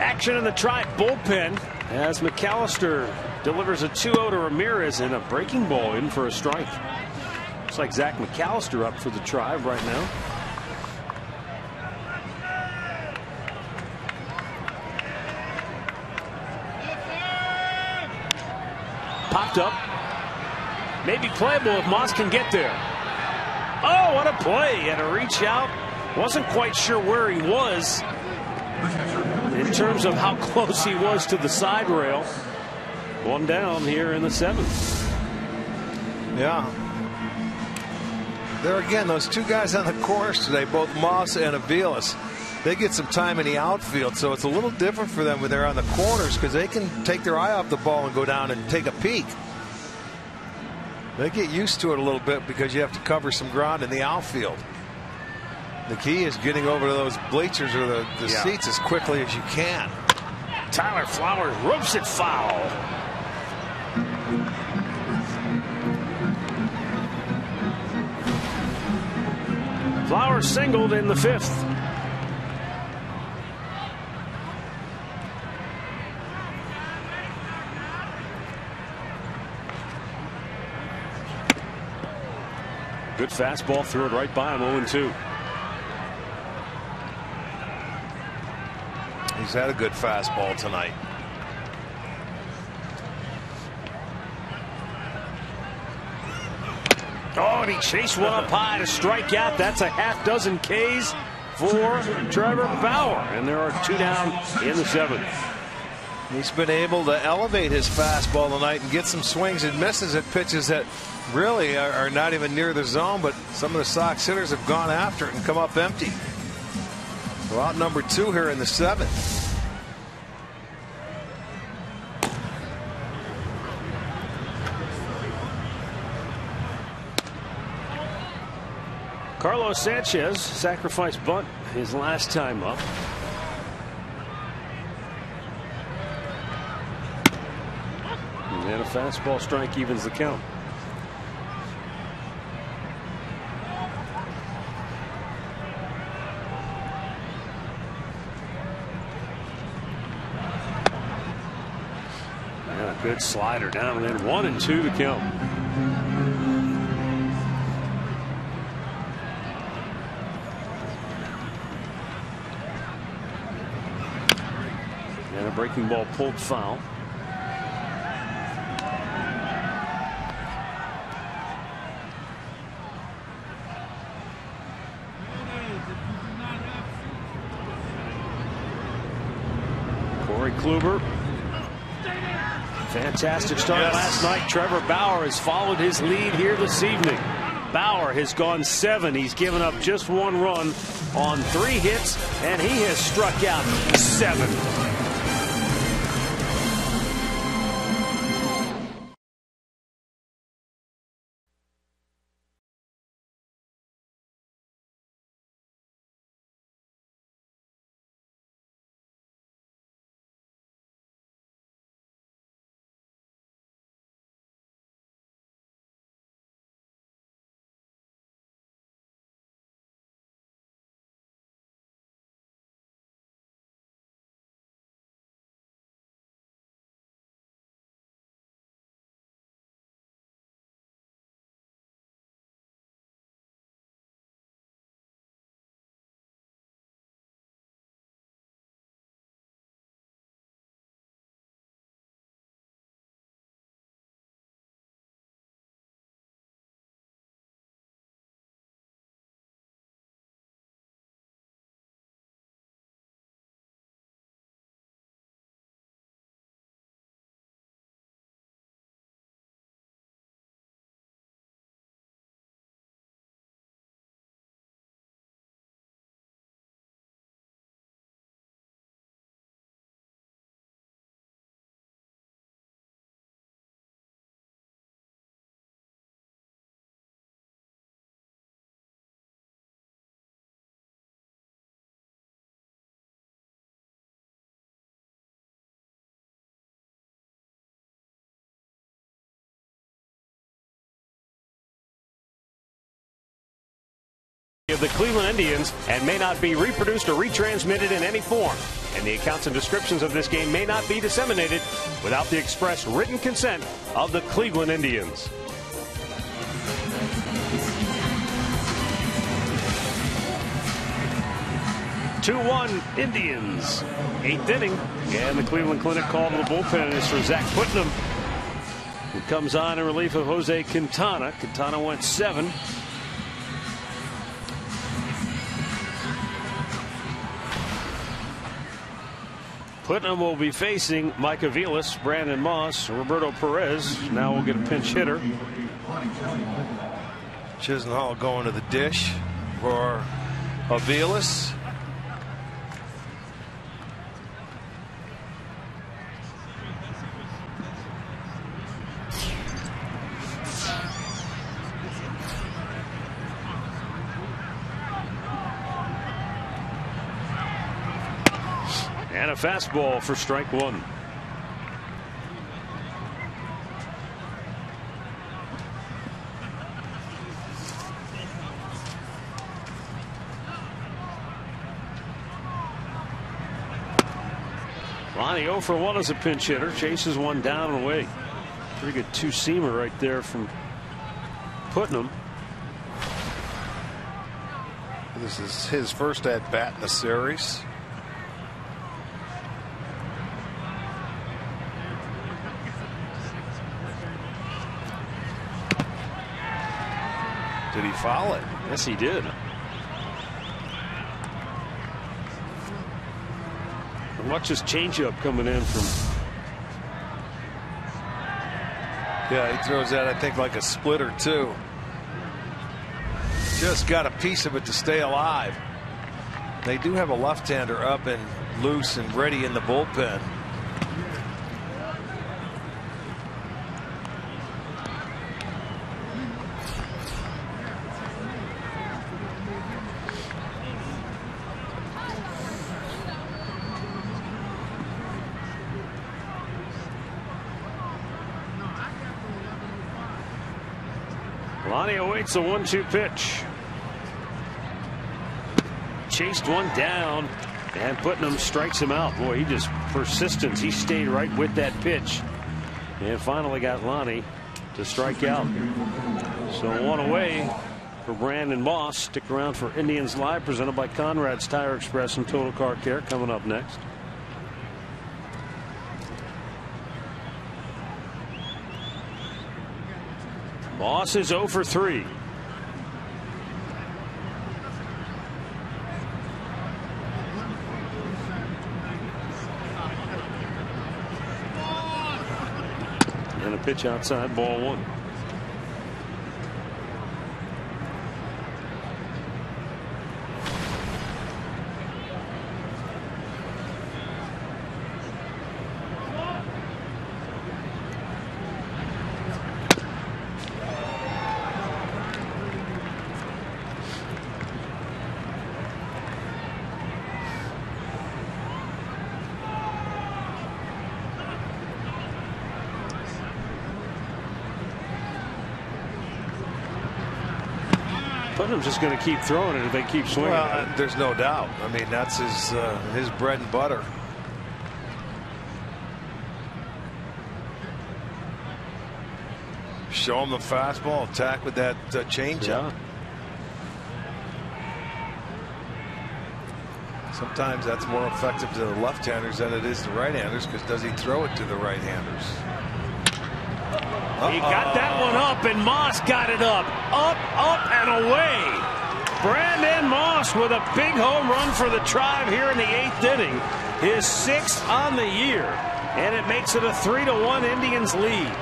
Action in the Tribe bullpen as McAllister delivers a 2-0 to Ramirez and a breaking ball in for a strike. Looks like Zach McAllister up for the Tribe right now. Popped up. Maybe playable if Moss can get there. Oh, what a play. Had to reach out. Wasn't quite sure where he was in terms of how close he was to the side rail. One down here in the seventh. Yeah. There again, those two guys on the course today, both Moss and Aviles, they get some time in the outfield, so it's a little different for them when they're on the corners because they can take their eye off the ball and go down and take a peek. They get used to it a little bit because you have to cover some ground in the outfield. The key is getting over to those bleachers or the, the Yeah. seats as quickly as you can. Tyler Flowers ropes it foul. Flowers singled in the fifth. Good fastball, threw it right by him 0 2. He's had a good fastball tonight. He chased one up high to strike out. That's a half dozen Ks for Trevor Bauer. And there are two down in the seventh. He's been able to elevate his fastball tonight and get some swings and misses at pitches that really are, are not even near the zone, but some of the Sox hitters have gone after it and come up empty. So out number two here in the seventh. Sanchez sacrifice bunt his last time up. And a fastball strike evens the count. And a good slider down and then one and two to count. Breaking ball pulled foul. Corey Kluber. Fantastic start Yes. last night. Trevor Bauer has followed his lead here this evening. Bauer has gone seven. He's given up just one run on three hits, and he has struck out seven. Of the Cleveland Indians and may not be reproduced or retransmitted in any form. And the accounts and descriptions of this game may not be disseminated without the express written consent of the Cleveland Indians. Two one Indians. Eighth inning. And the Cleveland Clinic call to the bullpen is for Zach Putnam. Who comes on in relief of Jose Quintana. Quintana went seven. Putnam will be facing Mike Aviles, Brandon Moss, Roberto Perez. Now we'll get a pinch hitter. Chisenhall going to the dish for Aviles. Fastball for strike one. Lonnie 0 for 1 as a pinch hitter. Chases one down and away. Pretty good two seamer right there from Putnam. This is his first at bat in the series. Did he foul it? Yes, he did. Watch his changeup coming in from. Yeah, he throws that, I think, like a splitter, too. Just got a piece of it to stay alive. They do have a left-hander up and loose and ready in the bullpen. Lonnie awaits a one-two pitch. Chased one down, and Putnam strikes him out. Boy, he just persistence. He stayed right with that pitch, and finally got Lonnie to strike out. So one away for Brandon Moss. Stick around for Indians Live, presented by Conrad's Tire Express and Total Car Care. Coming up next. Moss is 0 for 3. And a pitch outside, ball one. Putnam's just going to keep throwing it if they keep swinging. Well, there's no doubt. I mean, that's his uh, his bread and butter. Show him the fastball, attack with that uh, changeup. Yeah. Sometimes that's more effective to the left-handers than it is to right-handers because does he throw it to the right-handers? He got that one up, and Moss got it up, up, up, and away. Brandon Moss with a big home run for the tribe here in the eighth inning, his sixth on the year, and it makes it a three to one Indians lead.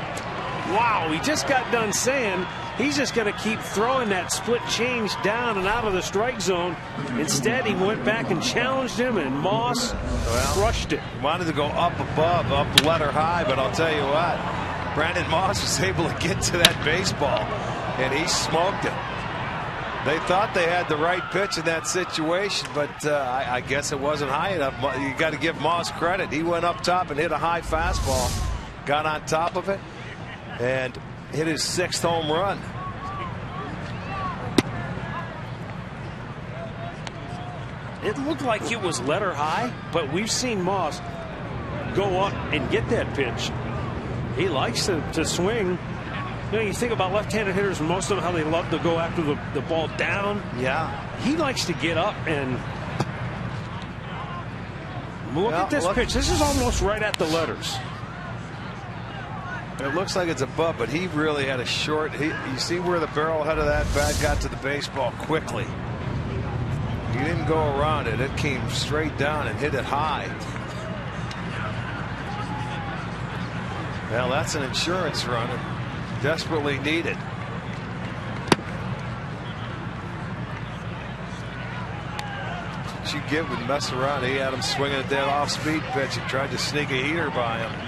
Wow, he just got done saying he's just going to keep throwing that split change down and out of the strike zone. Instead, he went back and challenged him, and Moss Well, crushed it. Wanted to go up above, up letter high, but I'll tell you what, Brandon Moss was able to get to that baseball, and he smoked it. They thought they had the right pitch in that situation, but uh, I, I guess it wasn't high enough. You got to give Moss credit. He went up top and hit a high fastball, got on top of it, and hit his sixth home run. It looked like it was letter high, but we've seen Moss go up and get that pitch. He likes to, to swing. You know, you think about left-handed hitters, most of them how they love to go after the, the ball down. Yeah. He likes to get up and look Well, at this look- pitch. This is almost right at the letters. It looks like it's above, but he really had a short. He, you see where the barrel head of that bat got to the baseball quickly. He didn't go around it. It came straight down and hit it high. Well, that's an insurance run. Desperately needed. What you get with mess around. He had him swinging at dead off-speed pitch and tried to sneak a heater by him.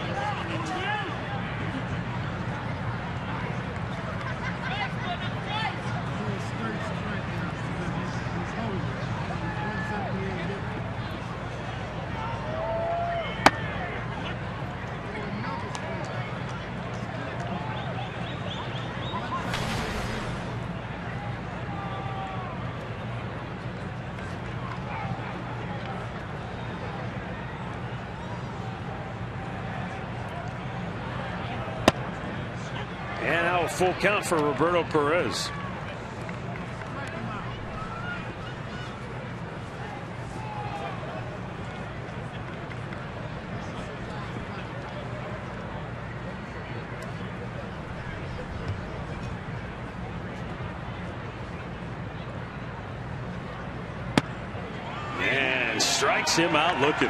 full count for Roberto Perez. And strikes him out looking.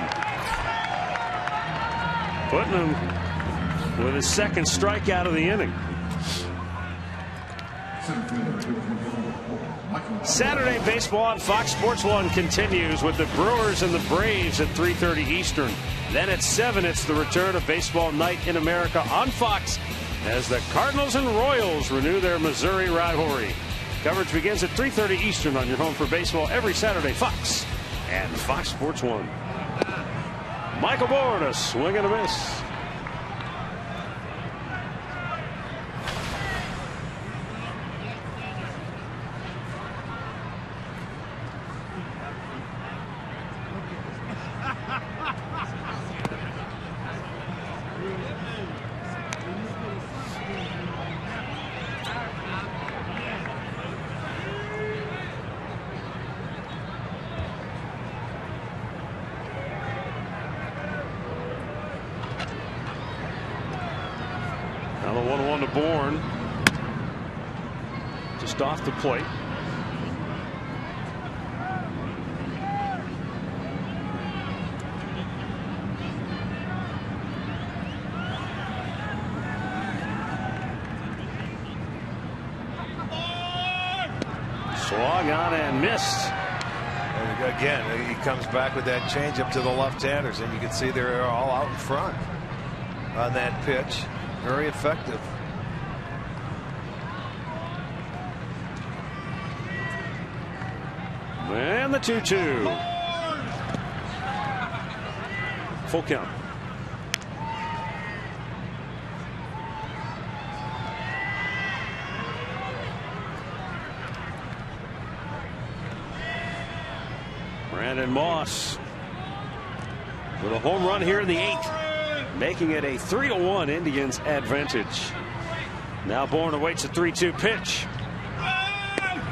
Putting him with his second strikeout of the inning. Saturday baseball on Fox Sports 1 continues with the Brewers and the Braves at 3:30 Eastern. Then at 7 it's the return of Baseball Night in America on Fox as the Cardinals and Royals renew their Missouri rivalry. Coverage begins at 3:30 Eastern on your home for baseball every Saturday Fox and Fox Sports 1. Michael Bourn a swing and a miss. Now the 1 1 to Bourn. Just off the plate. Swung on and missed. And again, he comes back with that changeup to the left-handers, and you can see they're all out in front on that pitch. Very effective. And the 2 2. Full count. Brandon Moss with a home run here in the eighth, making it a 3 to 1 Indians advantage. Now Bourn awaits a 3 2 pitch.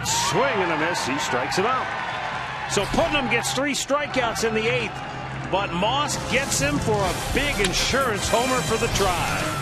Swing and a miss. He strikes him out. So Putnam gets three strikeouts in the eighth, but Moss gets him for a big insurance homer for the Tribe.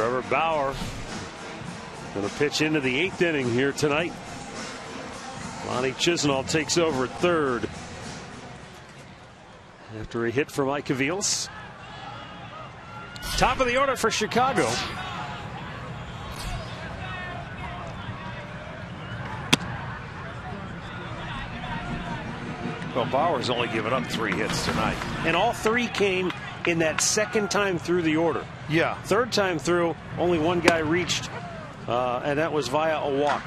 Trevor Bauer going to pitch into the eighth inning here tonight. Lonnie Chisenhall takes over third after a hit from Mike Aviles. Top of the order for Chicago. Well, Bauer's only given up three hits tonight. And all three came in that second time through the order. Yeah. Third time through, only one guy reached, uh, and that was via a walk.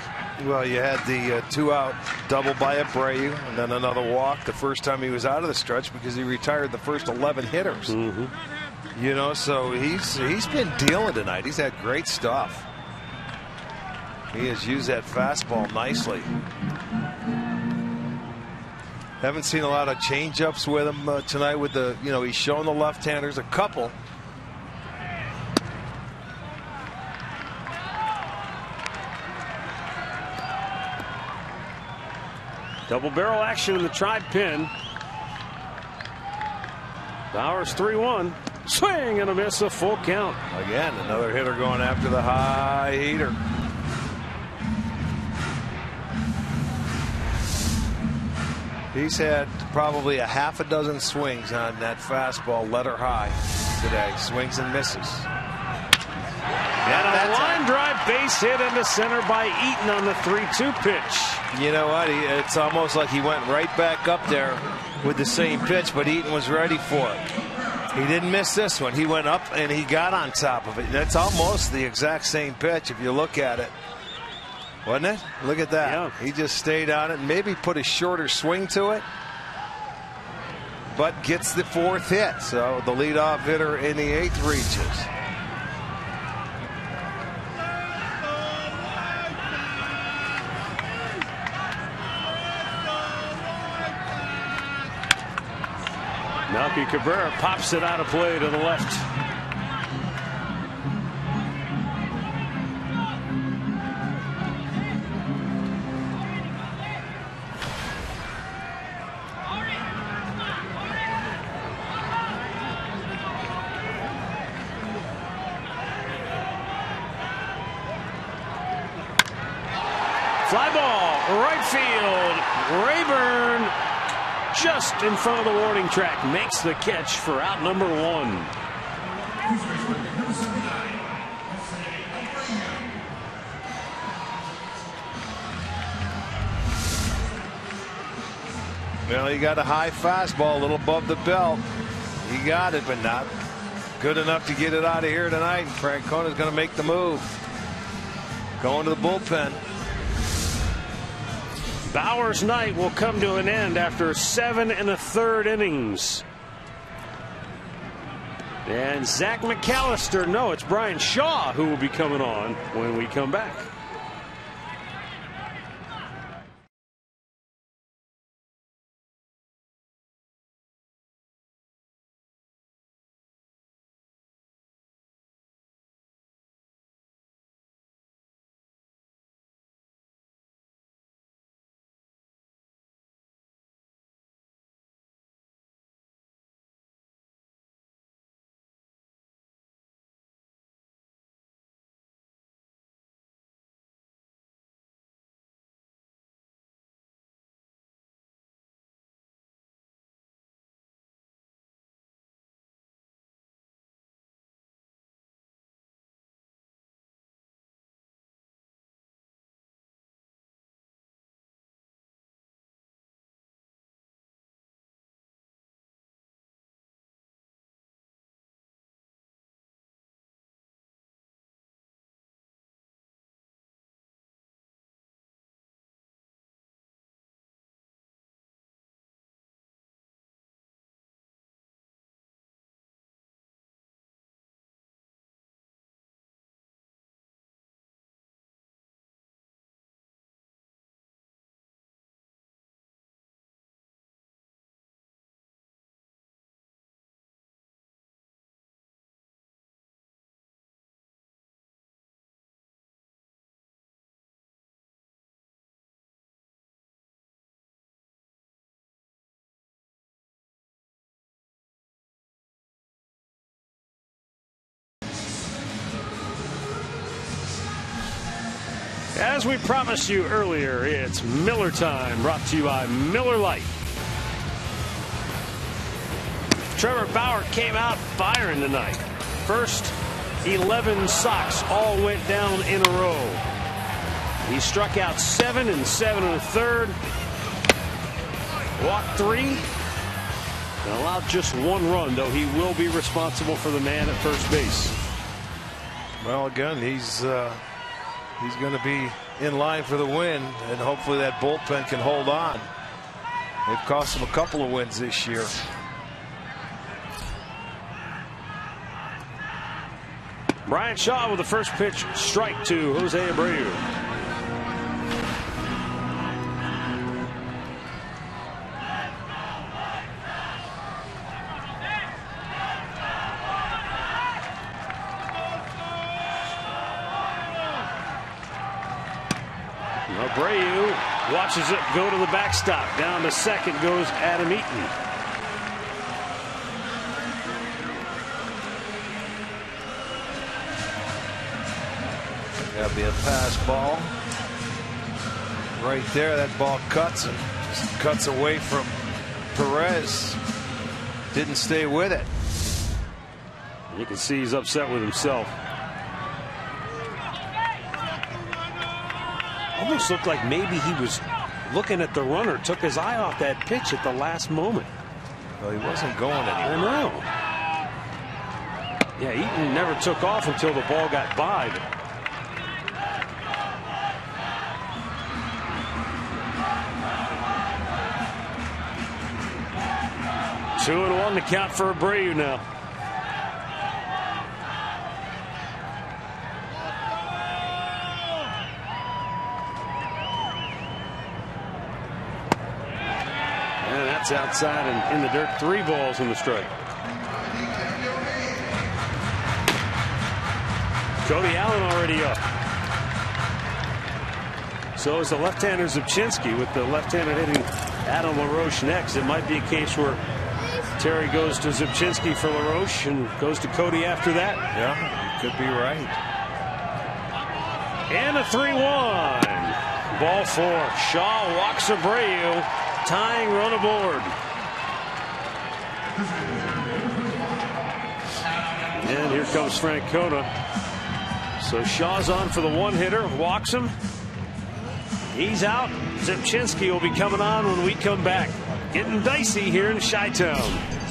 Well, you had the uh, two out double by Abreu and then another walk the first time he was out of the stretch because he retired the first 11 hitters. Mm-hmm. You know, so he's he's been dealing tonight. He's had great stuff. He has used that fastball nicely. Haven't seen a lot of changeups with him uh, tonight. With the you know he's showing the left-handers a couple. Double barrel action in the tribe pin. Bauers 3 1. Swing and a miss, a full count. Again, another hitter going after the high heater. He's had probably a half a dozen swings on that fastball, letter high today. Swings and misses. And a line drive base hit into center by Eaton on the 3 2 pitch. You know what? He, it's almost like he went right back up there with the same pitch, but Eaton was ready for it. He didn't miss this one. He went up and he got on top of it. That's almost the exact same pitch if you look at it. Wasn't it? Look at that. Yeah. He just stayed on it and maybe put a shorter swing to it. But gets the fourth hit. So the leadoff hitter in the eighth reaches. Melky Cabrera pops it out of play to the left. Just in front of the warning track makes the catch for out number one. Well, he got a high fastball, a little above the belt. He got it, but not good enough to get it out of here tonight. Francona's going to make the move. Going to the bullpen. Bauer's night will come to an end after seven and a third innings. And Zach McAllister, no, it's Brian Shaw who will be coming on when we come back. As we promised you earlier, it's Miller time, brought to you by Miller Lite. Trevor Bauer came out firing tonight. First 11 Sox all went down in a row. He struck out seven and seven and a third. Walked three. And allowed just one run, though he will be responsible for the man at first base. Well, again, he's uh, he's going to be in line for the win, and hopefully that bullpen can hold on. They've cost him a couple of wins this year. Brian Shaw with the first pitch strike to Jose Abreu. Abreu go to the backstop. Down to second goes Adam Eaton. That'll be a pass ball. Right there, that ball cuts and just cuts away from Perez. Didn't stay with it. You can see he's upset with himself. Almost looked like maybe he was looking at the runner, took his eye off that pitch at the last moment. Well, he wasn't going anywhere. I know. Yeah, Eaton never took off until the ball got by. Two and one to count for Abreu now. That's outside and in the dirt. Three balls in the strike. Cody Allen already up. So is the left-hander Rzepczynski with the left-hander hitting Adam LaRoche next. It might be a case where Terry goes to Rzepczynski for LaRoche and goes to Cody after that. Yeah, you could be right. And a 3 1. Ball four. Shaw walks Abreu. Tying run aboard. And here comes Francona. So Shaw's on for the one hitter. Walks him. He's out. Rzepczynski will be coming on when we come back. Getting dicey here in Chi Town.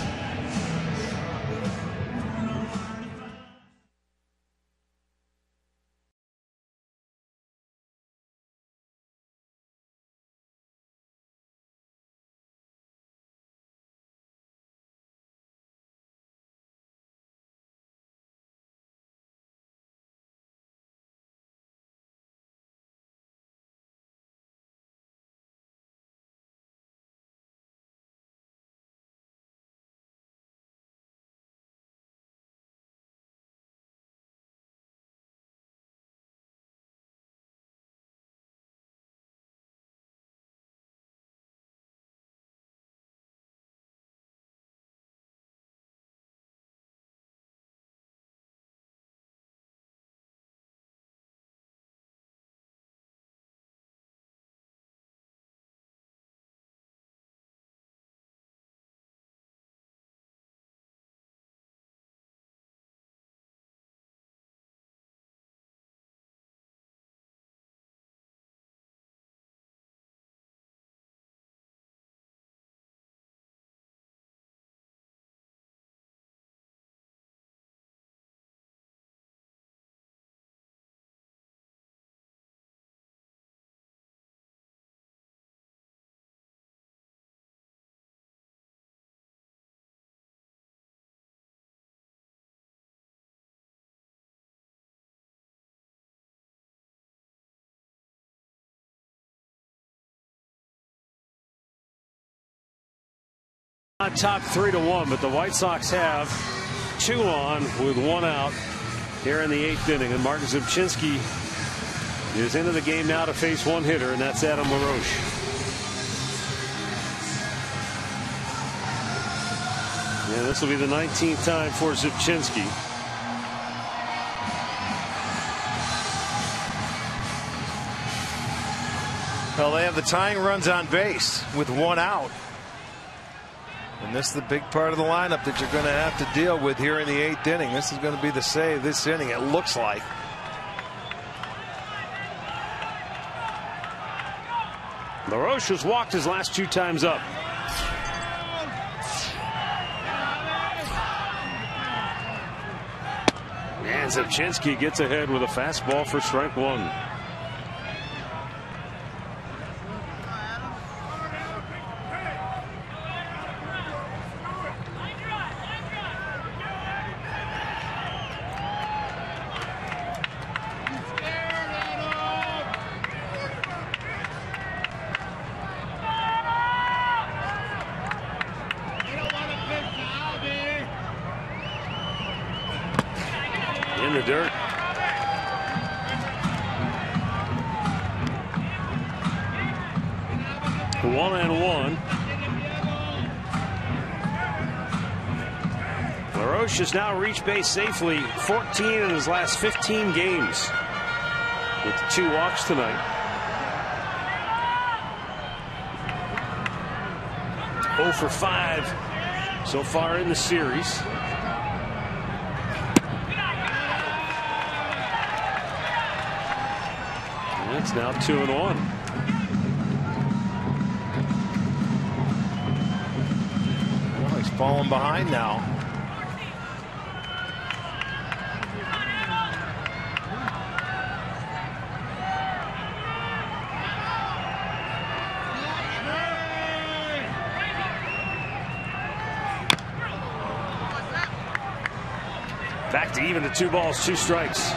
Top three to one, but the White Sox have two on with one out here in the eighth inning. And Martin Rzepczynski is into the game now to face one hitter, and that's Adam LaRoche. Yeah, this will be the 19th time for Rzepczynski. Well, they have the tying runs on base with one out. And this is the big part of the lineup that you're going to have to deal with here in the eighth inning. This is going to be the save this inning, it looks like. LaRoche has walked his last two times up. And Rzepczynski gets ahead with a fastball for strike one. in the dirt. One and one. LaRoche has now reached base safely 14 in his last 15 games with two walks tonight. 0 for 5 so far in the series. It's now 2 and 1. he's falling behind now. To even the two balls, two strikes.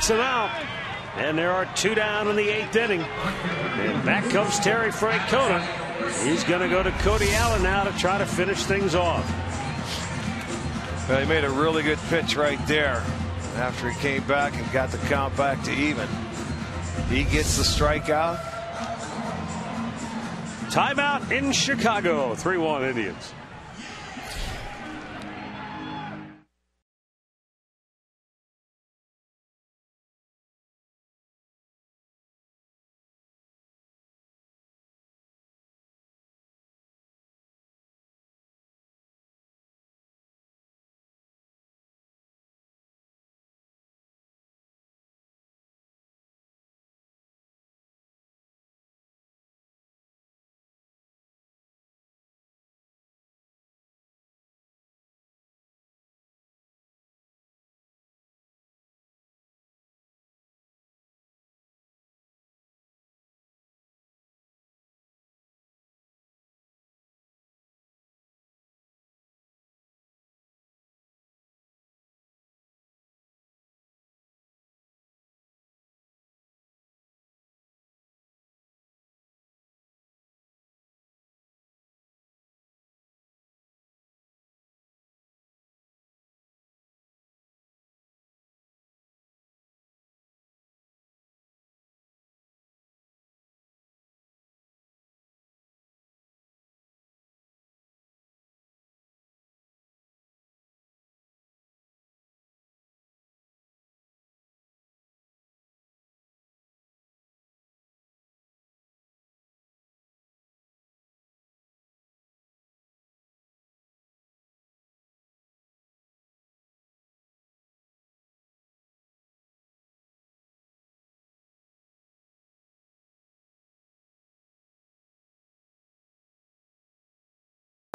Strikes him out. And there are two down in the eighth inning. And back comes Terry Francona. He's going to go to Cody Allen now to try to finish things off. Well, he made a really good pitch right there after he came back and got the count back to even. He gets the strikeout. Timeout in Chicago. 3 1 Indians.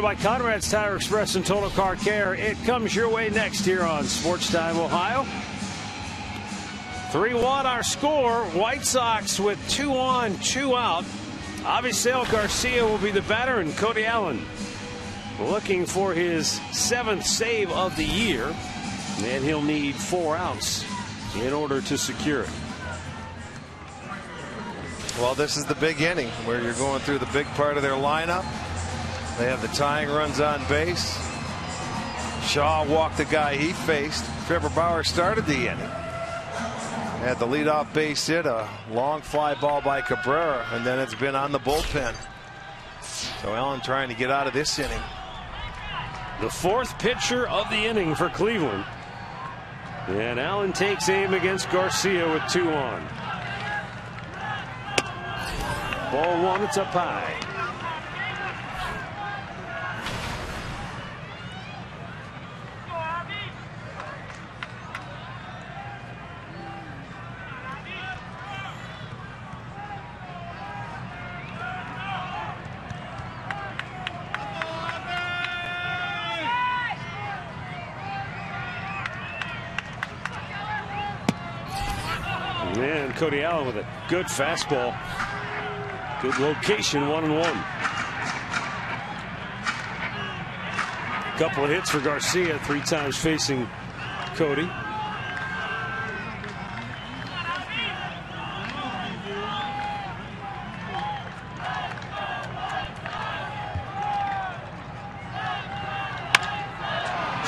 By Conrad's Tire Express and Total Car Care. It comes your way next here on Sports Time Ohio. 3 1 our score. White Sox with two on, two out. Avisail Garcia will be the batter, and Cody Allen looking for his seventh save of the year. And he'll need four outs in order to secure it. Well, this is the big inning where you're going through the big part of their lineup. They have the tying runs on base. Shaw walked the guy he faced. Trevor Bauer started the inning. Had the leadoff base hit, a long fly ball by Cabrera, and then it's been on the bullpen. So Allen trying to get out of this inning. The fourth pitcher of the inning for Cleveland. And Allen takes aim against Garcia with two on. Ball one, it's up high. Cody Allen with a good fastball. Good location, one and one. Couple of hits for Garcia, three times facing Cody.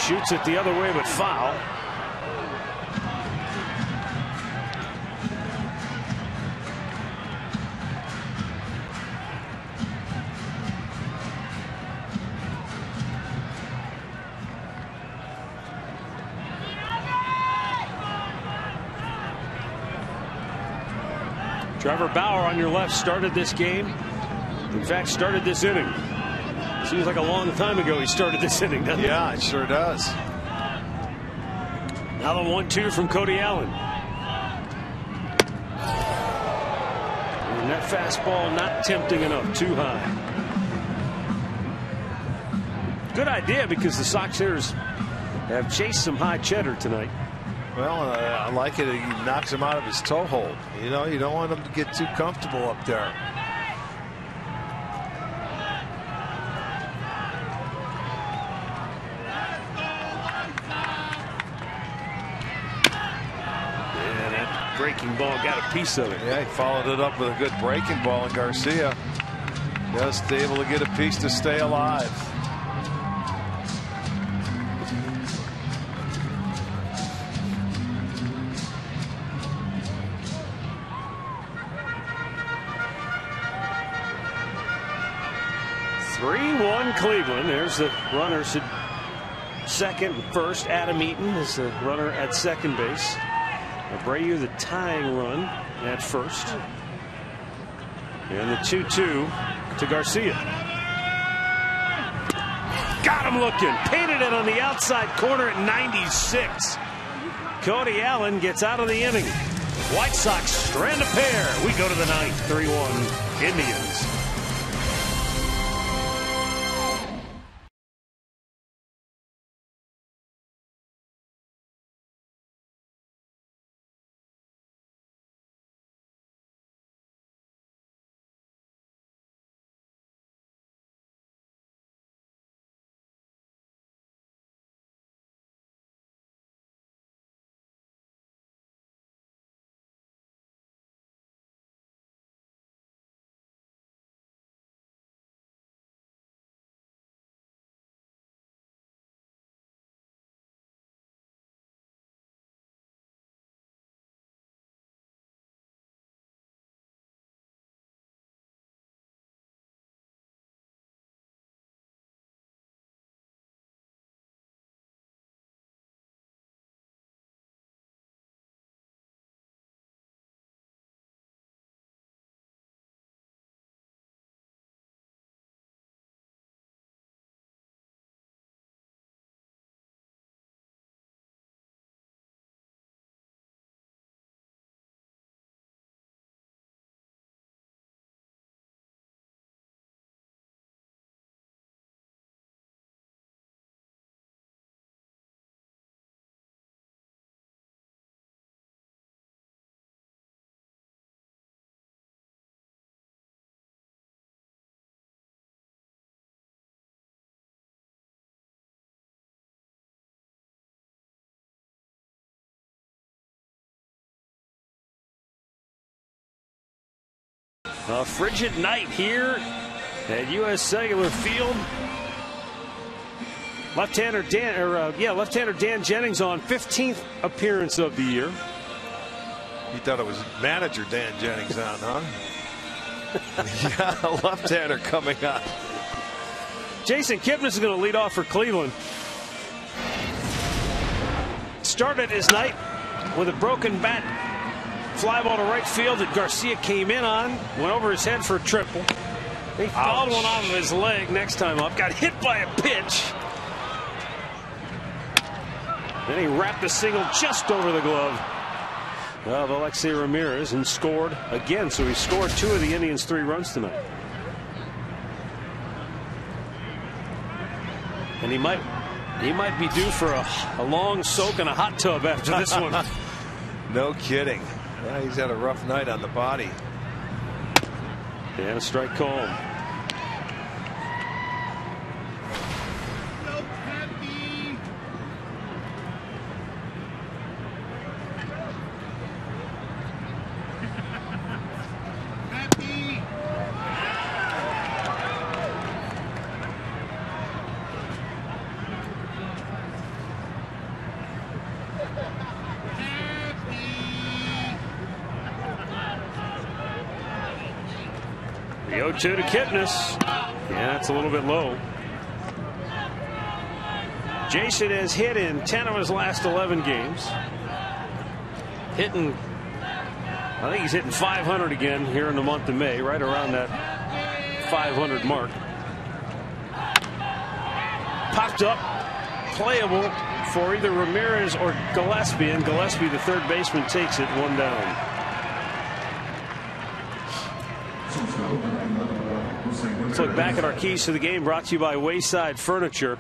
Shoots it the other way, but foul. Trevor Bauer on your left started this game. In fact, started this inning. Seems like a long time ago he started this inning, doesn't it? Yeah, it sure does. Now the one-two from Cody Allen. And that fastball not tempting enough, too high. Good idea because the Sox hitters have chased some high cheddar tonight. Well, uh, I like it. He knocks him out of his toe hold. You know, you don't want him to get too comfortable up there. And that breaking ball got a piece of it. Yeah, he followed it up with a good breaking ball, and Garcia just able to get a piece to stay alive. The runners at second, first. Adam Eaton is the runner at second base. Abreu the tying run at first. And the 2-2 to Garcia. Got him looking. Painted it on the outside corner at 96. Cody Allen gets out of the inning. White Sox strand a pair. We go to the ninth. 3-1 Indians. A frigid night here at U.S. Cellular Field. Left-hander Dan, or uh, yeah, left-hander Dan Jennings on 15th appearance of the year. You thought it was manager Dan Jennings on, huh? yeah, left-hander coming up. Jason Kipnis is going to lead off for Cleveland. Started his night with a broken bat fly ball to right field that Garcia came in on, went over his head for a triple. He fouled one off of his leg next time up, got hit by a pitch. Then he wrapped a single just over the glove of Alexei Ramirez and scored again. So he scored two of the Indians' three runs tonight. And he might he might be due for a, a long soak in a hot tub after this one. no kidding. Yeah, he's had a rough night on the body. And a strike call. 0-2 to Kipnis. Yeah, that's a little bit low. Jason has hit in 10 of his last 11 games. Hitting, I think he's hitting 500 again here in the month of May, right around that 500 mark. Popped up, playable for either Ramirez or Gillaspie, and Gillaspie, the third baseman, takes it one down. Let's look back at our keys to the game brought to you by Wayside Furniture.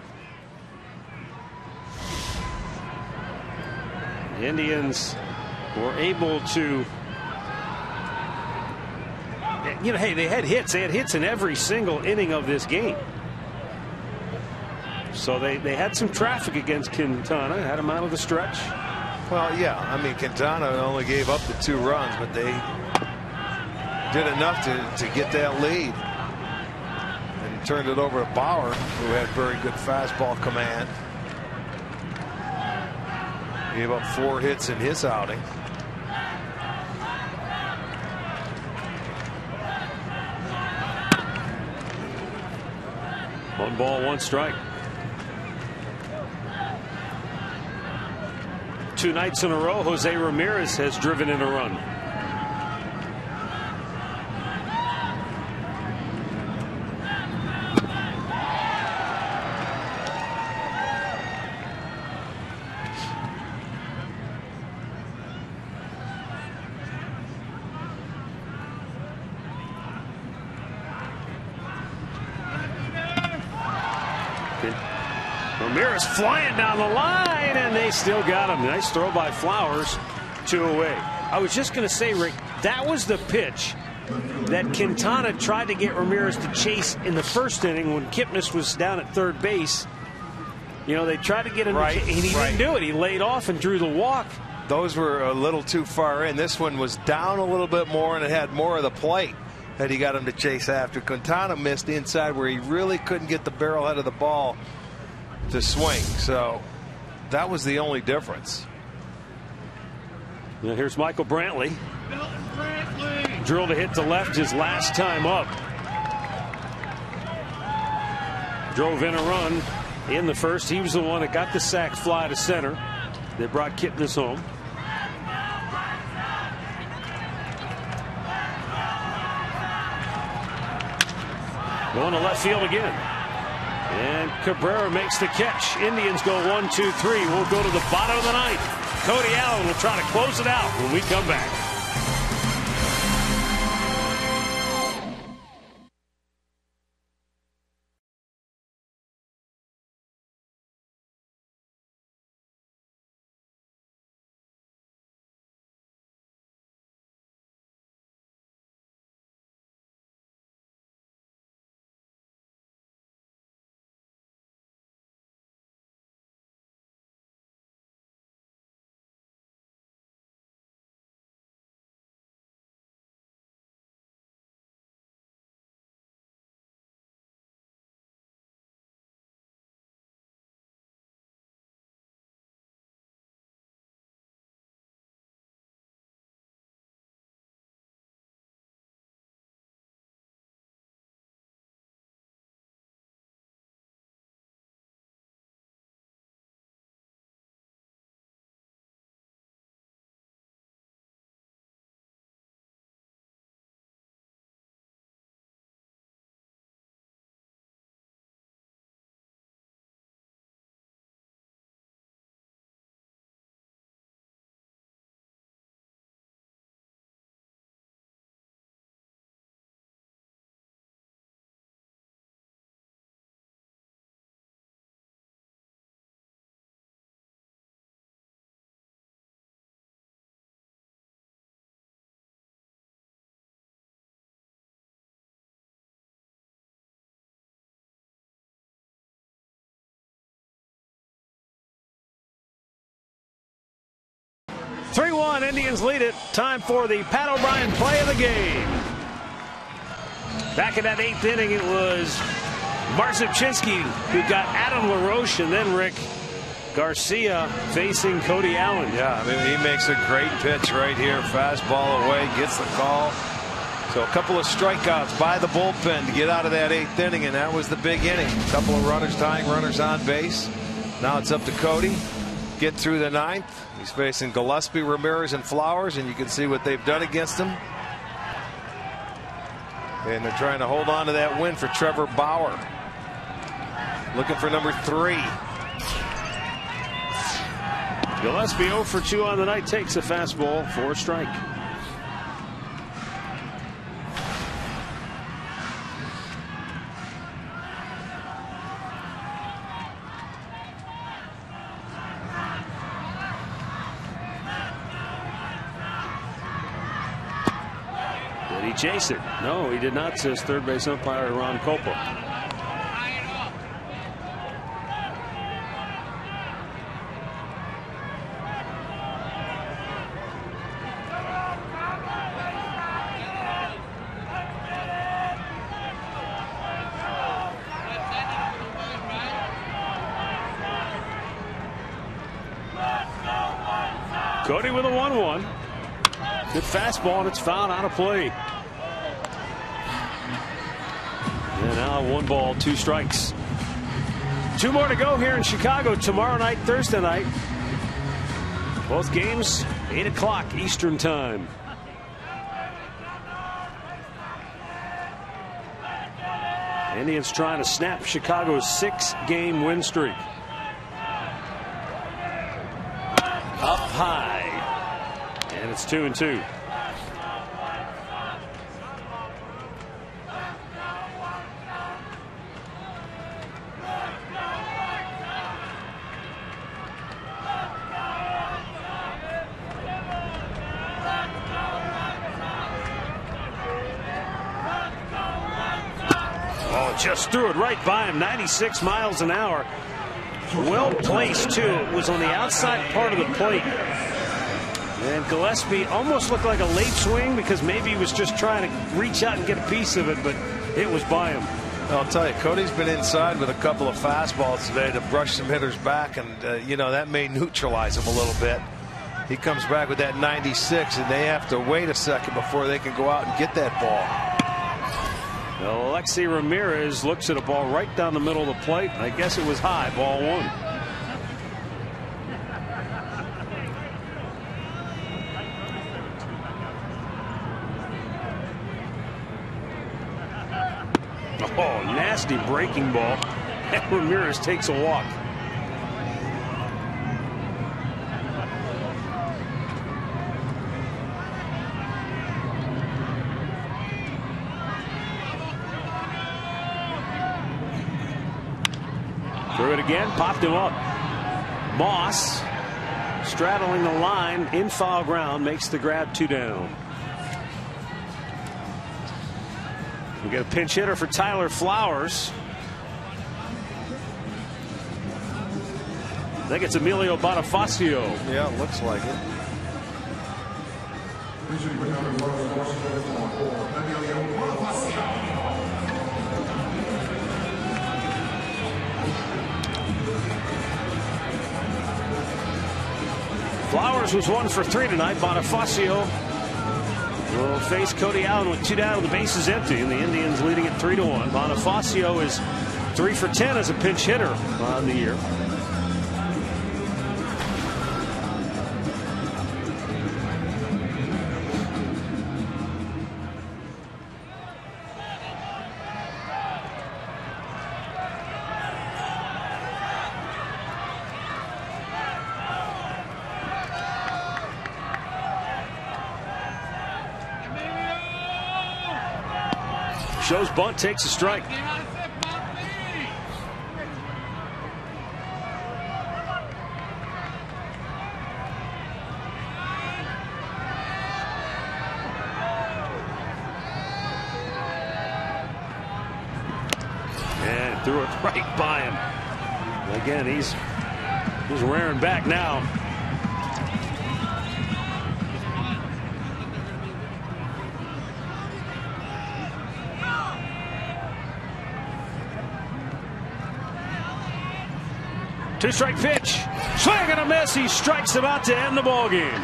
The Indians were able to, you know, hey, they had hits. They had hits in every single inning of this game. So they, they had some traffic against Quintana, had him out of the stretch. Well, yeah, I mean, Quintana only gave up the two runs, but they did enough to, to get that lead. Turned it over to Bauer, who had very good fastball command. Gave up four hits in his outing. One ball, one strike. Two nights in a row, Jose Ramirez has driven in a run. Ramirez flying down the line, and they still got him. Nice throw by Flowers, two away. I was just going to say, Rick, that was the pitch that Quintana tried to get Ramirez to chase in the first inning when Kipnis was down at third base. You know, they tried to get him, Right, to, and he right. didn't do it. He laid off and drew the walk. Those were a little too far in. This one was down a little bit more, and it had more of the plate that he got him to chase after. Quintana missed inside where he really couldn't get the barrel head of the ball to swing. So that was the only difference. Now here's Michael Brantley. Drilled a hit to left his last time up. Drove in a run in the first. He was the one that got the sac fly to center that brought Kipnis home. Going to left field again. And Cabrera makes the catch. Indians go one, two, three. We'll go to the bottom of the ninth. Cody Allen will try to close it out when we come back. 3 1, Indians lead it. Time for the Pat O'Brien play of the game. Back in that eighth inning, it was Rzepczynski who got Adam LaRoche and then Rick Garcia facing Cody Allen. Yeah, I mean, he makes a great pitch right here. Fastball away, gets the call. So a couple of strikeouts by the bullpen to get out of that eighth inning, and that was the big inning. A couple of runners tying runners on base. Now it's up to Cody. Get through the ninth. He's facing Gillaspie, Ramirez, and Flowers, and you can see what they've done against him. And they're trying to hold on to that win for Trevor Bauer. Looking for number three. Gillaspie 0 for 2 on the night takes a fastball for a strike. Chase it? No, he did not, says third base umpire Ron Kulpa. Cody with a 1 1. Good fastball, and it's fouled out of play. one ball, two strikes. Two more to go here in Chicago tomorrow night, Thursday night. Both games, 8 o'clock Eastern Time. Indians trying to snap Chicago's six game win streak. Up high. And it's 2 and 2. Right by him, 96 miles an hour. Well placed, too. It was on the outside part of the plate. And Gillaspie almost looked like a late swing because maybe he was just trying to reach out and get a piece of it, but it was by him. I'll tell you, Cody's been inside with a couple of fastballs today to brush some hitters back, and, uh, you know, that may neutralize him a little bit. He comes back with that 96, and they have to wait a second before they can go out and get that ball. Alexei Ramirez looks at a ball right down the middle of the plate. I guess it was high, ball one. Oh, nasty breaking ball. And Ramirez takes a walk. Again, popped him up. Moss straddling the line in foul ground makes the grab two down. We got a pinch hitter for Tyler Flowers. I think it's Emilio Bonifacio. Yeah, looks like it. Was one for three tonight. Bonifacio will face Cody Allen with two down the bases empty, and the Indians leading it three to one. Bonifacio is three for ten as a pinch hitter on the year. Shows bunt takes a strike. And threw it right by him. Again, he's he's rearing back now. Two strike pitch. Swing and a miss. He strikes him out to end the ball game.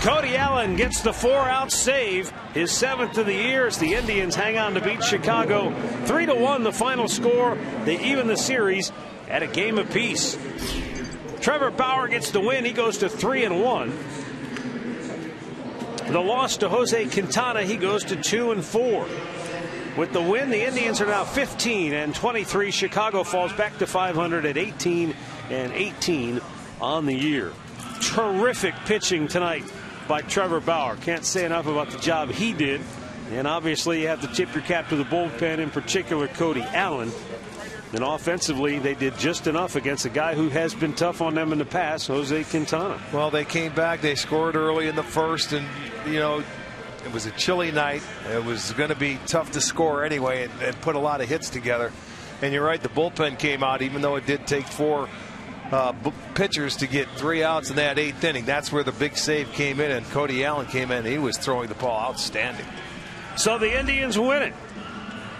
Cody Allen gets the four out save, his seventh of the year as the Indians hang on to beat Chicago. Three to one, the final score. They even the series at a game apiece. Trevor Bauer gets the win. He goes to three and one. The loss to Jose Quintana, he goes to two and four. With the win, the Indians are now 15 and 23. Chicago falls back to 500 at 18 and 18 on the year. Terrific pitching tonight by Trevor Bauer. Can't say enough about the job he did. And obviously, you have to tip your cap to the bullpen, in particular, Cody Allen. And offensively, they did just enough against a guy who has been tough on them in the past, Jose Quintana. Well, they came back. They scored early in the first, and, you know, it was a chilly night. It was going to be tough to score anyway and, and, put a lot of hits together. And you're right, the bullpen came out, even though it did take four uh, pitchers to get three outs in that eighth inning. That's where the big save came in, and Cody Allen came in. He was throwing the ball outstanding. So the Indians win it.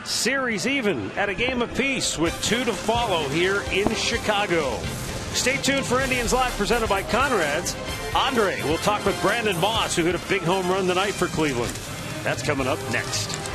Series even at a game apiece with two to follow here in Chicago. Stay tuned for Indians Live presented by Conrad's. Andre will talk with Brandon Moss, who hit a big home run tonight for Cleveland. That's coming up next.